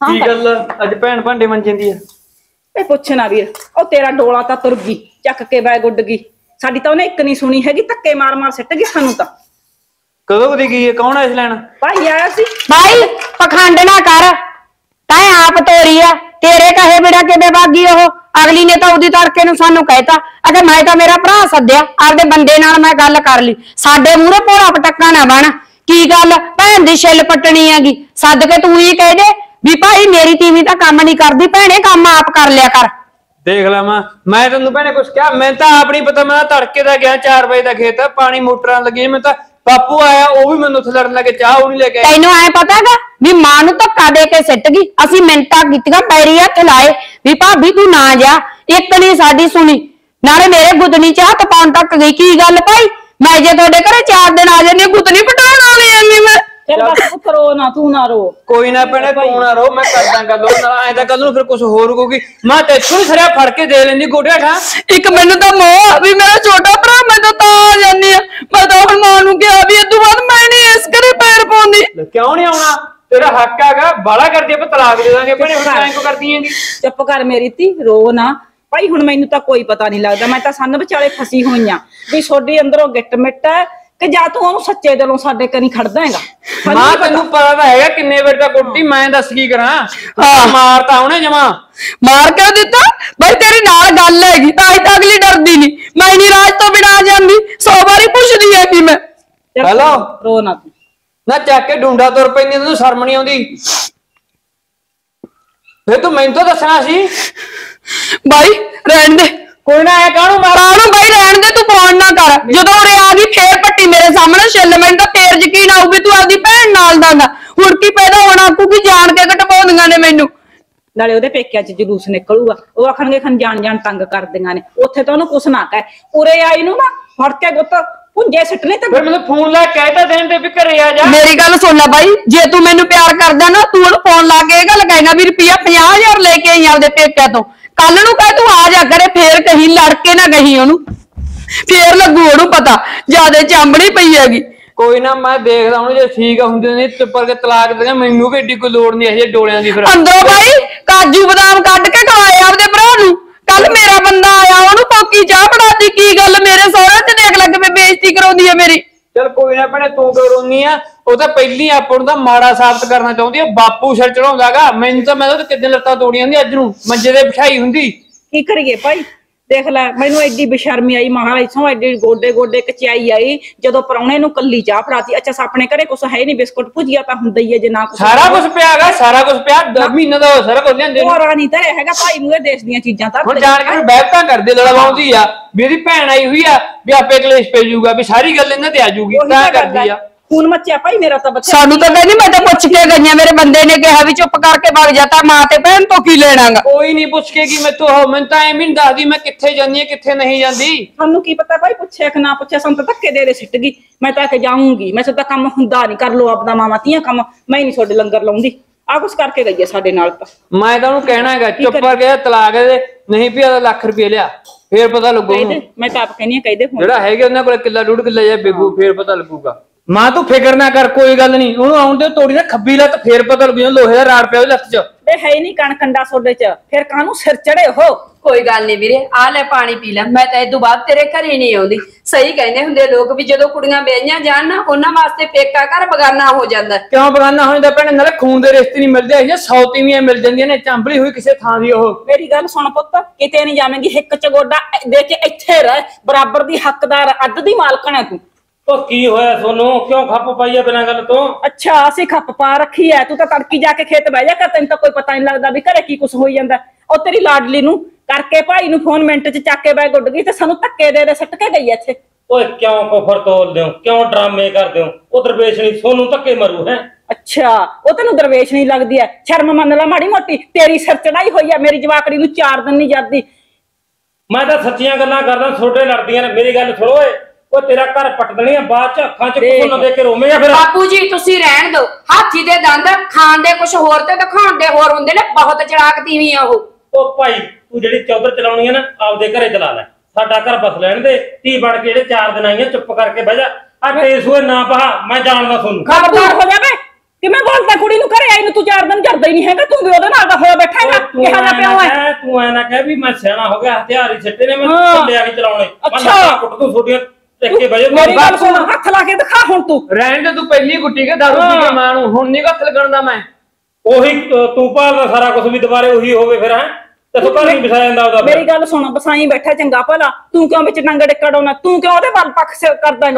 E: ਹਾਂ
J: ਕੀ ਗੱਲ ਅੱਜ ਭੈਣ ਭਾਂਡੇ ਮੰਜਦੀ ਆ।
E: ਇਹ ਪੁੱਛਣਾ ਵੀਰ ਉਹ ਤੇਰਾ ਡੋਲਾ ਤਾਂ ਤੁਰ ਗਈ ਚੱਕ ਕੇ ਬੈਗ ਉੱਡ ਗਈ। ਸਾਡੀ ਤਾਂ ਉਹਨੇ ਇੱਕ ਨਹੀਂ ਸੁਣੀ ਹੈਗੀ ਧੱਕੇ ਮਾਰ ਮਾਰ ਸਿੱਟ ਗਈ ਸਾਨੂੰ ਤਾਂ।
J: ਕਦੋਂ ਦੀ ਗਈ ਹੈ ਕੌਣ ਆ ਇਸ ਲੈਣ?
E: ਭਾਈ ਆਇਆ ਸੀ।
F: ਭਾਈ ਪਖੰਡ ਨਾ ਕਰ। ਤੈਂ ਆਪ ਤੋਰੀ ਆ। ਤੇਰੇ ਕਹੇ ਬਿਨਾ ਕਿਵੇਂ ਬਾਗੀ ਉਹ? ਅਗਲੀ ਨੇ ਤਾਂ ਉਹਦੀ ਤੜਕੇ ਨੂੰ ਸਾਨੂੰ ਕਹਿਤਾ ਅਗੇ ਮੈਂ ਤਾਂ ਮੇਰਾ ਭਰਾ ਸੱਦਿਆ, ਆਪਦੇ ਬੰਦੇ ਨਾਲ ਮੈਂ ਗੱਲ ਕਰ ਲਈ। ਸਾਡੇ ਮੂਹਰੇ ਭੋਰਾ ਪਟੱਕਾ ਨਾ ਬਣ। ਕੀ ਗੱਲ? ਭੈਣ ਦੀ ਛਿੱਲ ਪੱਟਣੀ ਹੈਗੀ। ਸੱਦ ਕੇ ਤੂੰ ਹੀ ਕਹਿ ਦੇ ਵੀ ਭਾਈ ਮੇਰੀ ਤੀਵੀਂ ਤਾਂ ਕੰਮ ਨਹੀਂ ਕਰਦੀ, ਭੈਣੇ ਕੰਮ ਆਪ ਕਰ ਲਿਆ ਕਰ।
J: ਦੇਖ ਲਵਾਂ ਮੈਂ ਤੈਨੂੰ ਭੈਣੇ ਕੁਛ ਕਿਹਾ, ਮੈਂ ਤਾਂ ਆਪ ਨਹੀਂ ਪਤਾ ਮੈਂ ਤਾਂ ਤੜਕੇ ਦਾ ਗਿਆ 4 ਵਜੇ ਦਾ ਖੇਤ, ਪਾਣੀ ਮੋਟਰਾਂ ਲੱਗੀ ਮੈਂ ਤਾਂ ਬਾਪੂ ਆਇਆ, ਉਹ ਵੀ ਮੈਨੂੰ ਉੱਥੇ ਲੜਨ ਲੱਗੇ, ਚਾਹ ਉਹ ਨਹੀਂ ਲੈ ਕੇ ਆਇਆ।
F: ਤੈਨੂੰ ਐ ਪਤਾਗਾ ਵੀ ਮਾਂ ਨੂੰ ਧੱਕਾ ਦੇ ਕੇ ਸਿੱਟ ਗਈ, ਅਸੀਂ ਮਿੰਟਾਂ ਕੀਤੀਆਂ, ਪੈਰੀ ਹੱਥ ਲਾਏ ਵੀ ਭਾਬੀ ਤੂੰ ਨਾ ਜਾ, ਇੱਕ ਨਹੀਂ ਸਾਡੀ ਸੁਣੀ। ਨਾਲੇ ਮੇਰੇ ਗੁੱਦਨੀ ਚਾਹ ਹੱਥ ਤੱਕ ਗਈ, ਕੀ ਗੱਲ ਭਾਈ? ਮੈਂ ਜੇ ਤੁਹਾਡੇ ਘਰੇ ਚਾਰ ਦਿਨ ਆ ਜਾਂਦੀ ਗੁੱਦਨੀ ਪਟਾਉਣ ਆਉਣੀ ਜਾਂਦੀ ਮੈਂ।
E: ਚੱਲ ਬਸ ਪੁੱਤ ਰੋ ਨਾ ਤੂੰ ਨਾ ਰੋ।
J: ਕੋਈ ਨਾ ਭੈਣੇ ਤੂੰ ਨਾ ਰੋ ਮੈਂ ਕਰਦਾ ਗੱਲ ਉਹ ਨਾਲ ਐਂ ਤਾਂ ਕੱਲ ਨੂੰ ਫਿਰ ਕੁਝ ਹੋਰ ਹੋਊਗੀ। ਮੈਂ ਤੇ ਇੱਥੋਂ ਹੀ ਸਰਿਆ ਫੜ ਕੇ ਦੇ ਲੈਂਦੀ ਗੋਡਿਆ ਠਾਂ।
I: ਇੱਕ ਮੈਨੂੰ ਤਾਂ ਮੋਹ ਵੀ ਮੇਰਾ ਛੋਟਾ ਭਰਾ ਮੈਂ ਤਾਂ ਤਾਂ ਆ ਜਾਂਦੀ ਆ। ਮੈਂ ਤਾਂ ਹੁਣ ਮਾਂ ਨੂੰ ਕਿਹਾ ਵੀ ਇਦੋਂ ਬਾਅਦ ਮੈਂ ਨਹੀਂ ਇਸ ਘਰੇ ਪੈਰ ਪਾਉਂਦੀ।
J: ਲੈ, ਕਿਉਂ ਨਹੀਂ ਆਉਣਾ? ਤੇਰਾ ਹੱਕ ਹੈਗਾ ਬਾਲਾ ਕਰਦੀ ਆਪਾਂ ਤਲਾਕ ਦੇ ਦਾਂਗੇ ਭੈਣੇ ਹੁਣ ਐਂ ਕਿਉਂ ਕਰਦੀ ਹੈਗੀ?
E: ਚੁੱਪ ਕਰ ਮੇਰੀ ਧੀ ਰੋ ਨਾ। ਭਾਈ ਹੁਣ ਮੈਨੂੰ ਤਾਂ ਕੋਈ ਪਤਾ ਨਹੀਂ ਲੱਗਦਾ ਮੈਂ ਤਾਂ ਸੰਨ ਵਿਚਾਲੇ ਫਸੀ ਹੋਈ ਆਂ। ਵੀ ਛੋਡੀ ਅੰਦਰੋਂ ਗਿੱਟ ਮਿੱਟ ਹੈ ਕਿ ਜਾਂ ਤੂੰ ਉਹਨੂੰ ਸੱਚੇ ਦਿਲੋਂ ਸਾਡੇ ਕਨੀ ਖੜਦਾ ਹੈਗਾ।
J: ਮਾਂ
E: ਨੀ ਪਤਾ।
J: ਤੈਨੂੰ ਪਤਾ। ਤਾਂ ਹੈਗਾ ਕਿੰਨੇ ਵੇਰ ਦਾ ਕੁੱਟੀ ਮੈਂ ਦੱਸ ਕੀ ਕਰਾਂ?
I: ਹਾਂ।
J: ਮਾਰ ਤਾਂ ਉਹਨੇ ਜਮਾ।
I: ਮਾਰ ਕਿਉਂ ਦਿੱਤਾ? ਬਈ ਤੇਰੀ ਨਾਲ ਗੱਲ ਹੈਗੀ ਤਾਂ ਅੱਜ ਤਾਂ ਅਗਲੀ ਡਰਦੀ ਨਹੀਂ ਮੈਂ ਨਹੀਂ ਰਾਜ ਤੋਂ ਬਿਨਾਂ ਆ ਜਾਂਦੀ ਸੌ ਵਾਰੀ ਪੁੱਛਦੀ ਹੈ ਕਿ ਮੈਂ।
J: ਹੈਲੋ।
E: ਰੋ ਨਾ ਤੂੰ।
J: ਨਾ ਚੱਕ ਕੇ ਡੁੰਡਾ ਤੁਰ ਪੈਂਦੀ ਤੈਨੂੰ ਸ਼ਰਮ ਨਹੀਂ ਆਉਂਦੀ। ਫੇ ਤੂੰ ਮੈਨੂੰ ਤਾਂ ਦੱਸਣਾ ਸੀ।
I: ਬਾਈ ਰਹਿਣ ਦੇ।
J: ਕੋਈ ਨਾ ਐ ਕਾਹਨੂੰ ਮਾਰ
I: ਕਾਹਨੂੰ ਬਾਈ ਰਹਿਣ ਦੇ ਤੂੰ ਫੋਨ ਨਾ ਕਰ। ਜਦੋਂ 6 ਮਹੀਨੇ ਦਾ ਫੇਰ ਯਕੀਨ ਆਊ ਵੀ ਤੂੰ ਆਪਦੀ ਭੈਣ ਨਾਲ ਦਾਗਾ ਹੁਣ ਕੀ ਪੈਦਾ ਹੋਣਾ? ਤੂੰ ਕੀ ਜਾਣ ਕੇ ਘਟਵਾਉਂਦੀਆਂ ਨੇ ਮੈਨੂੰ।
E: ਨਾਲੇ ਉਹਦੇ ਪੇਕਿਆਂ 'ਚ ਜਲੂਸ ਨਿਕਲੂਗਾ। ਉਹ ਆਖਣਗੇ ਖਨ ਜਾਣ ਜਾਣ ਤੰਗ ਕਰਦੀਆਂ ਨੇ। ਉੱਥੇ ਤਾਂ ਉਹਨੂੰ ਕੁਛ ਨਾ ਕਹੇ। ਉਰੇ ਆਈ ਨੂੰ ਨਾ ਫੜ ਕੇ ਗੁੱਤ ਪੁੰਜੇ ਸਿੱਟਨੇ ਤੇ
J: ਫਿਰ ਮੈਨੂੰ ਫੋਨ ਲਾ ਕੇ ਤਾਂ ਦੇਣ ਦੇ ਵੀ ਘਰੇ ਆ ਜਾ।
I: ਮੇਰੀ ਗੱਲ ਸੁਣ ਲੈ ਬਾਈ ਜੇ ਤੂੰ ਮੈਨੂੰ ਪਿਆਰ ਕਰਦਾ ਨਾ ਤੂੰ ਉਹਨੂੰ ਫੋਨ ਲਾ ਕੇ ਇਹ ਗੱਲ ਕਹਿਣਾ ਵੀ ਰੁਪਿਆ 50000 ਲੈ ਕੇ ਆਈ ਆਪਦੇ ਪੇਕਿਆਂ ਤੋਂ। ਕੱਲ ਨੂੰ ਕਹੇ ਤੂੰ ਆ ਜਾ ਕਰੇ ਫੇਰ ਕਹੀ ਲੜ ਕੇ ਨਾ ਕਹੀ ਉਹਨੂੰ। ਫੇਰ ਲੱਗੂ ਉਹਨੂੰ ਪਤਾ ਜਿਆਦੇ ਚਾਂਬੜੀ ਪਈ ਹੈਗੀ।
J: ਕੋਈ ਨਾ ਮੈਂ ਦੇਖਦਾ ਹੁਣ ਜੇ ਠੀਕ ਹੁੰਦੇ ਨੇ ਚੁੱਪ ਕਰਕੇ ਤਲਾਕ ਦੇ ਮੈਨੂੰ ਵੀ ਏਡੀ ਕੋਈ ਲੋੜ ਨਹੀਂ ਇਹ ਡੋਲਿਆਂ ਦੀ ਫਿਰ।
I: ਅੰਦਰੋਂ ਬਾਈ ਕਾਜੂ ਬਦਾਮ ਕੱਢ ਕੇ ਖਵਾਏ ਆਪਦੇ ਭਰਾ ਨੂੰ। ਕੱਲ ਮੇਰਾ ਬੰਦਾ ਆਇਆ ਉਹਨੂੰ ਕੋਕੀ ਚਾਹ ਬਣਾਤੀ ਕੀ ਗੱਲ ਮੇਰੇ ਸਹੁਰੇ ਚ ਦੇਖ ਲੱਗ ਮੈਂ ਬੇਇੱਜ਼ਤੀ ਕਰਾਉਂਦੀ ਹੈ ਮੇਰੀ।
J: ਚਲ ਕੋਈ ਨਾ ਭੈਣੇ ਤੂੰ ਕਿਉਂ ਰੋਨੀ ਆ? ਉਹ ਤਾਂ ਪਹਿਲੀ ਆਪਾਂ ਨੂੰ ਤਾਂ ਮਾੜਾ ਸਾਬਤ ਕਰਨਾ ਚਾਹੁੰਦੀ ਆ ਬਾਪੂ ਸਿਰ ਚੜਾਉਂਦਾਗਾ ਮੈਨੂੰ ਤਾਂ ਮੈਂ ਤਾਂ ਕਿੱਦਾਂ ਲੱਤਾਂ ਤੋੜੀਆਂ ਹੁੰਦੀਆਂ ਅੱਜ ਨੂੰ ਮੰਜੇ ਤੇ ਬਿਠਾਈ ਹੁੰਦੀ।
E: ਕੀ ਕਰੀਏ ਭਾਈ? ਦੇਖ ਲੈ ਮੈਨੂੰ ਐਡੀ ਬੇਸ਼ਰਮੀ ਆਈ ਮਹਾ ਇਥੋਂ ਐਡੀ ਗੋਡੇ ਗੋਡੇ ਕਚਾਈ ਆਈ ਜਦੋਂ ਪਰੌਣੇ ਨੂੰ ਕੱਲੀ ਚਾਹ ਫੜਾਤੀ ਅੱਛਾ ਆਪਣੇ ਘਰੇ ਕੁਛ ਹੈ ਨਹੀਂ ਬਿਸਕੁਟ ਭੁਜੀਆ ਤਾਂ ਹੁੰਦਾ ਹੀ ਹੈ ਜੇ ਨਾ ਕੁਛ
J: ਸਾਰਾ ਕੁਝ ਪਿਆਗਾ ਸਾਰਾ ਕੁਝ ਪਿਆ ਦ- ਮਹੀਨਾ ਦਾ ਸਾਰਾ ਕੁਝ ਲਿਆਂਦੇ ਨੂੰ।
E: ਹੋਰਾ ਨਹੀਂ ਧਰਿਆ ਹੈਗਾ ਭਾਈ ਨੂੰ ਇਹ ਦੇਸ਼ ਦੀਆਂ ਚੀਜ਼ਾਂ ਤਾਂ
J: ਹੁਣ ਜਾਣ ਕੇ ਬਹਿਤਾਂ ਕਰਦੇ ਲੜਵਾਉਂਦੀ ਆ ਵੀ ਇਹਦੀ ਭੈਣ ਆਈ ਹੋਈ ਆ ਵੀ ਆਪੇ ਕਲੇਸ਼ ਪੈ ਜਾਊਗਾ ਵੀ ਸਾਰੀ ਗੱਲ ਇਹਨਾਂ ਤੇ ਆ ਜਾਊਗੀ
E: ਉਹੀ
J: ਤਾਂ ਕਰਦੀ। ਆ
E: ਖੂਨ ਮੱਚਿਆ ਭਾਈ ਮੇਰਾ ਤਾਂ ਬੱਚਾ।
I: ਸਾਨੂੰ ਤਾਂ ਕਹਿੰਦੀ ਮੈਂ ਤਾਂ ਪੁੱਛ ਕੇ ਗਈਆਂ ਮੇਰੇ ਬੰਦੇ ਨੇ ਕਿਹਾ ਵੀ ਚੁੱਪ ਕਰਕੇ ਵਗ ਜਾ ਤਾਂ ਮਾਂ ਤੇ ਭੈਣ ਤੋਂ ਕੀ ਲੈਣਾਗਾ
J: ਕੋਈ ਨਹੀਂ ਪੁੱਛ ਕੇ ਕਿ ਮੈਂ ਤੂੰ ਹੋ ਮੈਂ ਤਾਂ ਐਵੇਂ ਨਹੀਂ ਦੱਸਦੀ ਮੈਂ ਕਿੱਥੇ ਜਾਂਦੀ ਆ ਕਿੱਥੇ ਨਹੀਂ ਜਾਂਦੀ।
E: ਸਾਨੂੰ ਕੀ ਪਤਾ ਭਾਈ ਪੁੱਛਿਆ ਕਿ ਨਾ ਪੁੱਛਿਆ ਸਾਨੂੰ ਤਾਂ ਧੱਕੇ ਦੇ ਦੇ ਸਿੱਟ ਗਈ। ਮੈਂ ਤਾਂ ਕਿ ਜਾਊਂਗੀ ਮੈਂ ਤਾਂ ਕੰਮ ਹੁੰਦਾ ਨਹੀਂ ਕਰ ਲੋ ਆਪਦਾ ਮਾਮਾ ਤੀਆਂ ਕੰਮ ਮੈਂ ਨਹੀਂ ਤੁਹਾਡੇ ਲੰਗਰ ਲਾਉਂਦੀ। ਆ ਕੁਛ ਕਰਕੇ ਗਈ ਹੈ ਸਾਡੇ ਨਾਲ ਤਾਂ।
J: ਮੈਂ ਤਾਂ ਉਹਨੂੰ ਕਹਿਣਾ ਹੈਗਾ ਚੁੱਪ ਕਰਕੇ ਇਹ ਤਲਾਕ ਦੇ ਦੇ, ਨਹੀਂ ਵੀ ਇਹਦਾ ਲੱਖ ਰੁਪਏ ਲਿਆ ਫੇਰ ਪਤਾ ਲੱਗੂ
E: ਕਹਿੰਦੇ ਮੈਂ ਤਾਂ ਆਪ ਕਹਿੰਦੀ ਆ ਕਹਿੰਦੇ ਫੋਨ
J: ਜਿਹੜਾ ਹੈਗਾ ਉਹਨਾਂ ਕੋਲ ਕਿੱਲਾ ਡੂਢ ਕਿੱਲਾ ਜਾਂ ਬੇਗੂ ਫੇਰ ਪਤਾ ਲੱਗੂਗਾ। ਮਾਂ ਤੂੰ ਫਿਕਰ ਨਾ ਕਰ ਕੋਈ ਗੱਲ ਨਹੀਂ। ਉਹਨੂੰ ਆਉਣ ਦੇ ਤੋੜੀ ਨਾ ਖੱਬੀ ਲੱਤ ਫੇਰ ਪਤਾ ਲੱਗੂ ਲੋਹੇ ਦਾ ਰਾੜ ਪਿਆ ਉਹਦੀ ਲੱਤ 'ਚ।
E: ਤੇ ਹੈ ਹੀ ਨਹੀਂ ਕਣ ਕੰਡਾ ਸੋਡੇ ਚ। ਫਿਰ ਕਾਹਨੂੰ ਸਿਰ ਚੜੇ ਹੋ
L: ਕੋਈ ਗੱਲ ਨਹੀਂ ਵੀਰੇ ਆ ਲੈ ਪਾਣੀ ਪੀ ਲੈ। ਮੈਂ ਤਾਂ ਇਦੋਂ ਬਾਅਦ ਤੇਰੇ ਘਰੇ ਨਹੀਂ ਆਉਂਦੀ। ਸਹੀ ਕਹਿੰਦੇ ਹੁੰਦੇ ਲੋਕ ਵੀ ਜਦੋਂ ਕੁੜੀਆਂ ਵਿਆਹੀਆਂ ਜਾਣ ਨਾ ਉਹਨਾਂ ਵਾਸਤੇ ਪੇਕਾ ਘਰ ਬਗਾਨਾ ਹੋ ਜਾਂਦਾ।
J: ਕਿਉਂ ਬਗਾਨਾ ਹੋ ਜਾਂਦਾ? ਭੈਣੇ ਨਾਲੇ ਖੂਨ ਦੇ ਰਿਸ਼ਤੇ ਨਹੀਂ ਮਿਲਦੇ ਇਹ ਸੌ ਤੀਵੀਆਂ ਮਿਲ ਜਾਂਦੀਆਂ ਨੇ ਚਾਂਬਲੀ ਹੋਈ ਕਿਸੇ ਥਾਂ ਦੀ ਉਹ।
E: ਮੇਰੀ ਗੱਲ ਸੁਣ ਪੁੱਤ ਕਿਤੇ ਨਹੀਂ ਜਾਵੇਂਗੀ। ਹਿੱਕ ਚ ਗੋਡਾ ਦੇ ਕੇ ਇੱਥੇ ਰਹਿ। ਬਰਾਬਰ ਦੀ ਹੱਕਦਾਰ ਅੱਧ ਦੀ ਮਾਲਕਣ ਹੈ ਤੂੰ।
K: ਉਹ ਕੀ ਹੋਇਆ ਤੁਹਾਨੂੰ ਕਿਉਂ ਖੱਪ ਪਾਈ ਆ ਬਿਨਾਂ ਗੱਲ ਤੋਂ?
E: ਅੱਛਾ ਅਸੀਂ ਖੱਪ ਪਾ ਰੱਖੀ ਐ। ਤੂੰ ਤਾਂ ਤੜਕੀ ਜਾ ਕੇ ਖੇਤ ਬਹਿ ਜਾ ਕਰ ਤੈਨੂੰ ਤਾਂ ਕੋਈ ਪਤਾ ਨਹੀਂ ਲੱਗਦਾ ਵੀ ਘਰੇ ਕੀ ਕੁਛ ਹੋਈ ਜਾਂਦਾ। ਉਹ ਤੇਰੀ ਲਾਡਲੀ ਨੂੰ ਕਰਕੇ ਭਾਈ ਨੂੰ ਫੋਨ ਮਿੰਟ ਚ ਚੱਕ ਕੇ ਬੈ ਗੁੱਡ ਗਈ ਤੇ ਸਾਨੂੰ ਧੱਕੇ ਦੇ ਦੇ ਸੱਟ ਕੇ ਗਈ ਇੱਥੇ।
K: ਓਏ ਕਿਉਂ ਕੋਫਰ ਤੋਲਦੇ ਹੋ ਕਿਉਂ ਡਰਾਮੇ ਕਰਦੇ ਹੋ ਉਹ ਦਰਵੇਸ਼ਣੀ ਸੋਨੂੰ ਧੱਕੇ ਮਰੂ ਹੈ?
E: ਅੱਛਾ ਉਹ ਤੈਨੂੰ ਦਰਵੇਸ਼ ਨਹੀਂ ਲੱਗਦੀ ਐ। ਸ਼ਰਮ ਮੰਨ ਲੈ ਮਾੜੀ ਮੋਟੀ ਤੇਰੀ ਸਿਰ ਚੜਾਈ ਹੋਈ ਐ ਮੇਰੀ ਜਵਾਕੜੀ ਨੂੰ ਚਾਰ ਦਿਨ ਨਹੀਂ ਜਾਂਦੀ।
K: ਮੈਂ ਤਾਂ ਸੱਚੀਆਂ ਗੱਲਾਂ ਕਰਦਾ ਛੋਟੇ ਲੜਦੀਆਂ ਨੇ ਮੇਰੀ ਗੱਲ ਸੁਣੋ ਓਏ। ਉਹ ਤੇਰਾ ਘਰ ਪੱਟ ਦੇਣੀ ਆ ਬਾਅਦ ਚ ਅੱਖਾਂ ਚ
E: ਦੇਖ।
K: ਕੁਸਨ ਦੇ ਕੇ ਰੋਵੇਂਗਾ ਫਿਰ।
L: ਬਾਪੂ ਜੀ ਤੁਸੀਂ ਰਹਿਣ ਦਿਓ। ਹਾਥੀ ਦੇ ਦੰਦ ਖਾਣ ਦੇ ਕੁਝ ਹੋਰ ਤੇ ਦਿਖਾਉਣ ਦੇ ਹੋਰ ਹੁੰਦੇ ਨੇ ਬਹੁਤ ਚਲਾਕ ਤੀਵੀਂ ਆ ਉਹ।
K: ਉਹ ਭਾਈ ਤੂੰ ਜਿਹੜੀ ਚੌਧਰ ਚਲਾਉਣੀ ਹੈ ਨਾ ਆਪਦੇ ਘਰੇ ਚਲਾ ਲੈ। ਸਾਡਾ ਘਰ ਬਸ ਲੈਣ ਦੇ। ਧੀ ਬਣ ਕੇ ਜਿਹੜੇ ਚਾਰ ਦਿਨ ਆਈਆਂ ਚੁੱਪ ਕਰਕੇ ਬਹਿ ਜਾ। ਆ ਟੇਸੂਏ ਨਾ ਪਹਾ ਮੈਂ ਜਾਣਦਾ ਤੁਹਾਨੂੰ।
E: ਖਬਰਦਾਰ ਹੋ ਜਾਵੇ ਕਿਵੇਂ ਬੋਲਦਾ ਕੁੜੀ ਨੂੰ ਘਰੇ ਆਈ ਨੂੰ ਤੂੰ ਚਾਰ ਦਿਨ ਜਰਦਾ ਹੀ ਨਹੀਂ ਹੈਗਾ ਤੂੰ ਵੀ ਉਹਦੇ ਨਾਲ ਦਾ ਹੋਇਆ ਬੈਠਾ ਹੈਗਾ ਕਿਹਾ ਜਾ
K: ਨਾ
E: ਹੈ।
K: ਤੂੰ ਐ ਨਾ ਕਹਿ ਵੀ ਮੈਂ ਸਿਆਣਾ ਹੋ ਗਿਆ ਹਥਿਆਰ ਹੀ ਸਿੱਟੇ ਨੇ ਮੈਂ
E: ਹਾਂ।
K: ਥੱਲੇ ਆ ਕੇ ਚਲਾਉਣੇ। ਮੈਂ ਕੁੱਟ ਤੂੰ ਛੋਟੀਆਂ ਟਿੱਕੇ
E: ਮੇਰੀ ਗੱਲ ਸੁਣ ਹੱਥ ਲਾ ਕੇ ਦਿਖਾ ਹੁਣ ਤੂੰ।
J: ਰਹਿਣ ਦੇ ਤੂੰ ਪਹਿਲੀ ਗੁੱਟੀ ਕੇ ਦਾਰੂ ਪੀ ਕੇ ਮਾਂ ਨੂੰ। ਹੁਣ ਨਹੀਂ ਹੱਥ ਲੱਗਣ ਦਾ ਮੈਂ।
K: ਉਹੀ ਤੂੰ ਭਾਲਦਾ ਸਾਰਾ ਕੁਝ ਵੀ ਦੁਬਾਰੇ ਉਹੀ ਹੋਵੇ ਫਿਰ ਹੈ? ਤੇ ਤੂੰ ਘਰ ਨਹੀਂ ਵਿਸਾਇਆ ਜਾਂਦਾ ਉਹਦਾ ਫਿਰ।
E: ਮੇਰੀ ਗੱਲ ਸੁਣ ਬਸਾਈ ਬੈਠਾ ਚੰਗਾ ਭਲਾ। ਤੂੰ ਕਿਉਂ ਵਿੱਚ ਡੰਗ ਡਿੱਕੜਾਉਣਾ ਤੂੰ ਕਿਉਂ ਉਹਦੇ ਵੱਲ ਪੱਖ ਕਰਦਾ ਹੈ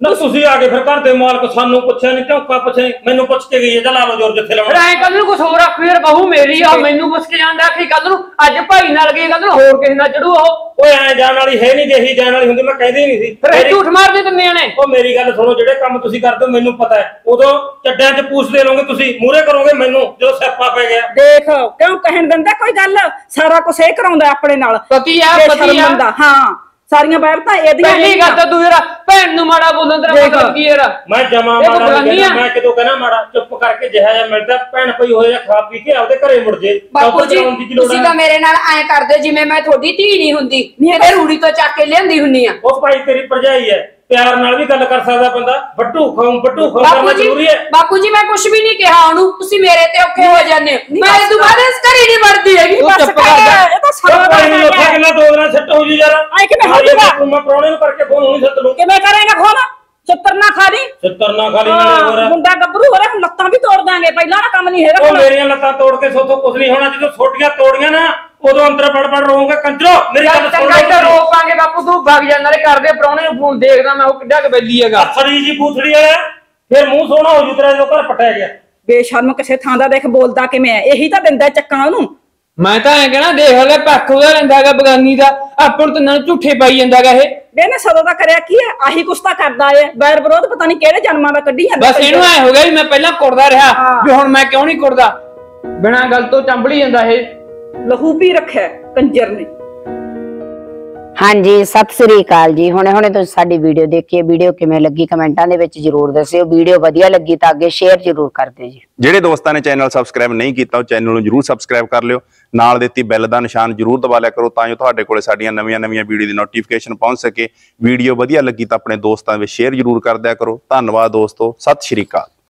K: ਨਾ ਤੁਸੀਂ ਆ ਕੇ ਫਿਰ ਘਰ ਦੇ ਮਾਲਕ ਸਾਨੂੰ ਪੁੱਛਿਆ ਨਹੀਂ ਝੌਕਾ ਪੁੱਛਿਆ ਨੀ, ਮੈਨੂੰ ਪੁੱਛ ਕੇ ਗਈ ਹੈ ਚਲ ਆ ਲੋ ਜੋਰ ਜਿੱਥੇ ਲਾਉਣਾ।
J: ਰਹਿ ਕੱਲ ਨੂੰ ਕੁਝ ਹੋਰ ਆਖੀ ਫਿਰ ਬਹੂ ਮੇਰੀ ਆ ਮੈਨੂੰ ਪੁੱਛ ਕੇ ਜਾਂਦਾ ਕਿ ਕੱਲ ਨੂੰ ਅੱਜ ਭਾਈ ਨਾਲ ਗਈ ਕੱਲ ਨੂੰ ਹੋਰ ਕਿਸੇ ਨਾਲ ਚੜੂ ਉਹ।
K: ਓਏ ਐ ਜਾਣ ਵਾਲੀ ਹੈ ਨਹੀਂ ਜਿਹੀ ਜਾਣ ਵਾਲੀ ਹੁੰਦੀ ਮੈਂ ਕਹਿੰਦੀ ਨਹੀਂ ਸੀ।
J: ਫਿਰ ਇਹ
K: ਮੇਰੀ-
J: ਝੂਠ ਮਾਰਦੇ ਦਿੰਦੇ ਨੇ
K: ਉਹ ਮੇਰੀ ਗੱਲ ਸੁਣੋ ਜਿਹੜੇ ਕੰਮ ਤੁਸੀਂ ਕਰਦੇ ਹੋ ਮੈਨੂੰ ਪਤਾ ਹੈ। ਉਦੋਂ ਚੱਡਿਆਂ 'ਚ ਪੂਛਦੇ ਰਹੋਗੇ ਤੁਸੀਂ ਮੂਹਰੇ ਕਰੋਗੇ ਮੈਨੂੰ ਜਦੋਂ ਸਿਆਪਾ ਪੈ ਗਿਆ।
E: ਦੇਖ ਕਿਉਂ ਕਹਿਣ ਦਿੰਦਾ ਕੋਈ ਗੱਲ? ਸਾਰਾ ਕੁਝ ਇਹ ਕਰਾਉਂਦਾ ਆਪਣੇ ਨਾਲ।
J: ਪਤੀ ਆ ਪਤੀ ਆ।
E: ਬੰਦਾ, ਹਾਂ। ਸਾਰੀਆਂ ਬਾਬਤਾਂ ਇਹਦੀਆਂ
J: ਪਹਿਲੀ ਗੱਲ ਤਾਂ ਤੂੰ ਯਾਰ ਭੈਣ ਨੂੰ ਮਾੜਾ ਬੋਲਣ ਤੇਰਾ। ਮਤਲਬ ਕੀ ਯਾਰ
K: ਮੈਂ ਜਮਾ
J: ਇਹ
K: ਮਾੜਾ ਨਹੀਂ
J: ਬਗਾਨੀ
K: ਕਹਿੰਦਾ। ਮੈਂ ਕਿਦੋਂ ਕਹਿਣਾ ਮਾੜਾ ਚੁੱਪ ਕਰਕੇ ਜਿਹਾ ਜਿਹਾ ਮਿਲਦਾ ਭੈਣ ਪਈ ਹੋਏ ਜਾਂ ਖਾ ਪੀ ਕੇ ਆਪਦੇ ਘਰੇ ਮੁੜ ਜੇ
L: ਬਾਪੂ ਜੀ
K: ਚਲਾਉਣ ਦੀ ਕੀ ਲੋੜ
L: ਤੁਸੀਂ
K: ਹੈ?
L: ਤਾਂ ਮੇਰੇ ਨਾਲ ਐ ਕਰਦੇ ਹੋ ਜਿਵੇਂ ਮੈਂ ਤੁਹਾਡੀ ਧੀ ਨਹੀਂ ਹੁੰਦੀ ਇਹਦੇ ਰੂੜੀ ਤੋਂ ਚੱਕ ਕੇ ਲਿਆਂਦੀ ਹੁੰਨੀ ਆ
K: ਉਹ ਭਾਈ ਤੇਰੀ ਭਰਜਾਈ ਹੈ ਪਿਆਰ ਨਾਲ ਵੀ ਗੱਲ ਕਰ ਸਕਦਾ ਬੰਦਾ। ਵੱਟੂ ਖਾਉਂ ਵੱਟੂ ਖਾਉਂ
L: ਬਾਪੂ
K: ਕਰਨਾ
L: ਜੀ
K: ਜ਼ਰੂਰੀ ਹੈ।
L: ਬਾਪੂ ਜੀ ਮੈਂ ਕੁਝ ਵੀ ਨਹੀਂ ਕਿਹਾ ਉਹਨੂੰ। ਤੁਸੀਂ ਮੇਰੇ ਤੇ ਔਖੇ ਹੋ ਜਾਂਦੇ ਹੋ। ਮੈਂ ਇਸ ਤੋਂ ਬਾਅਦ ਇਸ ਘਰੇ ਨਹੀਂ ਵੜਦੀ ਹੈਗੀ।
J: ਤੂੰ
L: ਬਸ
J: ਚੁੱਪ ਕਰ ਜਾ।
E: ਇਹ ਤਾਂ ਸਾਰਾ
K: ਭਾਈ ਨੂੰ
E: ਦਾ
K: ਉੱਥੇ ਕਿੰਨਾ ਦੋ ਦਿਨਾਂ ਛੱਟ ਹੋ ਜੀ ਯਾਰ
E: ਐਂ ਕਿਵੇਂ ਹੋ ਜਾਊਗਾ?
K: ਤੂੰ ਮੈਂ ਪ੍ਰਾਹੁਣੇ ਨੂੰ ਕਰਕੇ ਫੋਨ ਨਹੀਂ ਸੱਤ ਲੂੰ
E: ਕਿਵੇਂ ਕਰੇਗਾ ਫੋਨ? ਚੱਤਰ ਨਾ ਖਾ ਲਈ।
K: ਨਾ ਖਾਲੀ
E: ਹਾਂ,
K: ਮੇਰੇ ਹੋਰ।
E: ਮੁੰਡਾ ਗੱਭਰੂ ਹੋ ਰਿਹਾ ਹੁਣ ਲੱਤਾਂ ਵੀ ਤੋੜ ਦਾਂਗੇ। ਪਹਿਲਾਂ ਨਾ ਕੰਮ ਨਹੀਂ ਹੈਗਾ।
K: ਉਹ
E: ਹੁਣ।
K: ਮੇਰੀਆਂ ਲੱਤਾਂ ਤੋੜ ਕੇ ਸੋਥੋਂ ਕੁਝ ਨਹੀਂ ਹੋਣਾ ਜਦੋਂ ਛੋਟੀਆਂ ਤੋੜੀਆਂ ਨਾ ਉਦੋਂ ਅੰਦਰ ਬੜ ਬੜ ਰਹੋਗੇ ਕੰਜਰੋ ਮੇਰੀ ਗੱਲ ਸੁਣ
J: ਚੰਗਾ ਇੱਥੇ
K: ਲਓ
J: ਰੋਕ ਪਾਂਗੇ ਬਾਪੂ ਤੂੰ ਵਗ ਜਾ ਨਾਲੇ ਕਰਦੇ ਪ੍ਰਾਹੁਣੇ ਨੂੰ ਫੋਨ ਦੇਖਦਾ ਮੈਂ ਉਹ ਕਿੱਡਾ ਕੁ ਬੈਲੀ ਹੈਗਾ।
K: ਸੜੀ ਜੀ ਪੂਥੜੀ ਹੈ ਫਿਰ ਮੂੰਹ ਸੋਹਣਾ ਹੋ ਜੂ ਤੇਰਾ ਜਦੋਂ ਘਰ ਪਟਿਆ ਗਿਆ।
E: ਬੇਸ਼ਰਮ ਕਿਸੇ ਥਾਂ ਦਾ ਦੇਖ ਬੋਲਦਾ ਕਿਵੇਂ ਹੈ? ਇਹੀ ਤਾਂ ਦਿੰਦਾ ਚੱਕਾਂ ਉਹਨੂੰ।
J: ਮੈਂ ਤਾਂ ਐ ਕਹਿਣਾ ਦੇਖ ਲੈ ਪੱਖ ਉਹਦਾ ਲੈਂਦਾ ਹੈਗਾ ਬਗਾਨੀ ਦਾ ਆਪਾਂ ਨੂੰ ਤਾਂ ਨਾਲ ਝੂਠੇ ਪਾਈ ਜਾਂਦਾਗਾ ਇਹ।
E: ਇਹਨੇ ਸਦੋਂ ਦਾ ਕਰਿਆ ਕੀ ਹੈ? ਆਹੀ ਕੁਛ ਤਾਂ ਕਰਦਾ ਏ ਬੈਰ ਵਿਰੋਧ ਪਤਾ ਨਹੀਂ ਕਿਹੜੇ ਜਨਮਾਂ ਦਾ ਕੱਢੀ ਜਾਂਦਾ
J: ਬਸ ਇਹਨੂੰ ਐ ਹੋ ਗਿਆ ਵੀ ਮੈਂ ਪਹਿਲਾਂ ਕੁੜਦਾ ਰਿਹਾ। ਵੀ ਹੁਣ ਮੈਂ ਕਿਉਂ ਨਹੀਂ ਕੁੜਦਾ ਬਿਨਾਂ ਗੱਲ ਤੋਂ ਚੰਬੜੀ ਜਾਂਦਾ ਇਹ।
E: ਲਹੂ ਪੀ ਰੱਖਿਆ ਕੰਜਰ ਨੇ।
F: ਹਾਂਜੀ ਸਤਿ ਸ੍ਰੀ ਅਕਾਲ ਜੀ। ਹੁਣੇ ਹੁਣੇ ਤੁਸੀਂ ਸਾਡੀ ਵੀਡੀਓ ਦੇਖੀ ਹੈ। ਵੀਡੀਓ ਕਿਵੇਂ ਲੱਗੀ ਕਮੈਂਟਾਂ ਦੇ ਵਿੱਚ ਜਰੂਰ ਦੱਸਿਓ। ਵੀਡੀਓ ਵਧੀਆ ਲੱਗੀ ਤਾਂ ਅੱਗੇ ਸ਼ੇਅਰ ਜਰੂਰ ਕਰ ਦਿਓ ਜੀ।
C: ਜਿਹੜੇ ਦੋਸਤਾਂ ਨੇ ਚੈਨਲ ਸਬਸਕ੍ਰਾਈਬ ਨਹੀਂ ਕੀਤਾ ਉਹ ਚੈਨਲ ਨੂੰ ਜਰੂਰ ਸਬਸਕ੍ਰਾਈਬ ਕਰ ਲਿਓ। ਨਾਲ ਦਿੱਤੀ ਬੈਲ ਦਾ ਨਿਸ਼ਾਨ ਜਰੂਰ ਦਬਾ ਲਿਆ ਕਰੋ ਤਾਂ ਜੋ ਤੁਹਾਡੇ ਕੋਲੇ ਸਾਡੀਆਂ ਨਵੀਆਂ-ਨਵੀਆਂ ਵੀਡੀਓ ਦੀ ਨੋਟੀਫਿਕੇਸ਼ਨ ਪਹੁੰਚ ਸਕੇ। ਵੀਡੀਓ ਵਧੀਆ ਲੱਗੀ ਤਾਂ ਆਪਣੇ ਦੋਸਤਾਂ ਵਿੱਚ ਸ਼ੇਅਰ ਜਰੂਰ ਕਰ ਦਿਆ ਕਰੋ। ਧੰਨਵਾਦ ਦੋਸਤੋ। ਸਤਿ ਸ਼੍ਰੀ ਅਕਾਲ।